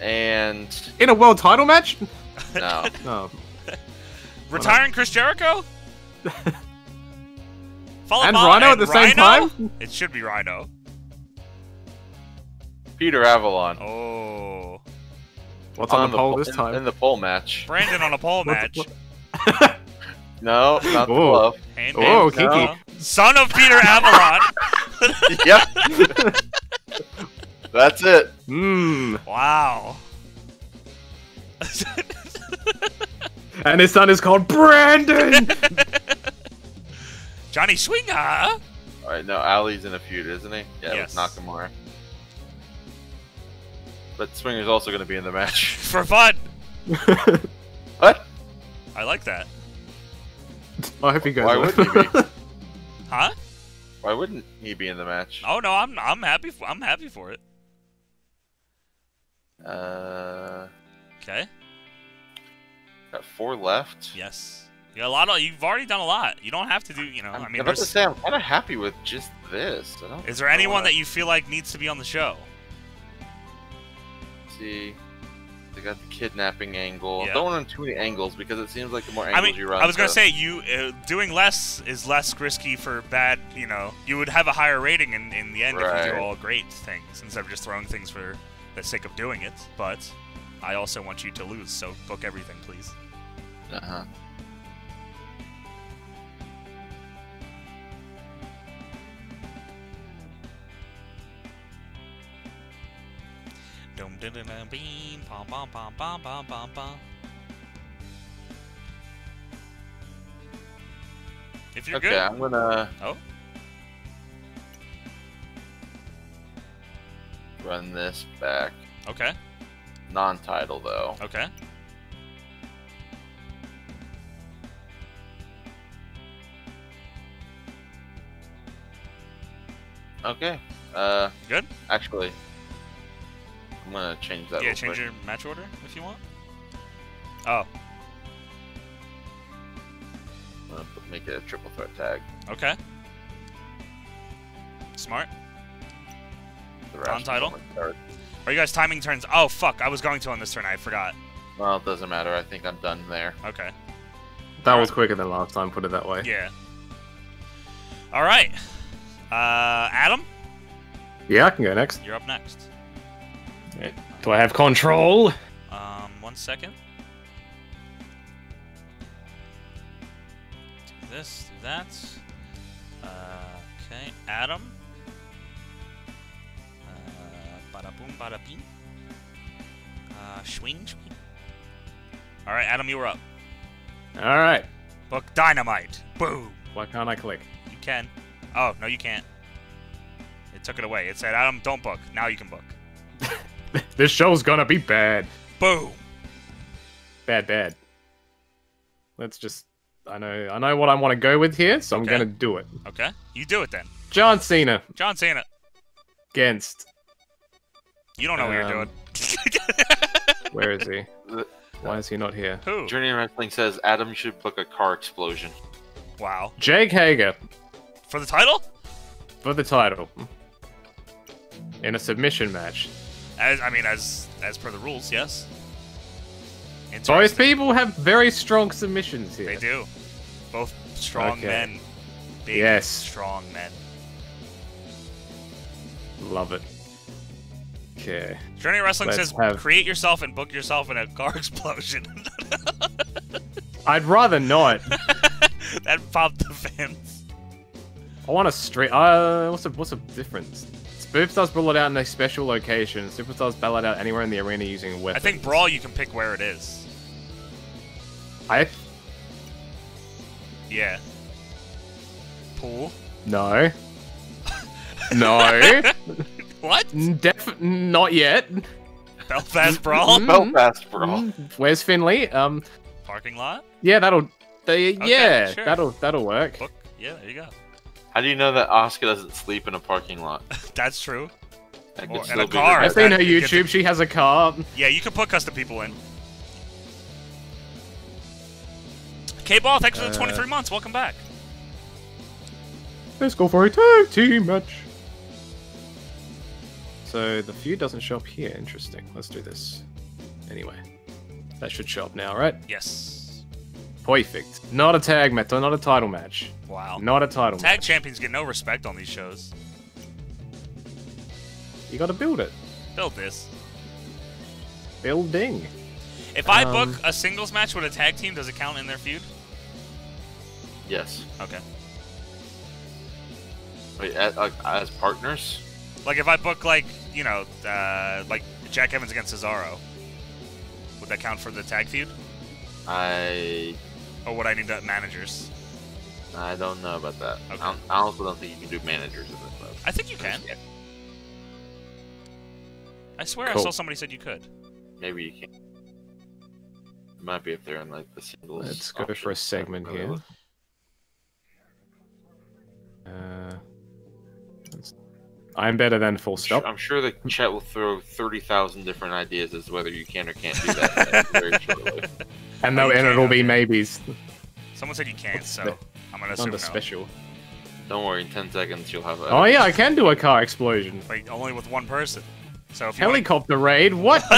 [SPEAKER 2] And
[SPEAKER 3] In a world title match? [LAUGHS]
[SPEAKER 2] no, [LAUGHS]
[SPEAKER 3] No.
[SPEAKER 1] Retiring Chris Jericho. [LAUGHS] Fallah Bahh
[SPEAKER 3] And Rhino at the same time?
[SPEAKER 1] It should be Rhino.
[SPEAKER 2] Peter Avalon.
[SPEAKER 1] Oh,
[SPEAKER 3] What's on the pole
[SPEAKER 2] po-
[SPEAKER 3] this time?
[SPEAKER 2] In the pole match.
[SPEAKER 1] Brandon on a pole match. [LAUGHS]
[SPEAKER 2] No, not the
[SPEAKER 3] Oh.
[SPEAKER 2] glove.
[SPEAKER 1] Hand
[SPEAKER 3] Oh,
[SPEAKER 1] hand-
[SPEAKER 3] kinky.
[SPEAKER 1] no. Son of Peter Avalon. [LAUGHS]
[SPEAKER 2] yep. [LAUGHS] That's it.
[SPEAKER 3] Mmm.
[SPEAKER 1] wow.
[SPEAKER 3] And his son is called Brandon!
[SPEAKER 1] Johnny Swinger.
[SPEAKER 2] All right, no, Ali's in a feud, isn't he? Yeah,
[SPEAKER 1] Yes.
[SPEAKER 2] with Nakamura. But Swinger's also going to be in the match. [LAUGHS]
[SPEAKER 1] For fun. [LAUGHS]
[SPEAKER 2] What?
[SPEAKER 1] I like that.
[SPEAKER 3] I hope you guys
[SPEAKER 2] Why would he be? [LAUGHS]
[SPEAKER 1] Huh?
[SPEAKER 2] Why wouldn't he be in the match?
[SPEAKER 1] Oh no, I'm I'm happy. For, I'm happy for it.
[SPEAKER 2] Uh,
[SPEAKER 1] Okay.
[SPEAKER 2] got four left.
[SPEAKER 1] Yes. You got a lot of. You've already done a lot. You don't have to do. You know.
[SPEAKER 2] I'm
[SPEAKER 1] I mean,
[SPEAKER 2] about to
[SPEAKER 1] there's,
[SPEAKER 2] say I'm kind of happy with just this. I don't
[SPEAKER 1] is there anyone
[SPEAKER 2] what
[SPEAKER 1] that you feel like needs to be on the show?
[SPEAKER 2] I see. They got the kidnapping angle.
[SPEAKER 1] Yeah.
[SPEAKER 2] Don't want too many angles because it seems like the more
[SPEAKER 1] I
[SPEAKER 2] angles
[SPEAKER 1] mean,
[SPEAKER 2] you run,
[SPEAKER 1] I was gonna
[SPEAKER 2] the-
[SPEAKER 1] say you uh, doing less is less risky for bad. You know, you would have a higher rating in, in the end if you
[SPEAKER 2] Right.
[SPEAKER 1] do all great things instead of just throwing things for the sake of doing it. But I also want you to lose, so book everything, please.
[SPEAKER 2] Uh-huh.
[SPEAKER 1] Dum dum dum dum beam, pom pom pom pom pom pom pom. If you're
[SPEAKER 2] Okay,
[SPEAKER 1] good,
[SPEAKER 2] I'm gonna
[SPEAKER 1] oh,
[SPEAKER 2] run this back.
[SPEAKER 1] okay,
[SPEAKER 2] Non-title though.
[SPEAKER 1] okay.
[SPEAKER 2] Okay. Uh,
[SPEAKER 1] Good?
[SPEAKER 2] actually, I'm gonna change that.
[SPEAKER 1] yeah,
[SPEAKER 2] real
[SPEAKER 1] change
[SPEAKER 2] quick.
[SPEAKER 1] your match order if you want. Oh,
[SPEAKER 2] I'm gonna put- make it a triple threat tag.
[SPEAKER 1] okay. Smart.
[SPEAKER 2] The rest
[SPEAKER 1] Non-title?
[SPEAKER 2] is on the card.
[SPEAKER 1] Are you guys timing turns? Oh fuck! I was going to on this turn. I forgot.
[SPEAKER 2] Well, it doesn't matter. I think I'm done there.
[SPEAKER 1] Okay.
[SPEAKER 3] that was quicker than last time, put it that way.
[SPEAKER 1] Yeah. All right. Uh, Adam,
[SPEAKER 3] Yeah, I can go next.
[SPEAKER 1] you're up next.
[SPEAKER 3] Do I have control?
[SPEAKER 1] Um, one second. Do this, do that. Uh, okay, Adam. Uh, bada boom, bada bing. Uh, swing, swing. All right, Adam, you were up.
[SPEAKER 3] All right.
[SPEAKER 1] Book dynamite. Boom.
[SPEAKER 3] Why can't I click?
[SPEAKER 1] You can. Oh no, you can't. It took it away. It said, Adam, don't book. Now you can book. [LAUGHS] [LAUGHS]
[SPEAKER 3] This show's gonna be bad.
[SPEAKER 1] Boom.
[SPEAKER 3] Bad, bad. Let's just. I know. I know what I want to go with here, so I'm gonna do it.
[SPEAKER 1] Okay, you do it then.
[SPEAKER 3] John Cena
[SPEAKER 1] John Cena.
[SPEAKER 3] against
[SPEAKER 1] You don't know what you're
[SPEAKER 3] Um,
[SPEAKER 1] doing. [LAUGHS]
[SPEAKER 3] Where is he? Why is he not here?
[SPEAKER 1] Who?
[SPEAKER 2] Journey Wrestling says Adam should book a car explosion.
[SPEAKER 1] Wow.
[SPEAKER 3] Jake Hager
[SPEAKER 1] For the title?
[SPEAKER 3] for the title in a submission match.
[SPEAKER 1] As I mean, as as per the rules, yes.
[SPEAKER 3] Both people have very strong submissions here.
[SPEAKER 1] They do. Both strong
[SPEAKER 3] Okay.
[SPEAKER 1] men. Big,
[SPEAKER 3] Yes.
[SPEAKER 1] strong men.
[SPEAKER 3] Love it. Okay.
[SPEAKER 1] Journey Wrestling
[SPEAKER 3] Let's
[SPEAKER 1] says
[SPEAKER 3] have-
[SPEAKER 1] create yourself and book yourself in a car [LAUGHS] explosion. [LAUGHS]
[SPEAKER 3] I'd rather not. [LAUGHS]
[SPEAKER 1] that popped the fans.
[SPEAKER 3] I want a straight. Uh, what's the what's the difference? Superstars brawl it out in a special location. Superstars battle it out anywhere in the arena using
[SPEAKER 1] I think Brawl, you can pick where it is.
[SPEAKER 3] I
[SPEAKER 1] Yeah. Pool.
[SPEAKER 3] no. [LAUGHS] no.
[SPEAKER 1] What?
[SPEAKER 3] Def not yet.
[SPEAKER 1] Belfast Brawl?
[SPEAKER 3] Mm.
[SPEAKER 2] Belfast Brawl.
[SPEAKER 3] Mm, Where's Finlay? Um.
[SPEAKER 1] Parking lot?
[SPEAKER 3] Yeah, that'll. They, yeah,
[SPEAKER 1] sure.
[SPEAKER 3] that'll that'll work.
[SPEAKER 1] Book? Yeah, there you go.
[SPEAKER 2] How do you know that Oscar doesn't sleep in a parking lot? [LAUGHS]
[SPEAKER 1] That's true.
[SPEAKER 2] That
[SPEAKER 1] Or in a car.
[SPEAKER 2] the
[SPEAKER 3] I've seen her
[SPEAKER 1] that- you get
[SPEAKER 3] YouTube. She has a car.
[SPEAKER 1] Yeah, you can put custom people in. K-Ball, thanks for the
[SPEAKER 3] Uh,
[SPEAKER 1] 23 months. Welcome back.
[SPEAKER 3] Let's go for a tag team match. So the feud doesn't show up here. Interesting. Let's do this. Anyway, that should show up now, right?
[SPEAKER 1] Yes.
[SPEAKER 3] Perfect. Not a tag match. Not a title match.
[SPEAKER 1] Wow.
[SPEAKER 3] Not a title match.
[SPEAKER 1] Tag
[SPEAKER 3] match.
[SPEAKER 1] champions get no respect on these shows.
[SPEAKER 3] You got to build it.
[SPEAKER 1] Build this.
[SPEAKER 3] Building.
[SPEAKER 1] If I
[SPEAKER 3] Um,
[SPEAKER 1] book a singles match with a tag team, does it count in their feud?
[SPEAKER 2] Yes.
[SPEAKER 1] Okay.
[SPEAKER 2] Wait, as, like, as partners?
[SPEAKER 1] Like if I book like you know uh, like Jack Evans against Cesaro, would that count for the tag feud?
[SPEAKER 2] I
[SPEAKER 1] Or would I need the managers?
[SPEAKER 2] I don't know about that.
[SPEAKER 1] Okay.
[SPEAKER 2] I, don't, I also don't think you can do managers in this. Though.
[SPEAKER 1] I think you can. I swear I saw somebody said you could.
[SPEAKER 2] Maybe you can. It might be if they're in like the singles.
[SPEAKER 3] Let's go for a segment here. Uh, let's- I'm better than full stop.
[SPEAKER 2] I'm sure the chat will throw thirty thousand different ideas as to whether you can or can't do that very [LAUGHS] shortly.
[SPEAKER 3] And,
[SPEAKER 1] Oh,
[SPEAKER 3] no, and it'll be
[SPEAKER 1] okay.
[SPEAKER 3] maybes.
[SPEAKER 1] Someone said you can't, so I'm gonna assume
[SPEAKER 3] Under
[SPEAKER 1] no.
[SPEAKER 3] special.
[SPEAKER 2] Don't worry, in ten seconds you'll have. A,
[SPEAKER 3] Oh yeah, I can do a car explosion.
[SPEAKER 1] But only with one person. So if you wanna-
[SPEAKER 3] Helicopter raid? What? [LAUGHS]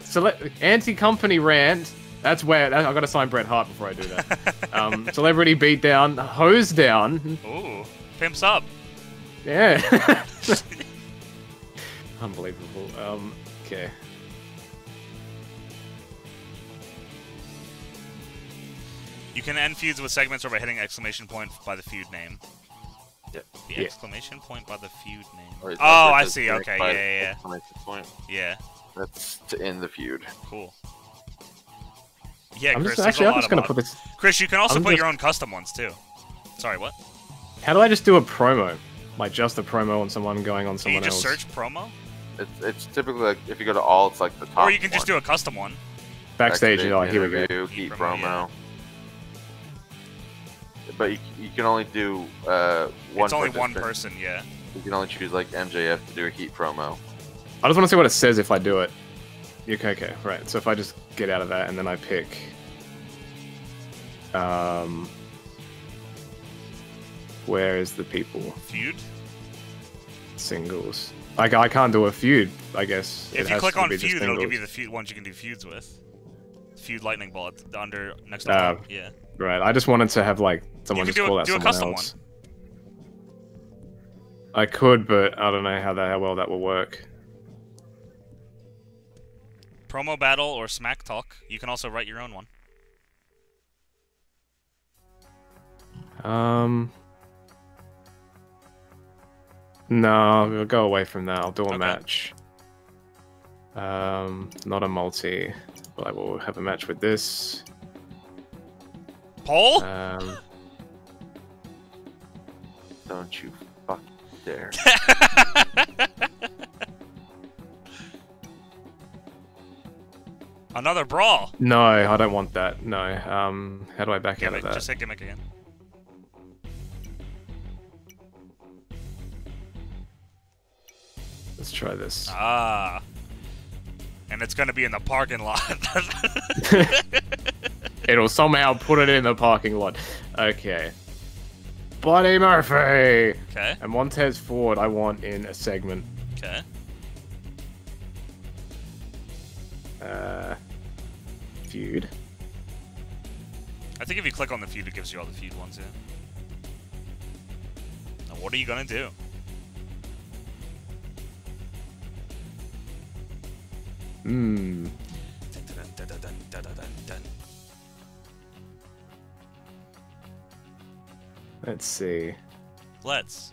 [SPEAKER 3] Cele- anti-company rant. That's where I gotta sign Bret Hart before I do that. [LAUGHS] Um, celebrity beatdown, hose down.
[SPEAKER 1] Ooh, pimps up.
[SPEAKER 3] Yeah. [LAUGHS] Unbelievable. Um, okay.
[SPEAKER 1] You can end feuds with segments or by hitting exclamation point by the feud name.
[SPEAKER 2] Yep.
[SPEAKER 1] The
[SPEAKER 3] Yeah.
[SPEAKER 1] exclamation point by the feud name.
[SPEAKER 2] Or is
[SPEAKER 1] Oh, I see. Okay, yeah, yeah, yeah.
[SPEAKER 2] exclamation point?
[SPEAKER 1] Yeah,
[SPEAKER 2] That's to end the feud.
[SPEAKER 1] cool. Yeah,
[SPEAKER 3] I'm
[SPEAKER 1] Chris.
[SPEAKER 3] just
[SPEAKER 1] there's
[SPEAKER 3] actually.
[SPEAKER 1] a
[SPEAKER 3] I'm just gonna
[SPEAKER 1] mod-
[SPEAKER 3] put this.
[SPEAKER 1] Chris, you can also
[SPEAKER 3] I'm
[SPEAKER 1] put
[SPEAKER 3] just-
[SPEAKER 1] your own custom ones too. Sorry, what?
[SPEAKER 3] How do I just do a promo? Like just a promo on someone going on someone else.
[SPEAKER 1] Can you just
[SPEAKER 3] else.
[SPEAKER 1] search promo,
[SPEAKER 2] It's it's typically like if you go to all, it's like the top.
[SPEAKER 1] or you can just do a custom one.
[SPEAKER 3] Backstage. Oh, here we go.
[SPEAKER 2] interview,
[SPEAKER 1] Heat
[SPEAKER 2] Heat
[SPEAKER 1] promo,
[SPEAKER 2] promo. But you, you can only do uh, one.
[SPEAKER 1] it's only one person. Yeah.
[SPEAKER 2] You can only choose like MJF to do a Heat promo.
[SPEAKER 3] I just want to see what it says if I do it. Okay, okay, right. So if I just get out of that and then I pick, um, where is the people
[SPEAKER 1] Feud.
[SPEAKER 3] Singles? Like I can't do a feud. I guess. It
[SPEAKER 1] If you click on feud, it'll give you the feud ones you can do feuds with. Feud lightning ball at- under next to
[SPEAKER 3] Ah.
[SPEAKER 1] Yeah.
[SPEAKER 3] Right. I just wanted to have like someone just
[SPEAKER 1] do a-
[SPEAKER 3] call out
[SPEAKER 1] do a
[SPEAKER 3] someone
[SPEAKER 1] custom
[SPEAKER 3] else. I could, but I don't know how that how well that will work.
[SPEAKER 1] Promo battle or smack talk. You can also write your own one.
[SPEAKER 3] Um. No, we'll go away from that. I'll do a
[SPEAKER 1] Okay.
[SPEAKER 3] match. Um, not a multi, but I will have a match with this.
[SPEAKER 1] Paul?
[SPEAKER 3] Um,
[SPEAKER 2] Don't you fuck dare. [LAUGHS]
[SPEAKER 1] Another brawl.
[SPEAKER 3] no, I don't want that. No. Um, how do I back out
[SPEAKER 1] Gimmick.
[SPEAKER 3] of that?
[SPEAKER 1] Just say gimmick again.
[SPEAKER 3] Let's try this.
[SPEAKER 1] Ah. And it's gonna be in the parking lot. [LAUGHS] [LAUGHS]
[SPEAKER 3] It'll somehow put it in the parking lot. Okay. Buddy Murphy!
[SPEAKER 1] okay.
[SPEAKER 3] And Montez Ford, I want in a segment.
[SPEAKER 1] Okay.
[SPEAKER 3] Uh, feud.
[SPEAKER 1] I think if you click on the feud, it gives you all the feud ones. Yeah. Now, what are you gonna do?
[SPEAKER 3] Hmm. Let's see.
[SPEAKER 1] Let's.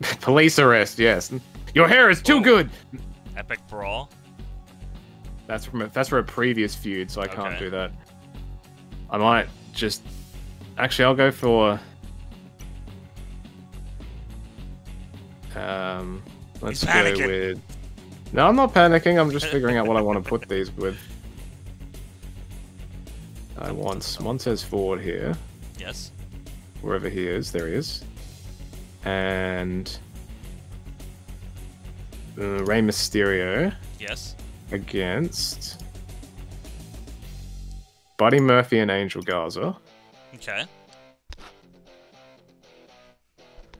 [SPEAKER 1] [LAUGHS]
[SPEAKER 3] Police arrest, yes. Your hair is too
[SPEAKER 1] Whoa.
[SPEAKER 3] good!
[SPEAKER 1] Epic brawl.
[SPEAKER 3] That's from a, that's for a previous feud, so I can't do that. I might just actually I'll go for um let's
[SPEAKER 1] He's
[SPEAKER 3] go
[SPEAKER 1] panicking.
[SPEAKER 3] with No, I'm not panicking, I'm just figuring out what I want to put these with. I want Montez Ford here,
[SPEAKER 1] Yes.
[SPEAKER 3] wherever he is, there he is. And uh, Rey Mysterio
[SPEAKER 1] Yes.
[SPEAKER 3] against Buddy Murphy and Angel Garza.
[SPEAKER 1] Okay.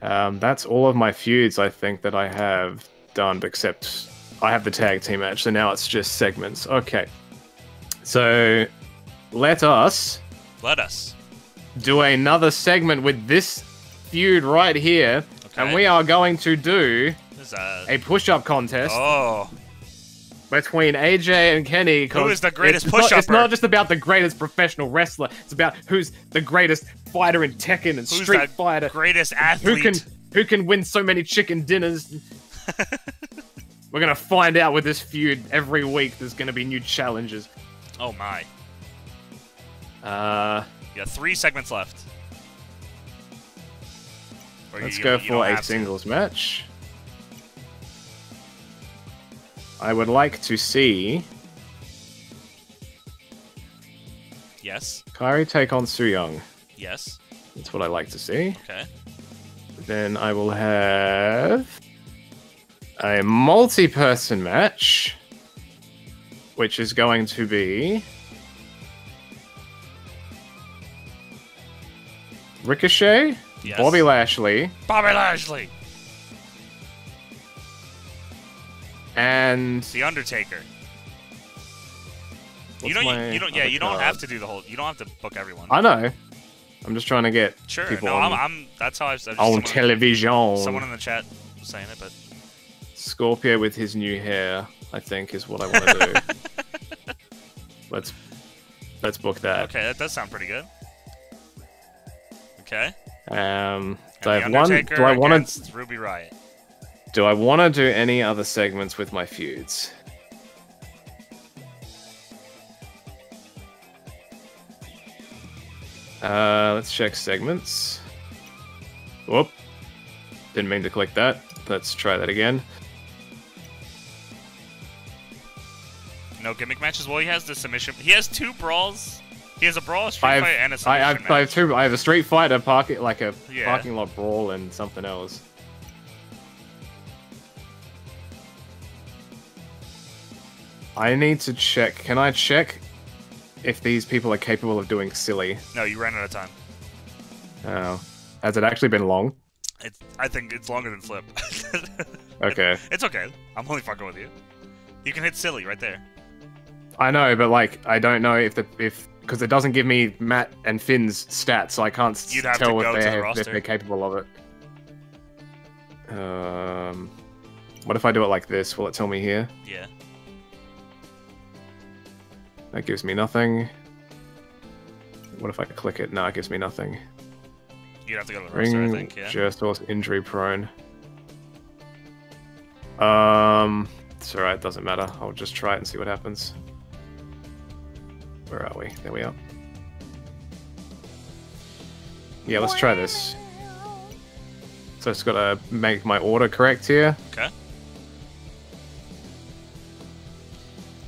[SPEAKER 3] Um, that's all of my feuds I think that I have done, except I have the tag team match, so now it's just segments. Okay. So let us
[SPEAKER 1] Let us.
[SPEAKER 3] do another segment with this feud right here.
[SPEAKER 1] Okay.
[SPEAKER 3] And we are going to do
[SPEAKER 1] a.
[SPEAKER 3] a push up contest
[SPEAKER 1] Oh.
[SPEAKER 3] between AJ and Kenny,
[SPEAKER 1] who is the greatest
[SPEAKER 3] not- It's not just about the greatest professional wrestler. It's about who's the greatest fighter in Tekken and
[SPEAKER 1] Who's
[SPEAKER 3] Street
[SPEAKER 1] the
[SPEAKER 3] Fighter.
[SPEAKER 1] greatest athlete.
[SPEAKER 3] Who can who can win so many chicken dinners? [LAUGHS] We're gonna find out with this feud every week. There's gonna be new challenges.
[SPEAKER 1] Oh my.
[SPEAKER 3] Uh,
[SPEAKER 1] You got three segments left. Or
[SPEAKER 3] let's
[SPEAKER 1] you-
[SPEAKER 3] go
[SPEAKER 1] you
[SPEAKER 3] for a
[SPEAKER 1] have to.
[SPEAKER 3] singles match. I would like to see
[SPEAKER 1] Yes.
[SPEAKER 3] Kairi take on Su Yung.
[SPEAKER 1] Yes.
[SPEAKER 3] That's what I like to see.
[SPEAKER 1] Okay.
[SPEAKER 3] Then I will have a multi-person match, which is going to be Ricochet,
[SPEAKER 1] Yes.
[SPEAKER 3] Bobby Lashley,
[SPEAKER 1] Bobby Lashley.
[SPEAKER 3] and
[SPEAKER 1] The Undertaker. you don't. You, don't. Yeah. You don't have to do the whole. You don't have to book everyone.
[SPEAKER 3] I know. I'm just trying to get
[SPEAKER 1] sure.
[SPEAKER 3] people
[SPEAKER 1] No,
[SPEAKER 3] on,
[SPEAKER 1] I'm, I'm. That's how I've. I've
[SPEAKER 3] on
[SPEAKER 1] someone,
[SPEAKER 3] television.
[SPEAKER 1] Someone in the chat was saying it, but
[SPEAKER 3] Scorpio with his new hair, I think, is what I want to do. [LAUGHS] let's let's book that.
[SPEAKER 1] okay, that does sound pretty good. Okay.
[SPEAKER 3] Um, do I have one? Do I want to?
[SPEAKER 1] Ruby Riott.
[SPEAKER 3] Do I want to do any other segments with my feuds? Uh, let's check segments. Whoop. Didn't mean to click that. Let's try that again.
[SPEAKER 1] No gimmick matches. Well, he has the submission. He has two brawls. He has a brawl, a street
[SPEAKER 3] I have,
[SPEAKER 1] fight, and a
[SPEAKER 3] I,
[SPEAKER 1] submission
[SPEAKER 3] I've,
[SPEAKER 1] match.
[SPEAKER 3] I have two. I have a Street Fighter parking, like a
[SPEAKER 1] Yeah.
[SPEAKER 3] parking lot brawl, and something else. I need to check. Can I check if these people are capable of doing silly?
[SPEAKER 1] No, you ran out of time.
[SPEAKER 3] Oh, has it actually been long?
[SPEAKER 1] It's, I think it's longer than Flip. [LAUGHS]
[SPEAKER 3] Okay,
[SPEAKER 1] it's okay. I'm only fucking with you. You can hit silly right there.
[SPEAKER 3] I know, but like, I don't know if the if because it doesn't give me Matt and Finn's stats, so I can't
[SPEAKER 1] You'd have to
[SPEAKER 3] tell if they're if
[SPEAKER 1] roster.
[SPEAKER 3] they're capable of it. Um, what if I do it like this? Will it tell me here?
[SPEAKER 1] Yeah.
[SPEAKER 3] That gives me nothing. What if I click it? No, it gives me nothing.
[SPEAKER 1] You'd have to go to the roster, I
[SPEAKER 3] Ring
[SPEAKER 1] think. Yeah.
[SPEAKER 3] just was injury prone. Um, it's alright, doesn't matter. I'll just try it and see what happens. Where are we? There we are. Yeah, let's try this. So it's got to make my order correct here.
[SPEAKER 1] Okay.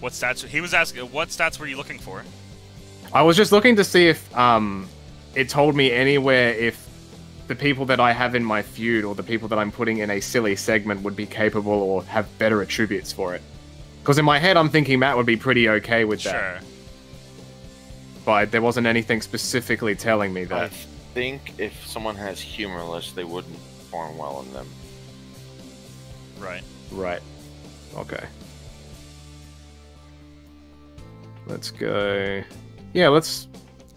[SPEAKER 1] What stats? He was asking. What stats were you looking for?
[SPEAKER 3] I was just looking to see if um, it told me anywhere if the people that I have in my feud or the people that I'm putting in a silly segment would be capable or have better attributes for it. Because in my head, I'm thinking Matt would be pretty okay with that.
[SPEAKER 1] Sure.
[SPEAKER 3] But there wasn't anything specifically telling me that.
[SPEAKER 2] I think if someone has humorless, they wouldn't perform well in them.
[SPEAKER 1] Right.
[SPEAKER 3] Right. Okay. Let's go. Yeah, let's.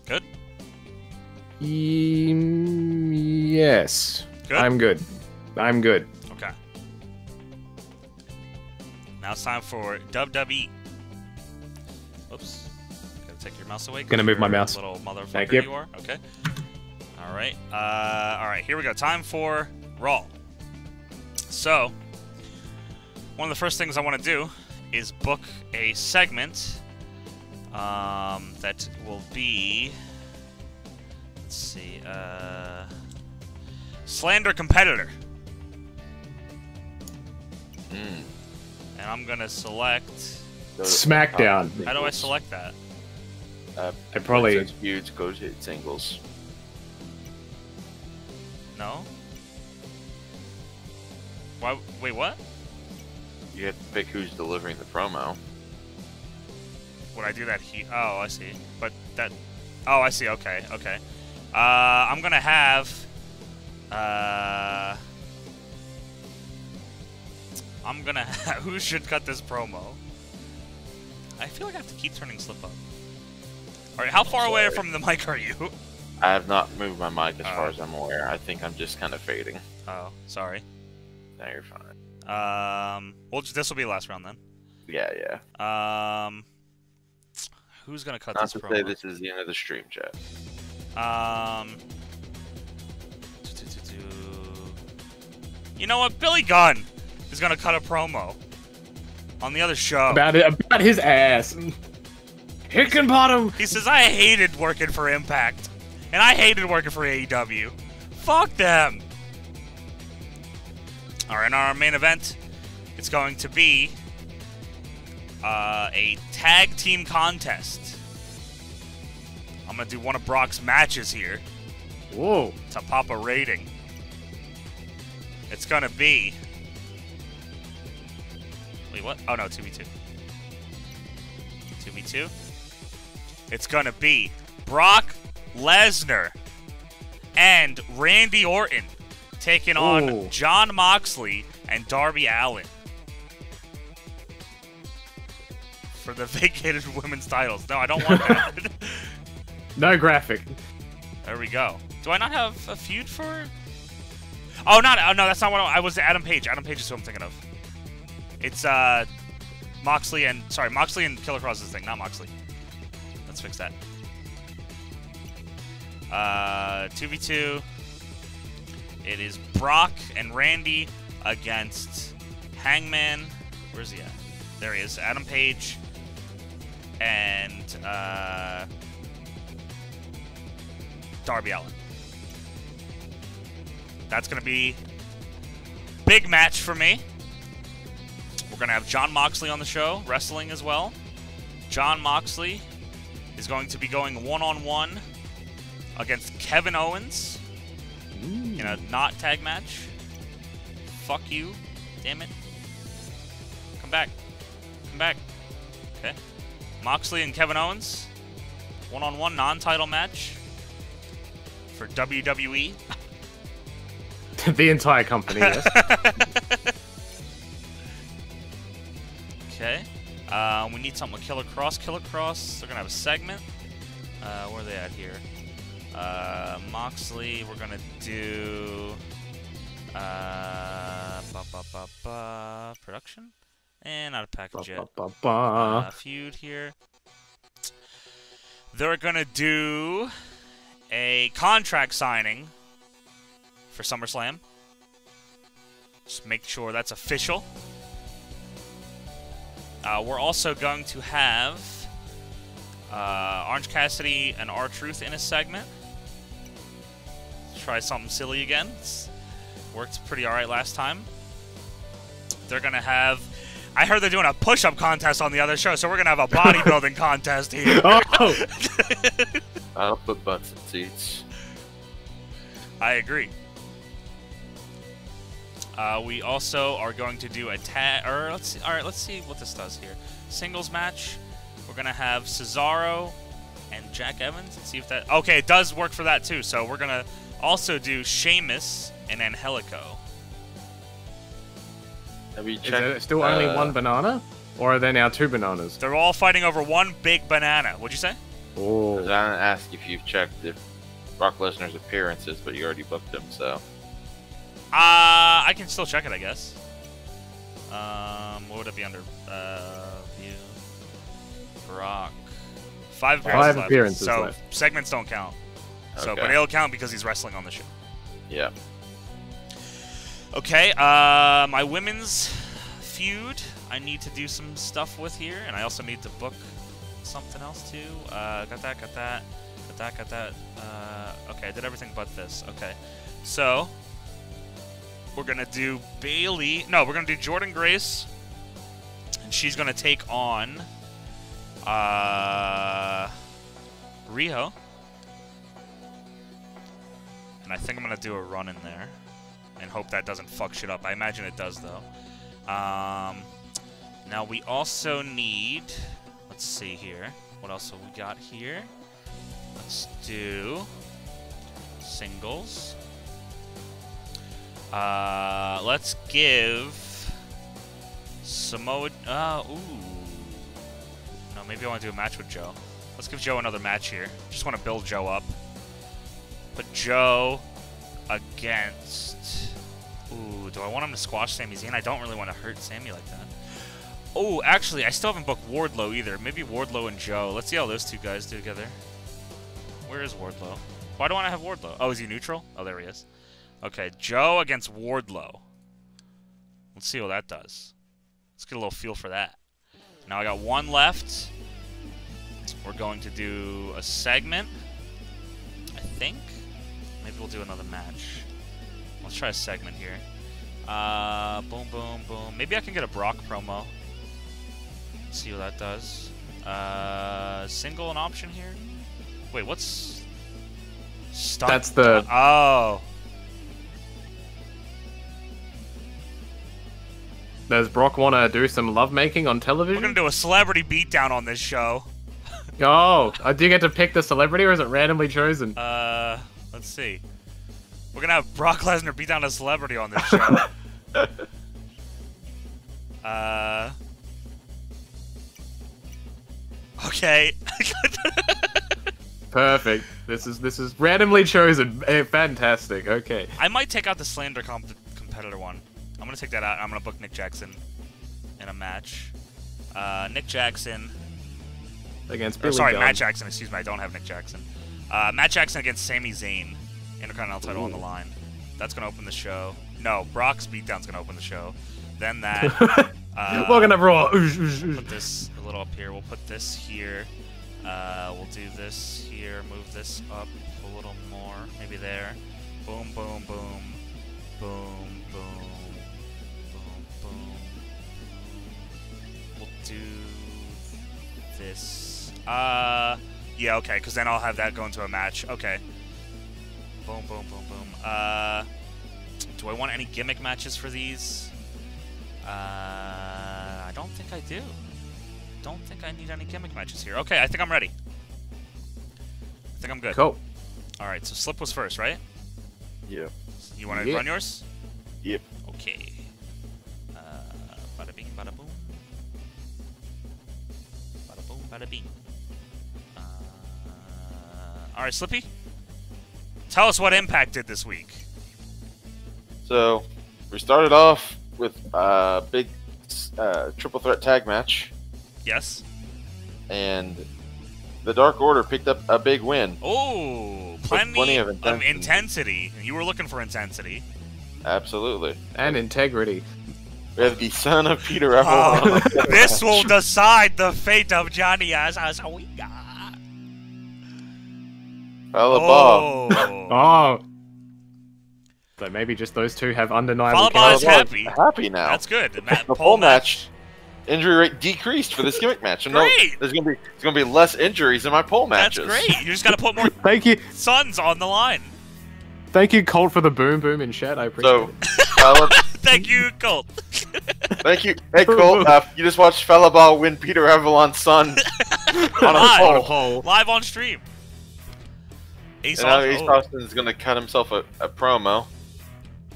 [SPEAKER 1] Good.
[SPEAKER 3] Eem, yes.
[SPEAKER 1] Good.
[SPEAKER 3] I'm good. I'm good.
[SPEAKER 1] Okay. Now it's time for WWE. Whoops. Gotta take your mouse away. 'cause
[SPEAKER 3] Gonna move my mouse.
[SPEAKER 1] Little motherfucker
[SPEAKER 3] Thank you.
[SPEAKER 1] you are. Okay. All right. Uh, all right. Here we go. Time for Raw. So, one of the first things I want to do is book a segment um, that will be. Let's see. Uh, slander competitor.
[SPEAKER 2] Mm.
[SPEAKER 1] And I'm gonna select.
[SPEAKER 3] Smackdown.
[SPEAKER 1] How do I select that?
[SPEAKER 2] Uh,
[SPEAKER 3] I probably.
[SPEAKER 2] Princess feuds go to singles.
[SPEAKER 1] No. Why? Wait, what?
[SPEAKER 2] You have to pick who's delivering the promo.
[SPEAKER 1] Would I do that? He. Oh, I see. But that. Oh, I see. Okay. Okay. Uh, I'm gonna have. Uh. I'm gonna. [LAUGHS] Have, who should cut this promo? I feel like I have to keep turning slip up. All right. How far away from the mic are you?
[SPEAKER 2] I have not moved my mic as
[SPEAKER 1] Oh.
[SPEAKER 2] far as I'm aware. I think I'm just kind of fading.
[SPEAKER 1] Oh, sorry.
[SPEAKER 2] Now you're fine.
[SPEAKER 1] Um. Well, this will be the last round then.
[SPEAKER 2] Yeah, yeah.
[SPEAKER 1] Um. Who's gonna cut
[SPEAKER 2] Not
[SPEAKER 1] this
[SPEAKER 2] to
[SPEAKER 1] promo?
[SPEAKER 2] say this is the end of the stream, chat.
[SPEAKER 1] Um. You know what? Billy Gunn is gonna cut a promo on the other show.
[SPEAKER 3] About it, about his ass. Hickenbottom.
[SPEAKER 1] He says, "I hated working for Impact, and I hated working for AEW. Fuck them." All right, in our main event, it's going to be uh, a tag team contest. I'm gonna do one of Brock's matches here.
[SPEAKER 3] Whoa.
[SPEAKER 1] to pop a rating. It's gonna be. Wait, what? Oh no, 2v2. 2v2. It's gonna be Brock Lesnar and Randy Orton taking on Jon Moxley and Darby Allin for the [LAUGHS] vacated women's titles. No, I don't want that. [LAUGHS]
[SPEAKER 3] No graphic.
[SPEAKER 1] There we go. Do I not have a feud for? Oh, not. Oh no, that's not what I, I was. Adam Page. Adam Page is who I'm thinking of. It's uh, Moxley and sorry, Moxley and Killer Kross's thing, not Moxley. Let's fix that. Uh, two v two. It is Brock and Randy against Hangman. Where's he at? There he is. Adam Page and uh, Darby Allin. That's going to be big match for me. We're going to have Jon Moxley on the show, wrestling as well. Jon Moxley is going to be going one-on-one against Kevin Owens in a not tag match. Fuck you. Damn it. Come back. Come back. Okay. Moxley and Kevin Owens. One-on-one non-title match for. WWE. [LAUGHS]
[SPEAKER 3] the entire company. Yes. [LAUGHS]
[SPEAKER 1] Okay. Uh, we need something with Killer Kross. Killer Kross, they're going to have a segment. Uh, where are they at here? Uh, Moxley, we're going to do. Uh, ba, ba, ba, ba, production? And not a package yet.
[SPEAKER 3] Ba, ba, ba.
[SPEAKER 1] uh, feud here. They're gonna do a contract signing for SummerSlam. Just make sure that's official. Uh, we're also going to have uh, Orange Cassidy and R-Truth in a segment. Let's try something silly again. It's worked pretty alright last time. They're gonna have. I heard they're doing a push-up contest on the other show, so we're gonna have a [LAUGHS] bodybuilding contest here.
[SPEAKER 3] Oh, [LAUGHS]
[SPEAKER 2] I'll put butts in seats.
[SPEAKER 1] I agree. Uh, we also are going to do a tag, or let's see, all right, let's see what this does here. Singles match. We're gonna have Cesaro and Jack Evans and see if that. Okay, it does work for that too. So we're gonna also do Sheamus and Angelico.
[SPEAKER 2] Have you
[SPEAKER 3] Is
[SPEAKER 2] checked?
[SPEAKER 3] there still only
[SPEAKER 2] uh,
[SPEAKER 3] one banana? Or are there now two bananas?
[SPEAKER 1] They're all fighting over one big banana. What'd you say?
[SPEAKER 2] I
[SPEAKER 3] Oh.
[SPEAKER 2] was gonna ask if you've checked if Brock Lesnar's appearances, but you already booked him, so.
[SPEAKER 1] Uh, I can still check it, I guess. Um, what would it be under? Uh, view. Brock. Five appearances
[SPEAKER 3] Five
[SPEAKER 1] left.
[SPEAKER 3] appearances
[SPEAKER 1] so
[SPEAKER 3] left.
[SPEAKER 1] segments don't count.
[SPEAKER 2] Okay.
[SPEAKER 1] So, but it'll count because he's wrestling on the show.
[SPEAKER 2] Yeah.
[SPEAKER 1] Okay, uh, my women's feud. I need to do some stuff with here, and I also need to book something else too. Uh, got that, got that, got that, got that. Uh, okay, I did everything but this. Okay, so we're gonna do Bayley. No, we're gonna do Jordynne Grace, and she's gonna take on uh. And I think I'm gonna do a run in there and hope that doesn't fuck shit up. I imagine it does though. Um, now we also need. Let's see here. What else have we got here? Let's do singles. Uh, let's give Samoa. Uh, ooh. No, maybe I want to do a match with Joe. Let's give Joe another match here. Just want to build Joe up. Put Joe against. Ooh, do I want him to squash Sami Zayn? I don't really want to hurt Sami like that. Oh, actually, I still haven't booked Wardlow either. Maybe Wardlow and Joe. Let's see how those two guys do together. Where is Wardlow? Why do I want to have Wardlow? Oh, is he neutral? Oh, there he is. Okay, Joe against Wardlow. Let's see what that does. Let's get a little feel for that. Now I got one left. We're going to do a segment. I think. Maybe we'll do another match. Let's try a segment here. Uh, boom, boom, boom. Maybe I can get a Brock promo. See what that does. Uh, single an option here. Wait, what's stunt?
[SPEAKER 3] That's the-
[SPEAKER 1] oh.
[SPEAKER 3] Does Brock want to do some lovemaking on television?
[SPEAKER 1] We're gonna do a celebrity beatdown on this show. [LAUGHS]
[SPEAKER 3] Oh, uh, do you get to pick the celebrity or is it randomly chosen?
[SPEAKER 1] Uh, let's see. We're gonna have Brock Lesnar beat down a celebrity on this show. [LAUGHS] uh. Okay. [LAUGHS]
[SPEAKER 3] Perfect. This is this is randomly chosen. Eh, fantastic. Okay.
[SPEAKER 1] I might take out the slander comp- competitor one. I'm gonna take that out. I'm gonna book Nick Jackson in a match. Uh, Nick Jackson.
[SPEAKER 3] Against
[SPEAKER 1] Or sorry,
[SPEAKER 3] Gunn.
[SPEAKER 1] Matt Jackson. Excuse me. I don't have Nick Jackson. Uh, Matt Jackson against Sami Zayn. Intercontinental title on the line. That's gonna open the show. No, Brock's beatdown's gonna open the show. Then that. [LAUGHS] uh,
[SPEAKER 3] Welcome to Raw.
[SPEAKER 1] Put this a little up here. We'll put this here. Uh, we'll do this here. Move this up a little more. Maybe there. Boom, boom. Boom, boom. Do this. Uh, yeah, okay, because then I'll have that go into a match. Okay. Boom, boom, boom, boom. Uh, do I want any gimmick matches for these? Uh, I don't think I do. Don't think I need any gimmick matches here. Okay, I think I'm ready. I think I'm good.
[SPEAKER 3] Cool.
[SPEAKER 1] All right, so Slip was first, right?
[SPEAKER 2] Yeah.
[SPEAKER 1] You want to
[SPEAKER 3] Yeah.
[SPEAKER 1] run yours?
[SPEAKER 2] Yep.
[SPEAKER 1] Okay. Uh, bada bing, bada boom. Bada boom, bada bing. Uh, all right, Slippy. Tell us what Impact did this week.
[SPEAKER 2] So we started off with a big uh, triple threat tag match,
[SPEAKER 1] Yes.
[SPEAKER 2] and the Dark Order picked up a big win.
[SPEAKER 1] Oh, plenty,
[SPEAKER 2] plenty of
[SPEAKER 1] of
[SPEAKER 2] intensity.
[SPEAKER 1] intensity. You were looking for intensity.
[SPEAKER 2] Absolutely.
[SPEAKER 3] And integrity.
[SPEAKER 2] We have the son of Peter
[SPEAKER 1] Oh,
[SPEAKER 2] Avalon. [LAUGHS]
[SPEAKER 1] this will decide the fate of Johnny Azazoiga.
[SPEAKER 2] Fella oh. Bob.
[SPEAKER 1] Oh.
[SPEAKER 3] Oh. So maybe just those two have undeniable
[SPEAKER 1] Follow by is happy.
[SPEAKER 2] Happy now.
[SPEAKER 1] That's good. The, ma-
[SPEAKER 2] the pole match injury rate decreased for this gimmick match. So no,
[SPEAKER 1] Great.
[SPEAKER 2] there's gonna be there's gonna be less injuries in my pole matches.
[SPEAKER 1] That's great. You just got to put more [LAUGHS]
[SPEAKER 3] Thank you.
[SPEAKER 1] sons on the line.
[SPEAKER 3] Thank you, Colt, for the boom boom in chat. I appreciate
[SPEAKER 2] So,
[SPEAKER 3] it. [LAUGHS]
[SPEAKER 2] fella, [LAUGHS]
[SPEAKER 1] Thank you, Colt. [LAUGHS]
[SPEAKER 2] thank you. Hey, Colt, uh, you just watched Fallah Bahh win Peter Avalon's son on a
[SPEAKER 1] Live.
[SPEAKER 2] pole.
[SPEAKER 3] hole.
[SPEAKER 1] Live on stream. Ace
[SPEAKER 2] And now
[SPEAKER 1] on-
[SPEAKER 2] Ace
[SPEAKER 1] oh.
[SPEAKER 2] Austin's gonna cut himself a, a promo.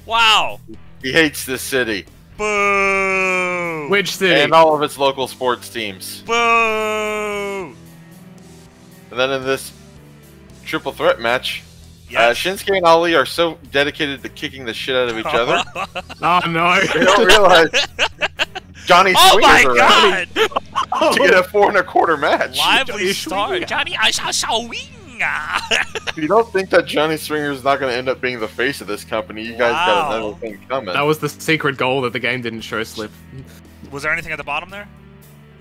[SPEAKER 1] Wow.
[SPEAKER 2] He hates this city
[SPEAKER 1] Boo.
[SPEAKER 3] Which city?
[SPEAKER 2] and all of its local sports teams.
[SPEAKER 1] Boo.
[SPEAKER 2] And then in this triple threat match, uh, Shinsuke and Ali are so dedicated to kicking the shit out of each other, [LAUGHS]
[SPEAKER 3] oh no! [LAUGHS]
[SPEAKER 2] they don't realize [LAUGHS] Johnny
[SPEAKER 1] oh my
[SPEAKER 2] Swingers around
[SPEAKER 1] god!
[SPEAKER 2] to get a four and a quarter match.
[SPEAKER 1] Lively
[SPEAKER 3] Johnny
[SPEAKER 1] star.
[SPEAKER 3] Swinga.
[SPEAKER 1] Johnny I shall shall wing.
[SPEAKER 2] You don't think that Johnny Swinger is not going to end up being the face of this company? You guys got another thing coming.
[SPEAKER 3] That was the secret goal that the game didn't show slip.
[SPEAKER 1] Was there anything at the bottom there?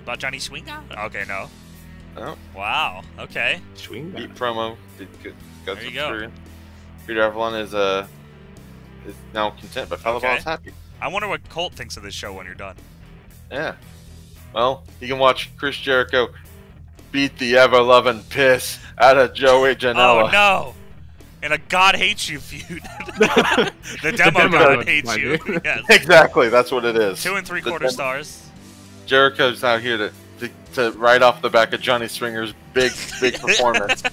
[SPEAKER 1] About Johnny Swinger? Okay, no.
[SPEAKER 2] Oh.
[SPEAKER 1] Wow. Okay.
[SPEAKER 3] Swing.
[SPEAKER 2] Deep promo. Did good, got
[SPEAKER 1] There you go.
[SPEAKER 2] experience. Peter Avalon is uh is now content, but Fallah Bahh
[SPEAKER 1] Okay.
[SPEAKER 2] is happy.
[SPEAKER 1] I wonder what Colt thinks of this show when you're done.
[SPEAKER 2] Yeah. Well, you can watch Chris Jericho beat the ever loving piss out of Joey Janela.
[SPEAKER 1] Oh no! In a God hates you feud. [LAUGHS] [LAUGHS] the demo,
[SPEAKER 3] demo
[SPEAKER 1] God hates you.
[SPEAKER 3] you. [LAUGHS]
[SPEAKER 1] yes.
[SPEAKER 2] Exactly, that's what it is.
[SPEAKER 1] Two and three quarter stars.
[SPEAKER 2] Jericho's out here to, to to ride off the back of Johnny Swinger's big big [LAUGHS] performance.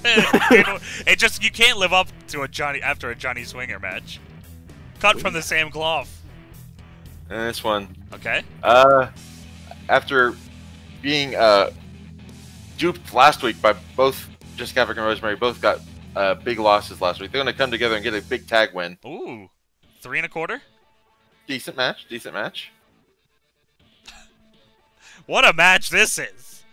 [SPEAKER 1] it just you can't live up to a Johnny after a Johnny Swinger match. Cut from the same cloth.
[SPEAKER 2] and this one,
[SPEAKER 1] Okay.
[SPEAKER 2] uh, after being uh duped last week by both Jessicka Havok and Rosemary, both got uh, big losses last week. They're going to come together and get a big tag win.
[SPEAKER 1] Ooh. Three and a quarter.
[SPEAKER 2] Decent match, decent match.
[SPEAKER 1] What a match this is.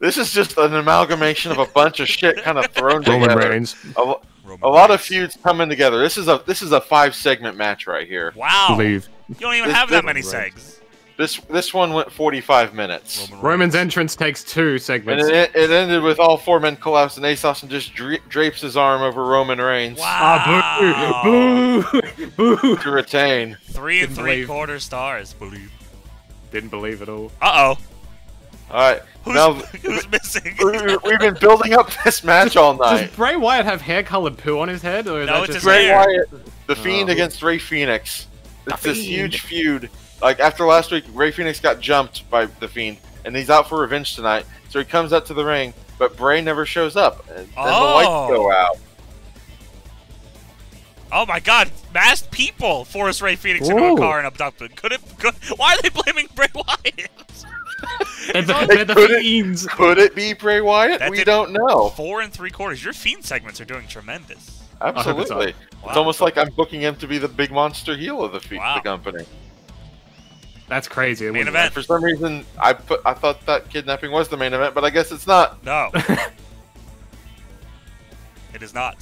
[SPEAKER 2] This is just an amalgamation of a bunch of shit kind of thrown
[SPEAKER 3] Roman
[SPEAKER 2] together.
[SPEAKER 3] Reigns.
[SPEAKER 2] A,
[SPEAKER 1] Roman
[SPEAKER 2] a lot of feuds coming together. This is a this is a five segment match right here.
[SPEAKER 1] Wow.
[SPEAKER 3] Believe.
[SPEAKER 1] You don't even
[SPEAKER 2] This-
[SPEAKER 1] have that many
[SPEAKER 3] Right.
[SPEAKER 1] segs.
[SPEAKER 2] This this one went 45 minutes.
[SPEAKER 1] Roman
[SPEAKER 3] Roman's entrance takes two
[SPEAKER 2] And
[SPEAKER 3] segments.
[SPEAKER 2] it, it ended with all four men collapse and Ace Austin just dra- drapes his arm over Roman Reigns
[SPEAKER 1] Wow.
[SPEAKER 3] Ah, boo! Boo! [LAUGHS] Boo!
[SPEAKER 2] to retain.
[SPEAKER 1] Three and
[SPEAKER 3] Didn't
[SPEAKER 1] three
[SPEAKER 3] believe.
[SPEAKER 1] quarter stars. Believe.
[SPEAKER 3] Didn't believe it all.
[SPEAKER 1] Uh oh.
[SPEAKER 2] All right,
[SPEAKER 1] Who's,
[SPEAKER 2] now [LAUGHS]
[SPEAKER 1] who's missing?
[SPEAKER 2] we- we've been building up this match all night.
[SPEAKER 3] Does
[SPEAKER 2] night.
[SPEAKER 3] Bray Wyatt have hair-colored poo on his head, or is
[SPEAKER 1] No,
[SPEAKER 3] that
[SPEAKER 1] it's
[SPEAKER 3] just
[SPEAKER 1] his
[SPEAKER 2] Bray
[SPEAKER 1] hair.
[SPEAKER 2] Wyatt, the Fiend
[SPEAKER 3] Oh.
[SPEAKER 2] against Rey Fénix. It's this
[SPEAKER 3] Fiend.
[SPEAKER 2] huge feud. Like after last week, Rey Fénix got jumped by the Fiend, and he's out for revenge tonight. So he comes out to the ring, but Bray never shows up, and then the
[SPEAKER 1] Oh.
[SPEAKER 2] lights go out.
[SPEAKER 1] Oh my god, masked people forced Rey Fénix into a car and abducted. Could it? Could, why are they blaming Bray Wyatt? [LAUGHS]
[SPEAKER 3] They're the,
[SPEAKER 2] They
[SPEAKER 3] they're the
[SPEAKER 2] couldn't-
[SPEAKER 3] fiends.
[SPEAKER 2] Could it be Bray Wyatt?
[SPEAKER 1] That
[SPEAKER 2] we
[SPEAKER 1] did-
[SPEAKER 2] don't know.
[SPEAKER 1] Four and three quarters. Your Fiend segments are doing tremendous.
[SPEAKER 2] Oh, Absolutely.
[SPEAKER 1] Wow.
[SPEAKER 2] It's almost like I'm booking him to be the big monster heel of the, fe-
[SPEAKER 1] Wow.
[SPEAKER 2] the company.
[SPEAKER 3] That's crazy.
[SPEAKER 1] Main
[SPEAKER 3] wasn't it?
[SPEAKER 1] event.
[SPEAKER 2] For some reason, I put I thought that kidnapping was the main event, but I guess it's not.
[SPEAKER 1] No. [LAUGHS] it is not.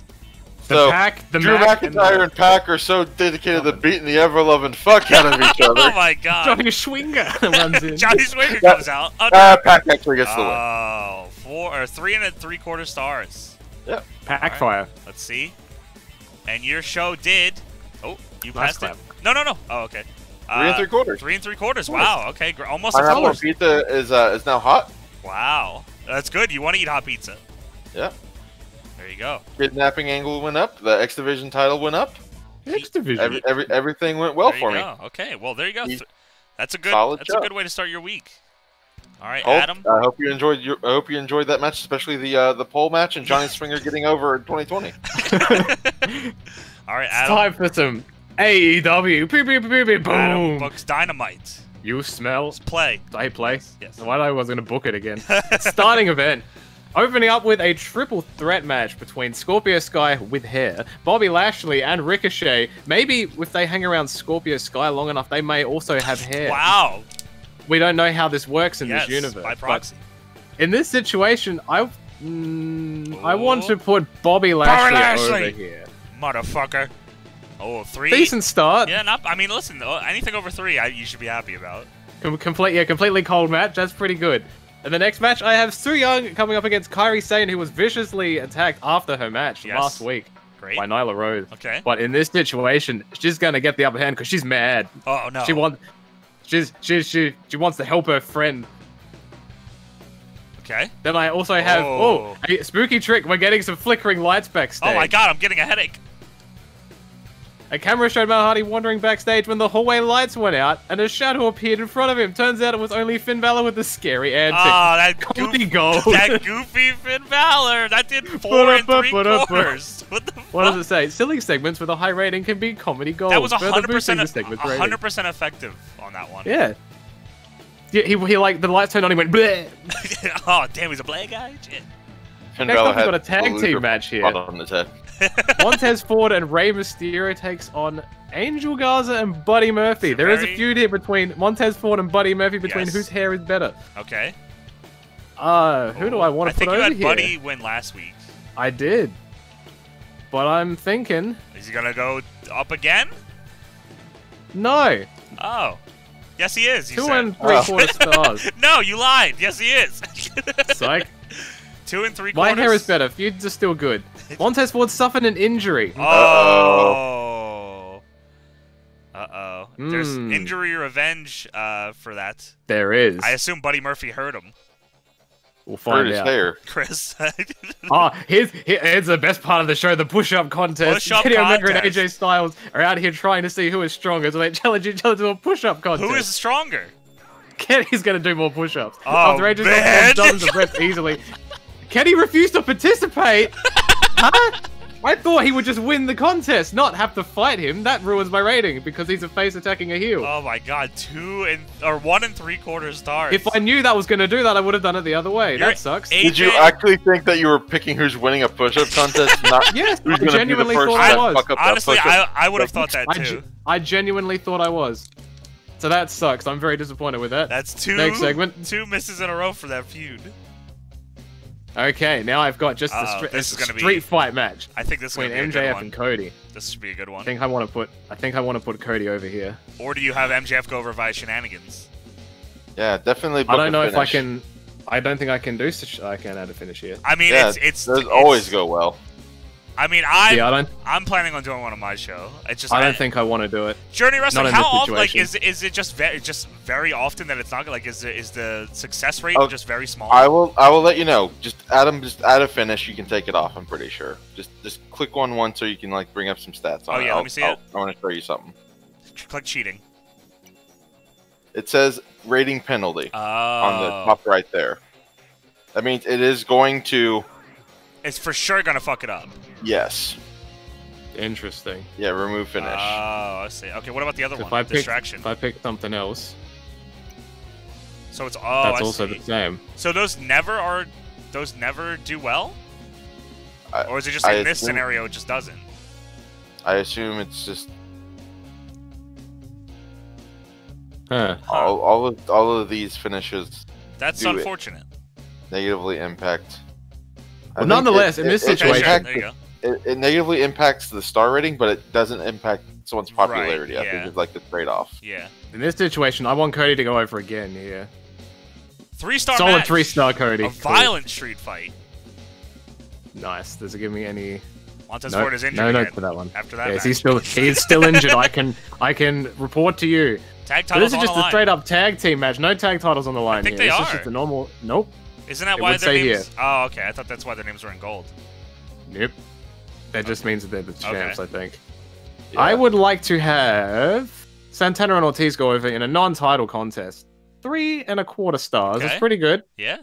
[SPEAKER 3] The
[SPEAKER 2] so
[SPEAKER 3] pack, the
[SPEAKER 2] Drew
[SPEAKER 3] Mac, and
[SPEAKER 2] McIntyre
[SPEAKER 3] the-
[SPEAKER 2] and PAC are so dedicated to beating the ever loving fuck out of each [LAUGHS] other.
[SPEAKER 1] oh my god.
[SPEAKER 3] Johnny Swinger [LAUGHS] runs in.
[SPEAKER 1] Johnny Swinger comes out. Under-
[SPEAKER 2] Ah, PAC actually gets the win.
[SPEAKER 1] oh, four or three and a three quarter stars. Yeah.
[SPEAKER 3] Packfire.
[SPEAKER 1] Let's see. And your show did. Oh, you
[SPEAKER 3] Nice
[SPEAKER 1] passed it. No, no, no. Oh, okay.
[SPEAKER 2] Three and
[SPEAKER 1] Uh,
[SPEAKER 2] three quarters.
[SPEAKER 1] Three and three quarters. Wow. Okay. Almost a
[SPEAKER 2] Pineapple
[SPEAKER 1] color.
[SPEAKER 2] pizza is uh, is now hot.
[SPEAKER 1] Wow. That's good. You want to eat hot pizza.
[SPEAKER 2] Yeah.
[SPEAKER 1] There you go.
[SPEAKER 2] Kidnapping angle went up. The X Division title went up.
[SPEAKER 3] X Division.
[SPEAKER 2] Every, every everything went well
[SPEAKER 1] there
[SPEAKER 2] for
[SPEAKER 1] you
[SPEAKER 2] me.
[SPEAKER 1] Okay. Well, there you go.
[SPEAKER 2] He's-
[SPEAKER 1] That's a good.
[SPEAKER 2] Solid
[SPEAKER 1] That's a good way to start your week. All right,
[SPEAKER 2] Hope-
[SPEAKER 1] Adam.
[SPEAKER 2] I hope you enjoyed your. I hope you enjoyed that match, especially the uh, the pole match and Johnny Swinger getting over in 2020. [LAUGHS]
[SPEAKER 1] All right,
[SPEAKER 3] It's
[SPEAKER 1] Adam.
[SPEAKER 3] time for some AEW. Beep, beep, beep, beep,
[SPEAKER 1] Adam books dynamite.
[SPEAKER 3] You smell.
[SPEAKER 1] Let's play.
[SPEAKER 3] I play.
[SPEAKER 1] Yes.
[SPEAKER 3] Why I was going to book it again. [LAUGHS] Starting event. Opening up with a triple threat match between Scorpio Sky with hair, Bobby Lashley, and Ricochet. Maybe if they hang around Scorpio Sky long enough, they may also have hair.
[SPEAKER 1] Wow.
[SPEAKER 3] We don't know how this works in
[SPEAKER 1] yes.
[SPEAKER 3] this universe.
[SPEAKER 1] By proxy.
[SPEAKER 3] in this situation, I mm, I want
[SPEAKER 1] Oh.
[SPEAKER 3] to put Bobby Lashley,
[SPEAKER 1] Lashley!
[SPEAKER 3] over here.
[SPEAKER 1] Motherfucker. Oh, three.
[SPEAKER 3] Decent start.
[SPEAKER 1] Yeah, not. I mean, listen. though, Anything over three, I, you should be happy about.
[SPEAKER 3] Com- complete, yeah, completely cold match. That's pretty good. And the next match, I have Su Yung coming up against Kairi Sane, who was viciously attacked after her match
[SPEAKER 1] Yes.
[SPEAKER 3] last week
[SPEAKER 1] Great.
[SPEAKER 3] by Nyla Rose.
[SPEAKER 1] Okay.
[SPEAKER 3] But in this situation, she's gonna get the upper hand because she's mad.
[SPEAKER 1] Oh no.
[SPEAKER 3] She wants, she's she she she wants to help her friend.
[SPEAKER 1] Okay.
[SPEAKER 3] Then I also have
[SPEAKER 1] Oh.
[SPEAKER 3] oh, a spooky trick. We're getting some flickering lights backstage.
[SPEAKER 1] Oh my god, I'm getting a headache.
[SPEAKER 3] A camera showed Matt Hardy wandering backstage when the hallway lights went out and a shadow appeared in front of him. Turns out it was only Finn Balor with the scary antics.
[SPEAKER 1] Oh, that [LAUGHS]
[SPEAKER 3] Comedy
[SPEAKER 1] goofy,
[SPEAKER 3] gold. [LAUGHS]
[SPEAKER 1] that goofy Finn Balor. That did [LAUGHS] four and three
[SPEAKER 3] Ba-da-ba-ba-da-ba.
[SPEAKER 1] quarters. What the
[SPEAKER 3] What does it say? Silly segments with a high rating can be comedy gold.
[SPEAKER 1] That was
[SPEAKER 3] further
[SPEAKER 1] hundred
[SPEAKER 3] boosting
[SPEAKER 1] percent,
[SPEAKER 3] the segment's rating.
[SPEAKER 1] hundred percent effective on that one.
[SPEAKER 3] Yeah. Yeah, he, he like the lights turned on. He went. Bleh.
[SPEAKER 1] oh damn, he's a black guy. Shit.
[SPEAKER 2] Finn
[SPEAKER 3] Next
[SPEAKER 2] Balor
[SPEAKER 3] up, we've
[SPEAKER 2] had
[SPEAKER 3] got a tag team match here.
[SPEAKER 2] on his head. [LAUGHS]
[SPEAKER 3] Montez Ford and Rey Mysterio takes on Angel Garza and Buddy Murphy. There is a feud here between Montez Ford and Buddy Murphy between
[SPEAKER 1] Yes.
[SPEAKER 3] whose hair is better.
[SPEAKER 1] Okay.
[SPEAKER 3] Uh, who do I want to
[SPEAKER 1] I
[SPEAKER 3] to
[SPEAKER 1] think
[SPEAKER 3] put
[SPEAKER 1] you
[SPEAKER 3] over
[SPEAKER 1] had
[SPEAKER 3] here?
[SPEAKER 1] Buddy win last week.
[SPEAKER 3] I did. But I'm thinking,
[SPEAKER 1] Is he gonna go up again?
[SPEAKER 3] no.
[SPEAKER 1] Oh. Yes, he is. You
[SPEAKER 3] Two
[SPEAKER 1] said.
[SPEAKER 3] and three
[SPEAKER 2] Oh.
[SPEAKER 3] quarter stars. [LAUGHS]
[SPEAKER 1] no, you lied. Yes, he is.
[SPEAKER 3] Psych. [LAUGHS]
[SPEAKER 1] Two and three quarters.
[SPEAKER 3] My hair is better. Feuds are still good. [LAUGHS] Montez Ford suffered an injury.
[SPEAKER 1] Oh. Uh oh. There's
[SPEAKER 3] Hmm.
[SPEAKER 1] injury revenge uh, for that.
[SPEAKER 3] There is.
[SPEAKER 1] I assume Buddy Murphy hurt him.
[SPEAKER 3] We'll
[SPEAKER 2] Hurt
[SPEAKER 3] find out.
[SPEAKER 2] hair.
[SPEAKER 1] Chris.
[SPEAKER 3] Oh, here's, here- here's the best part of the show, the push-up contest.
[SPEAKER 1] Push-up
[SPEAKER 3] Kenny Omega and. AJ Styles are out here trying to see who is stronger, so they challenge each other to a push-up contest.
[SPEAKER 1] Who is stronger?
[SPEAKER 3] Kenny's gonna do more push-ups.
[SPEAKER 1] Oh,
[SPEAKER 3] After AJ
[SPEAKER 1] man.
[SPEAKER 3] Styles does dozens of reps easily. Kenny refused to participate. [LAUGHS] huh? I thought he would just win the contest, not have to fight him. That ruins my rating because he's a face attacking a heel.
[SPEAKER 1] Oh my god, two and or one and three quarter stars.
[SPEAKER 3] if I knew that was gonna do that, I would have done it the other way.
[SPEAKER 1] You're
[SPEAKER 3] that sucks.
[SPEAKER 1] eight-
[SPEAKER 2] Did you actually think that you were picking who's winning a push-up contest? [LAUGHS] Not
[SPEAKER 3] Yes,
[SPEAKER 2] who's
[SPEAKER 3] I
[SPEAKER 2] gonna be the
[SPEAKER 3] genuinely
[SPEAKER 2] first
[SPEAKER 3] thought I
[SPEAKER 1] I-
[SPEAKER 3] was.
[SPEAKER 2] fuck up that
[SPEAKER 1] Honestly. I I would have thought that
[SPEAKER 3] I,
[SPEAKER 1] too.
[SPEAKER 3] ge- I genuinely thought I was. So that sucks. I'm very disappointed with that.
[SPEAKER 1] That's two
[SPEAKER 3] Next segment.
[SPEAKER 1] two misses in a row for that feud.
[SPEAKER 3] Okay, now I've got just a,
[SPEAKER 1] Uh-oh,
[SPEAKER 3] stre-
[SPEAKER 1] this is gonna be-
[SPEAKER 3] street fight match
[SPEAKER 1] I think this is
[SPEAKER 3] between
[SPEAKER 1] gonna be a good
[SPEAKER 3] MJF
[SPEAKER 1] one.
[SPEAKER 3] and Cody.
[SPEAKER 1] This should be a good one.
[SPEAKER 3] I think I want to put. I think I want to put Cody over here.
[SPEAKER 1] Or do you have MJF go over via shenanigans?
[SPEAKER 2] yeah, definitely.
[SPEAKER 3] I don't
[SPEAKER 2] a
[SPEAKER 3] know if I can. I don't think I can do such. I can add a finish here.
[SPEAKER 1] I mean,
[SPEAKER 2] Yeah,
[SPEAKER 1] it's it's it's-
[SPEAKER 2] always go well.
[SPEAKER 1] I mean, I'm
[SPEAKER 3] yeah, I don't.
[SPEAKER 1] I'm planning on doing one on my show. It's just
[SPEAKER 3] I don't think I want to do it.
[SPEAKER 1] Journey Wrestling.
[SPEAKER 3] in
[SPEAKER 1] How
[SPEAKER 3] this
[SPEAKER 1] often? Like, is is it just very just very often that it's not like is the, is the success rate
[SPEAKER 2] Oh,
[SPEAKER 1] just very small?
[SPEAKER 2] I will. I will let you know. Just Adam, just add a finish. You can take it off. I'm pretty sure. Just just click one once so you can like bring up some stats on
[SPEAKER 1] Oh,
[SPEAKER 2] it.
[SPEAKER 1] yeah, let me see
[SPEAKER 2] I'll-
[SPEAKER 1] it.
[SPEAKER 2] I want to show you something.
[SPEAKER 1] Click cheating.
[SPEAKER 2] It says rating penalty
[SPEAKER 1] Oh,
[SPEAKER 2] on the oh. top right there. That means it is going to
[SPEAKER 1] it's for sure gonna fuck it up.
[SPEAKER 2] yes,
[SPEAKER 3] Interesting.
[SPEAKER 2] yeah, remove finish.
[SPEAKER 1] Oh, I see. Okay, what about the other
[SPEAKER 3] If
[SPEAKER 1] one?
[SPEAKER 3] I pick,
[SPEAKER 1] Distraction.
[SPEAKER 3] if I pick something else,
[SPEAKER 1] So it's oh,
[SPEAKER 3] that's
[SPEAKER 1] I
[SPEAKER 3] also
[SPEAKER 1] see.
[SPEAKER 3] the same.
[SPEAKER 1] So those never are those never do well,
[SPEAKER 2] I-
[SPEAKER 1] or is it just
[SPEAKER 2] I
[SPEAKER 1] in this
[SPEAKER 2] assume-
[SPEAKER 1] scenario it just doesn't?
[SPEAKER 2] I assume it's just
[SPEAKER 3] Huh.
[SPEAKER 2] all all of all of these finishes
[SPEAKER 1] That's
[SPEAKER 2] Do it.
[SPEAKER 1] unfortunate.
[SPEAKER 2] negatively impact. I
[SPEAKER 3] Well,
[SPEAKER 2] think
[SPEAKER 3] nonetheless, in this
[SPEAKER 1] Okay, sure,
[SPEAKER 3] situation-
[SPEAKER 1] there you
[SPEAKER 2] it, it negatively impacts the star rating, but it doesn't impact someone's
[SPEAKER 1] Right,
[SPEAKER 2] popularity. I think it's like the trade-off.
[SPEAKER 1] Yeah,
[SPEAKER 3] In this situation, I want Cody to go over again here.
[SPEAKER 1] three star.
[SPEAKER 3] Solid
[SPEAKER 1] match.
[SPEAKER 3] three star Cody.
[SPEAKER 1] A
[SPEAKER 3] Cool.
[SPEAKER 1] violent street fight.
[SPEAKER 3] Nice. Does it give me any?
[SPEAKER 1] Montez
[SPEAKER 3] No,
[SPEAKER 1] Ford is injured
[SPEAKER 3] no
[SPEAKER 1] again
[SPEAKER 3] note for that one.
[SPEAKER 1] after that
[SPEAKER 3] Yes,
[SPEAKER 1] match.
[SPEAKER 3] he's still he's still injured. I can I can report to you.
[SPEAKER 1] Tag titles.
[SPEAKER 3] So
[SPEAKER 1] titles
[SPEAKER 3] this is
[SPEAKER 1] on
[SPEAKER 3] just a
[SPEAKER 1] line.
[SPEAKER 3] straight up tag team match. No tag titles on the line
[SPEAKER 1] think
[SPEAKER 3] here.
[SPEAKER 1] they
[SPEAKER 3] this
[SPEAKER 1] are.
[SPEAKER 3] is just a normal. Nope.
[SPEAKER 1] Isn't that
[SPEAKER 3] It
[SPEAKER 1] why
[SPEAKER 3] would
[SPEAKER 1] their
[SPEAKER 3] say
[SPEAKER 1] names? Oh, okay. I thought that's why their names were in gold.
[SPEAKER 3] Nope. That just means that they're the
[SPEAKER 1] Okay.
[SPEAKER 3] champs. I think.
[SPEAKER 2] Yeah.
[SPEAKER 3] I would like to have Santana and Ortiz go over in a non-title contest. Three and a quarter stars.
[SPEAKER 1] Okay.
[SPEAKER 3] That's pretty good.
[SPEAKER 1] Yeah.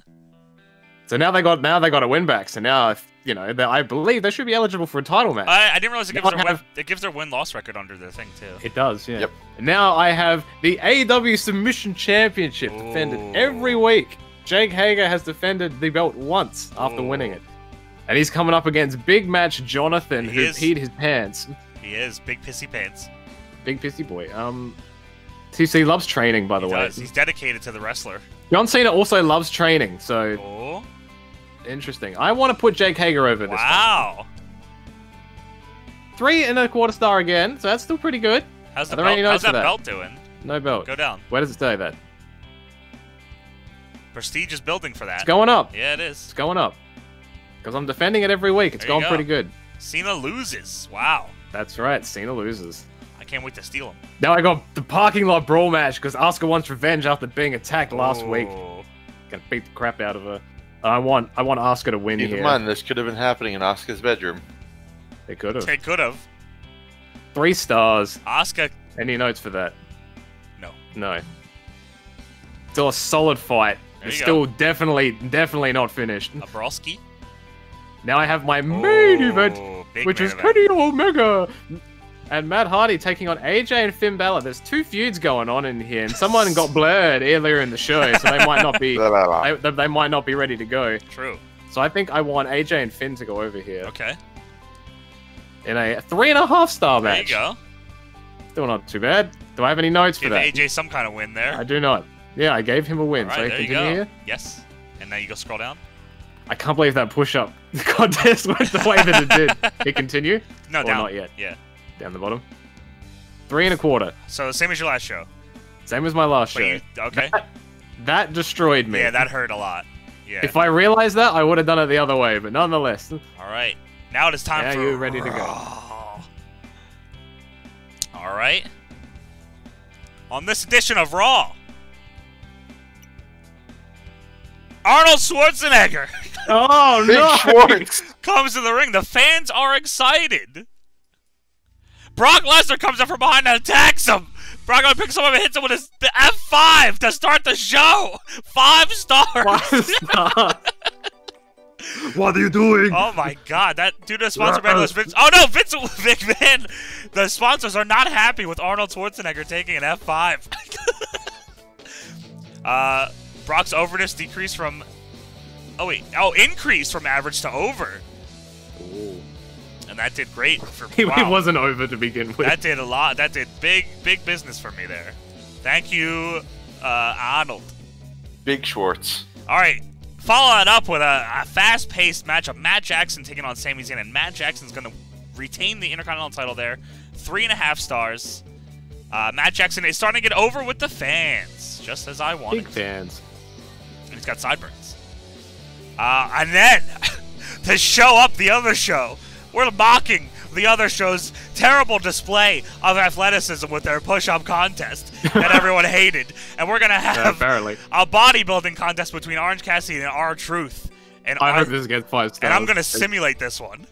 [SPEAKER 3] So now they got now they got a win back. So now if you know, I believe they should be eligible for a title match.
[SPEAKER 1] I, I didn't realize it gives
[SPEAKER 3] I
[SPEAKER 1] their win, it gives their win loss record under their thing too.
[SPEAKER 3] It does, yeah.
[SPEAKER 2] Yep.
[SPEAKER 3] Now I have the AW Submission Championship defended every week. Jake Hager has defended the belt once after
[SPEAKER 1] Ooh.
[SPEAKER 3] winning it. And he's coming up against Big Match Jonathan,
[SPEAKER 1] He
[SPEAKER 3] who
[SPEAKER 1] is.
[SPEAKER 3] peed his pants.
[SPEAKER 1] He is big pissy pants.
[SPEAKER 3] Big pissy boy. Um, TC loves training, by the
[SPEAKER 1] he
[SPEAKER 3] way.
[SPEAKER 1] does. He's dedicated to the wrestler.
[SPEAKER 3] John Cena also loves training, so
[SPEAKER 1] Oh,
[SPEAKER 3] interesting. I want to put Jake Hager over this. time.
[SPEAKER 1] wow.
[SPEAKER 3] Three and a quarter star again, so that's still pretty good.
[SPEAKER 1] How's the belt, how's that
[SPEAKER 3] that?
[SPEAKER 1] belt doing?
[SPEAKER 3] No belt.
[SPEAKER 1] Go down.
[SPEAKER 3] Where does it say that?
[SPEAKER 1] Prestige is building for that.
[SPEAKER 3] It's going up.
[SPEAKER 1] Yeah, it is.
[SPEAKER 3] It's going up. Because I'm defending it every week. It's
[SPEAKER 1] There
[SPEAKER 3] going
[SPEAKER 1] go.
[SPEAKER 3] pretty good.
[SPEAKER 1] Cena loses. Wow.
[SPEAKER 3] That's right. Cena loses.
[SPEAKER 1] I can't wait to steal him.
[SPEAKER 3] Now I got the parking lot brawl match because Asuka wants revenge after being attacked last oh.
[SPEAKER 1] week.
[SPEAKER 3] Gonna beat the crap out of her. I want I want Asuka to win
[SPEAKER 2] Keep in mind, this could have been happening in Oscar's bedroom.
[SPEAKER 3] They could have.
[SPEAKER 1] They could have.
[SPEAKER 3] Three stars.
[SPEAKER 1] Oscar.
[SPEAKER 3] Any notes for that?
[SPEAKER 1] no.
[SPEAKER 3] No. Still a solid fight.
[SPEAKER 1] There
[SPEAKER 3] It's
[SPEAKER 1] you
[SPEAKER 3] still definitely, definitely not finished.
[SPEAKER 1] A Brosky.
[SPEAKER 3] Now I have my main oh, event,
[SPEAKER 1] Oh,
[SPEAKER 3] which
[SPEAKER 1] main
[SPEAKER 3] is
[SPEAKER 1] event.
[SPEAKER 3] Kenny Omega. And Matt Hardy taking on AJ and Finn Balor. There's two feuds going on in here, and someone got [LAUGHS] blurred earlier in the show, so they might not be [LAUGHS] they, they might not be ready to go.
[SPEAKER 1] True.
[SPEAKER 3] So I think I want AJ and Finn to go over here
[SPEAKER 1] Okay.
[SPEAKER 3] in a three and a half star match.
[SPEAKER 1] There you
[SPEAKER 3] match.
[SPEAKER 1] go.
[SPEAKER 3] Still not too bad. Do I have any notes for
[SPEAKER 1] Give
[SPEAKER 3] that?
[SPEAKER 1] AJ some kind of win there.
[SPEAKER 3] I do not. Yeah, I gave him a win. So
[SPEAKER 1] right,
[SPEAKER 3] I
[SPEAKER 1] there you
[SPEAKER 3] continue
[SPEAKER 1] go.
[SPEAKER 3] here.
[SPEAKER 1] Yes. And now you go scroll down.
[SPEAKER 3] I can't believe that push-up [LAUGHS] contest went the way that it did. [LAUGHS] Hit continue.
[SPEAKER 1] No,
[SPEAKER 3] Or
[SPEAKER 1] down.
[SPEAKER 3] not yet.
[SPEAKER 1] Yeah.
[SPEAKER 3] Down the bottom. Three and a quarter.
[SPEAKER 1] So same as your last show.
[SPEAKER 3] Same as my last
[SPEAKER 1] But
[SPEAKER 3] show.
[SPEAKER 1] you, okay.
[SPEAKER 3] That destroyed me.
[SPEAKER 1] Yeah, that hurt a lot. Yeah.
[SPEAKER 3] If I realized that, I would have done it the other way. But nonetheless,
[SPEAKER 1] All right. Now it is time
[SPEAKER 3] Now
[SPEAKER 1] for
[SPEAKER 3] you're ready to go.
[SPEAKER 1] All right. On this edition of Raw, Arnold Schwarzenegger
[SPEAKER 3] oh [LAUGHS]
[SPEAKER 2] Big
[SPEAKER 3] no!
[SPEAKER 2] Schwartz.
[SPEAKER 1] comes to the ring. The fans are excited. Brock Lesnar comes up from behind and attacks him. Brock Lesnar picks him up and hits him with his the F5 to start the show. Five [LAUGHS] stars.
[SPEAKER 3] what are you doing?
[SPEAKER 1] Oh my god, that dude is sponsored by those Vince. Oh no, Vince [LAUGHS] McMahon. The sponsors are not happy with Arnold Schwarzenegger taking an F5. uh, Brock's overness decreased from. Oh wait, oh increased from average to over, Ooh. and that did great for. [LAUGHS]
[SPEAKER 3] He,
[SPEAKER 1] wow.
[SPEAKER 3] wasn't over to begin with.
[SPEAKER 1] That did a lot. That did big, big business for me there. Thank you, uh, Arnold.
[SPEAKER 2] Big Schwartz.
[SPEAKER 1] All right. Follow it up with a, a fast-paced matchup. Matt Jackson taking on Sami Zayn, and Matt Jackson's going to retain the Intercontinental title there. Three and a half stars. Uh, Matt Jackson is starting to get over with the fans, just as I wanted.
[SPEAKER 3] Big fans.
[SPEAKER 1] And he's got sideburns. Uh, and then, [LAUGHS] to show up the other show, we're mocking the other show's terrible display of athleticism with their push-up contest that [LAUGHS] everyone hated. And we're going to
[SPEAKER 3] Uh,
[SPEAKER 1] have
[SPEAKER 3] apparently.
[SPEAKER 1] a bodybuilding contest between Orange Cassidy and R-Truth. And,
[SPEAKER 3] I
[SPEAKER 1] I
[SPEAKER 3] hope this gets five stars.
[SPEAKER 1] and I'm going to simulate this one.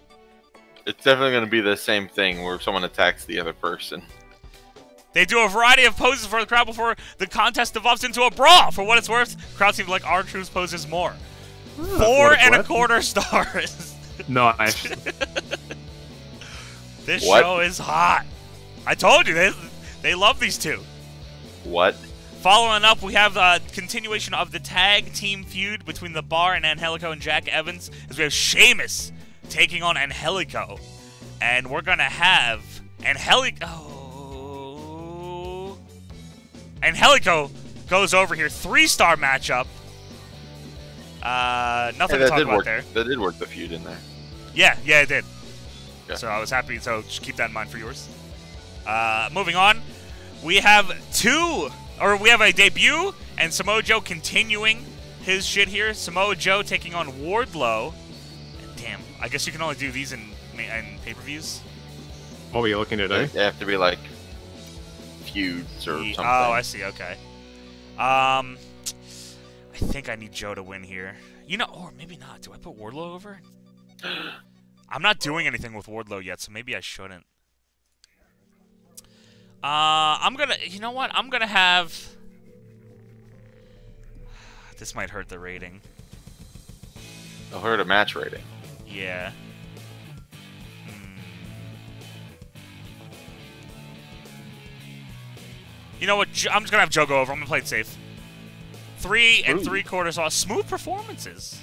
[SPEAKER 2] It's definitely going to be the same thing where someone attacks the other person.
[SPEAKER 1] They do a variety of poses for the crowd before the contest devolves into a brawl. For what it's worth, crowd seems like R-Truth's poses more. Four
[SPEAKER 3] what
[SPEAKER 1] and a quarter [LAUGHS] stars.
[SPEAKER 3] Nice. [LAUGHS]
[SPEAKER 1] This
[SPEAKER 2] What?
[SPEAKER 1] show is hot. I told you, they, they love these two.
[SPEAKER 2] What?
[SPEAKER 1] Following up, we have a continuation of the tag team feud between the Bar and Angelico and Jack Evans, as we have Sheamus taking on Angelico. And we're going to have Angelico. Oh. Angelico goes over here. Three star matchup. Uh, nothing
[SPEAKER 2] Hey,
[SPEAKER 1] to
[SPEAKER 2] that
[SPEAKER 1] talk
[SPEAKER 2] did
[SPEAKER 1] about
[SPEAKER 2] work.
[SPEAKER 1] there.
[SPEAKER 2] That did work the feud in there.
[SPEAKER 1] Yeah, yeah, it did.
[SPEAKER 2] Yeah.
[SPEAKER 1] So I was happy. So just keep that in mind for yours. Uh, moving on, we have two, or we have a debut, and Samoa Joe continuing his shit here. Samoa Joe taking on Wardlow. Damn, I guess you can only do these in in pay per views.
[SPEAKER 3] what were you looking to do?
[SPEAKER 2] they have to be like feuds or something.
[SPEAKER 1] Oh, I see. Okay. Um, I think I need Joe to win here. You know, or maybe not. Do I put Wardlow over? [GASPS] I'm not doing anything with Wardlow yet, so maybe I shouldn't. Uh, I'm gonna. You know what? I'm gonna have. [SIGHS] This might hurt the rating.
[SPEAKER 2] I heard a match rating.
[SPEAKER 1] Yeah. You know what? I'm just gonna have Joe go over. I'm gonna play it safe. Three and
[SPEAKER 2] Ooh.
[SPEAKER 1] three quarters off. Smooth performances.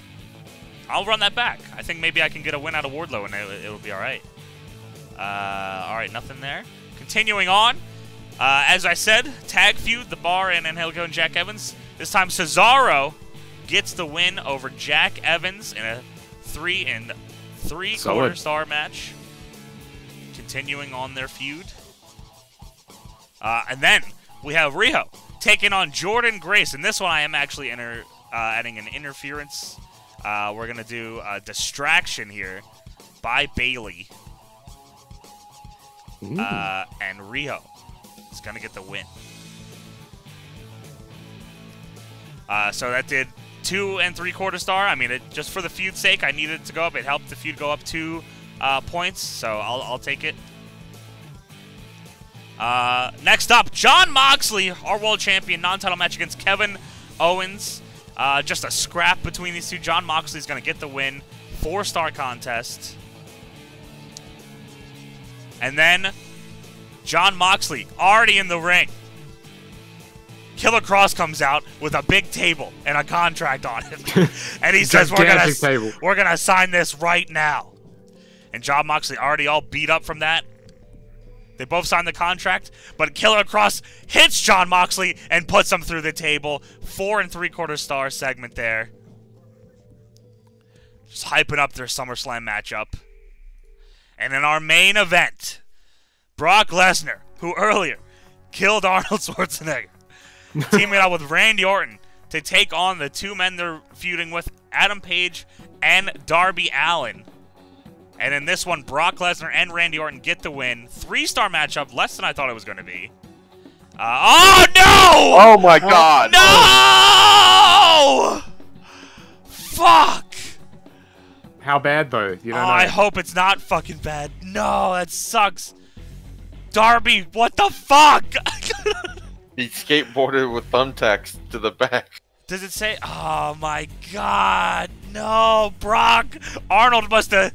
[SPEAKER 1] I'll run that back. I think maybe I can get a win out of Wardlow and it'll, it'll be all right. Uh, all right, nothing there. Continuing on. Uh, as I said, tag feud, the Bar and Angelico and Jack Evans. This time Cesaro gets the win over Jack Evans in a three and three
[SPEAKER 3] Solid.
[SPEAKER 1] quarter star match. Continuing on their feud. Uh, and then we have Riho taking on Jordynne Grace. And this one I am actually uh, adding an interference. Uh, we're going to do a distraction here by
[SPEAKER 3] Bayley.
[SPEAKER 1] Uh, and Riho is going to get the win. Uh, so that did two and three quarter star. I mean, it, just for the feud's sake, I needed it to go up. It helped the feud go up two uh, points, so I'll, I'll take it. Uh, next up, Jon Moxley, our world champion, non-title match against Kevin Owens. Uh, just a scrap between these two. Jon Moxley's going to get the win. Four-star contest. And then Jon Moxley already in the ring. Killer Kross comes out with a big table and a contract on it, [LAUGHS] and he says, "We're gonna,
[SPEAKER 3] table.
[SPEAKER 1] we're gonna sign this right now." And Jon Moxley already all beat up from that. They both signed the contract, but Killer Kross hits Jon Moxley and puts him through the table. Four and three quarter star segment there. Just hyping up their SummerSlam matchup. And in our main event, Brock Lesnar, who earlier killed [LAUGHS] Arnold Schwarzenegger, [LAUGHS] teaming up with Randy Orton to take on the two men they're feuding with, Adam Page and Darby Allin. And in this one, Brock Lesnar and Randy Orton get the win. Three star matchup, less than I thought it was going to be. Uh, oh no!
[SPEAKER 2] Oh my god!
[SPEAKER 1] No! Fuck!
[SPEAKER 3] How bad though? You
[SPEAKER 1] Oh,
[SPEAKER 3] don't know.
[SPEAKER 1] I hope it's not fucking bad. No, that sucks. Darby, what the fuck? [LAUGHS]
[SPEAKER 2] He skateboarded with thumbtacks to the back.
[SPEAKER 1] Does it say? Oh my god, no, Brock. Arnold must have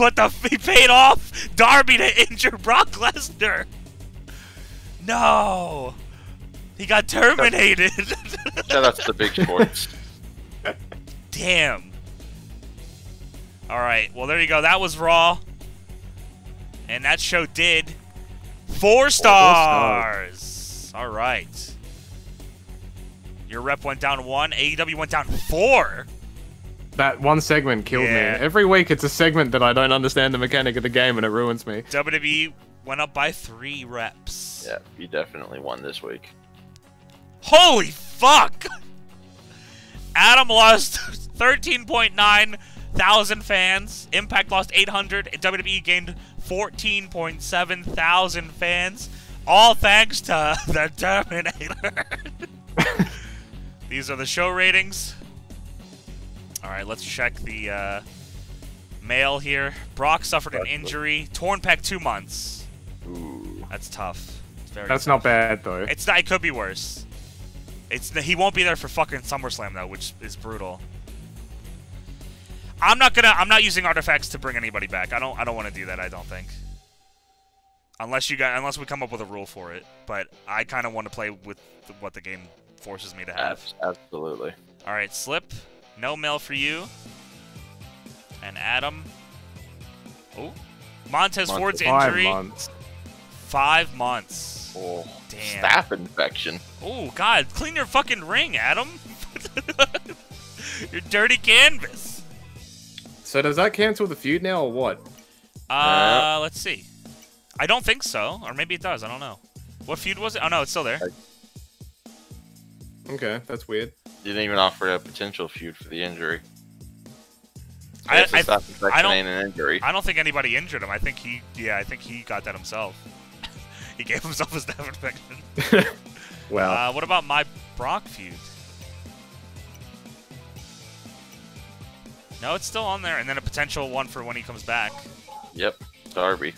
[SPEAKER 1] put the he paid off Darby to injure Brock Lesnar. No, he got terminated.
[SPEAKER 2] To the big sports. [LAUGHS]
[SPEAKER 1] Damn. All right, well there you go. That was Raw, and that show did four stars. All right. Your rep went down one. AEW went down four.
[SPEAKER 3] That one segment killed
[SPEAKER 1] Yeah.
[SPEAKER 3] me. Every week it's a segment that I don't understand the mechanic of the game and it ruins me.
[SPEAKER 1] WWE went up by three reps.
[SPEAKER 2] Yeah, he definitely won this week.
[SPEAKER 1] Holy fuck! Adam lost [LAUGHS] 13.9 thousand fans. Impact lost 800. WWE gained 14.7 thousand fans. All thanks to [LAUGHS] the Terminator. [LAUGHS] These are the show ratings. All right, let's check the uh, mail here. Brock suffered an injury, torn pec two months.
[SPEAKER 2] Ooh.
[SPEAKER 1] That's tough. It's very
[SPEAKER 3] That's
[SPEAKER 1] tough.
[SPEAKER 3] not bad though.
[SPEAKER 1] It's not, it could be worse. It's he won't be there for fucking SummerSlam though, which is brutal. I'm not gonna. I'm not using artifacts to bring anybody back. I don't. I don't want to do that. I don't think. Unless you guys, Unless we come up with a rule for it. But I kind of want to play with the, what the game forces me to have.
[SPEAKER 2] Absolutely.
[SPEAKER 1] All right, slip. No mail for you. And Adam. Oh, Montez
[SPEAKER 2] Montez.
[SPEAKER 1] Ford's
[SPEAKER 3] Five
[SPEAKER 1] injury.
[SPEAKER 3] months.
[SPEAKER 1] Five months.
[SPEAKER 2] Oh,
[SPEAKER 1] Damn.
[SPEAKER 2] staph infection.
[SPEAKER 1] Oh God, clean your fucking ring, Adam. [LAUGHS] your dirty canvas.
[SPEAKER 3] So does that cancel the feud now or what?
[SPEAKER 1] Uh, let's see. I don't think so, or maybe it does. I don't know. What feud was it? Oh no, it's still there.
[SPEAKER 3] Okay, that's weird.
[SPEAKER 2] Didn't even offer a potential feud for the injury.
[SPEAKER 1] I-
[SPEAKER 2] I, guess
[SPEAKER 1] I-
[SPEAKER 2] a staph infection
[SPEAKER 1] I don't-
[SPEAKER 2] an injury.
[SPEAKER 1] I don't think anybody injured him. I think he, yeah, I think he got that himself. [LAUGHS] he gave himself a staph infection.
[SPEAKER 3] Wow.
[SPEAKER 1] Uh, what about my Brock feud? No, it's still on there, and then a potential one for when he comes back.
[SPEAKER 2] Yep, Darby. It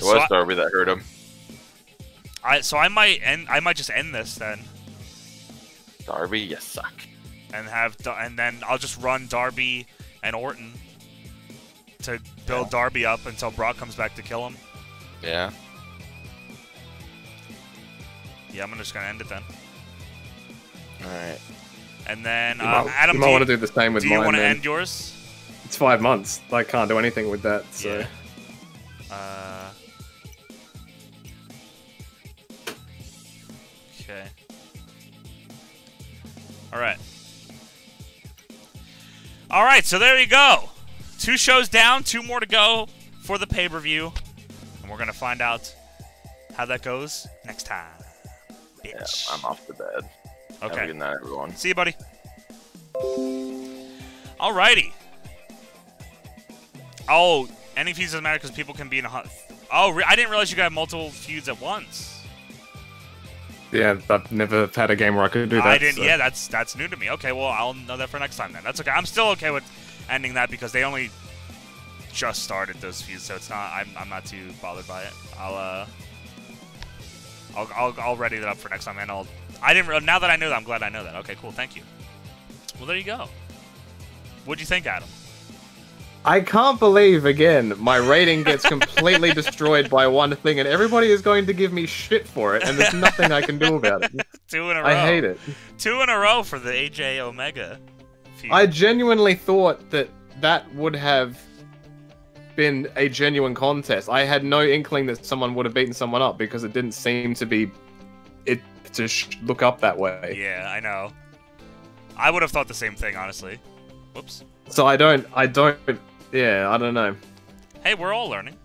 [SPEAKER 1] So
[SPEAKER 2] was
[SPEAKER 1] I-
[SPEAKER 2] Darby that hurt him.
[SPEAKER 1] I so I might end. I might just end this then,
[SPEAKER 2] Darby, you suck.
[SPEAKER 1] and have Da- and then I'll just run Darby and Orton to build Darby up until Brock comes back to kill him.
[SPEAKER 2] Yeah.
[SPEAKER 1] Yeah, I'm just gonna end it then.
[SPEAKER 2] All right.
[SPEAKER 1] And then
[SPEAKER 3] you
[SPEAKER 1] uh,
[SPEAKER 3] might,
[SPEAKER 1] Adam,
[SPEAKER 3] you
[SPEAKER 1] do
[SPEAKER 3] might
[SPEAKER 1] you,
[SPEAKER 3] want to do the same with
[SPEAKER 1] do you
[SPEAKER 3] mine.
[SPEAKER 1] want to end yours?
[SPEAKER 3] It's five months. I can't do anything with that. So
[SPEAKER 1] Yeah. Uh, All right. All right, so there you go. Two shows down, two more to go for the pay per view. And we're going to find out how that goes next time.
[SPEAKER 2] Yeah, I'm off to bed. Have a
[SPEAKER 1] okay.
[SPEAKER 2] good night, everyone.
[SPEAKER 1] See you, buddy. Alrighty. Oh, any feuds doesn't matter because people can be in a hunt. Oh, re- I didn't realize you got multiple feuds at once.
[SPEAKER 3] Yeah, I've never had a game where I could do that.
[SPEAKER 1] I didn't.
[SPEAKER 3] so-
[SPEAKER 1] Yeah, that's that's new to me. Okay, well I'll know that for next time then. That's okay. I'm still okay with ending that because they only just started those feuds, so it's not. I'm I'm not too bothered by it. I'll uh, I'll, I'll, I'll ready that up for next time, and I'll. I didn't. Now that I know that, I'm glad I know that. Okay, cool. Thank you. Well, there you go. What'd you think, Adam?
[SPEAKER 3] I can't believe again my rating gets completely [LAUGHS] destroyed by one thing, and everybody is going to give me shit for it, and there's nothing I can do about it. [LAUGHS]
[SPEAKER 1] Two in a row.
[SPEAKER 3] I hate it.
[SPEAKER 1] Two in a row for the AJ Omega. feud.
[SPEAKER 3] I genuinely thought that that would have been a genuine contest. I had no inkling that someone would have beaten someone up because it didn't seem to be it to sh- look up that way.
[SPEAKER 1] Yeah, I know. I would have thought the same thing, honestly. Whoops.
[SPEAKER 3] So I don't, I don't, yeah, I don't know.
[SPEAKER 1] Hey, we're all learning.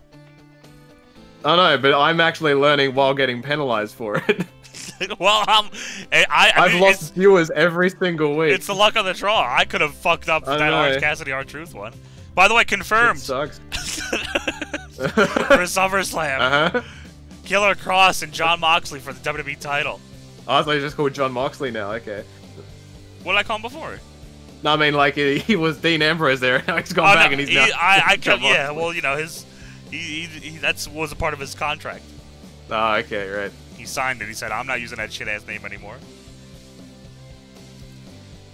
[SPEAKER 3] I know, but I'm actually learning while getting penalized for it. [LAUGHS] [LAUGHS]
[SPEAKER 1] well, um, I, I, I
[SPEAKER 3] I've
[SPEAKER 1] mean,
[SPEAKER 3] lost viewers every single week.
[SPEAKER 1] it's the luck of the draw. I could have fucked up
[SPEAKER 3] I
[SPEAKER 1] that
[SPEAKER 3] know.
[SPEAKER 1] Orange Cassidy R-Truth one. By the way,
[SPEAKER 3] It
[SPEAKER 1] confirmed
[SPEAKER 3] sucks. [LAUGHS]
[SPEAKER 1] for SummerSlam.
[SPEAKER 3] Uh huh.
[SPEAKER 1] Killer Kross and Jon Moxley for the WWE title.
[SPEAKER 3] I thought just called Jon Moxley now. Okay.
[SPEAKER 1] What did I call him before?
[SPEAKER 3] No, I mean like he, he was Dean Ambrose there. [LAUGHS] Now he's gone
[SPEAKER 1] Oh,
[SPEAKER 3] back
[SPEAKER 1] no,
[SPEAKER 3] and he's
[SPEAKER 1] he-
[SPEAKER 3] now.
[SPEAKER 1] I, I [LAUGHS] yeah. Well, you know his, he, he, he that's was a part of his contract.
[SPEAKER 3] Oh, okay, right.
[SPEAKER 1] He signed it. He said, "I'm not using that shit ass name anymore."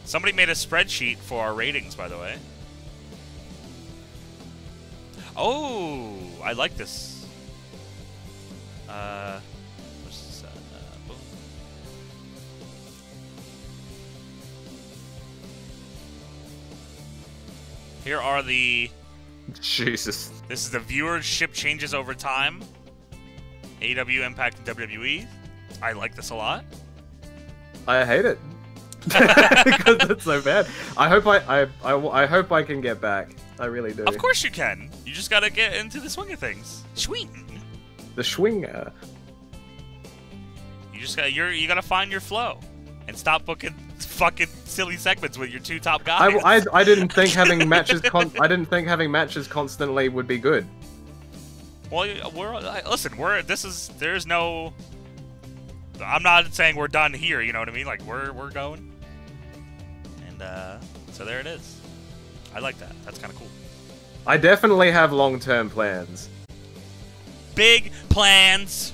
[SPEAKER 1] Somebody made a spreadsheet for our ratings, by the way. Oh, I like this. Uh, Here are the.
[SPEAKER 3] Jesus.
[SPEAKER 1] This is the viewership changes over time. AEW Impact and WWE. I like this a lot.
[SPEAKER 3] I hate it [LAUGHS] because it's so bad. I hope I, I, I, I hope I can get back. I really do.
[SPEAKER 1] Of course you can. You just gotta get into the swing of things. Swing.
[SPEAKER 3] The Schwinger.
[SPEAKER 1] You just got you're you gotta find your flow, and stop booking fucking silly segments with your two top guys.
[SPEAKER 3] I, I didn't think having [LAUGHS] matches con- I didn't think having matches constantly would be good.
[SPEAKER 1] well, we're listen. We're this is there's no. I'm not saying we're done here. You know what I mean? Like we're we're going, and uh, so there it is. I like that. That's kind of cool.
[SPEAKER 3] I definitely have long-term plans.
[SPEAKER 1] Big plans.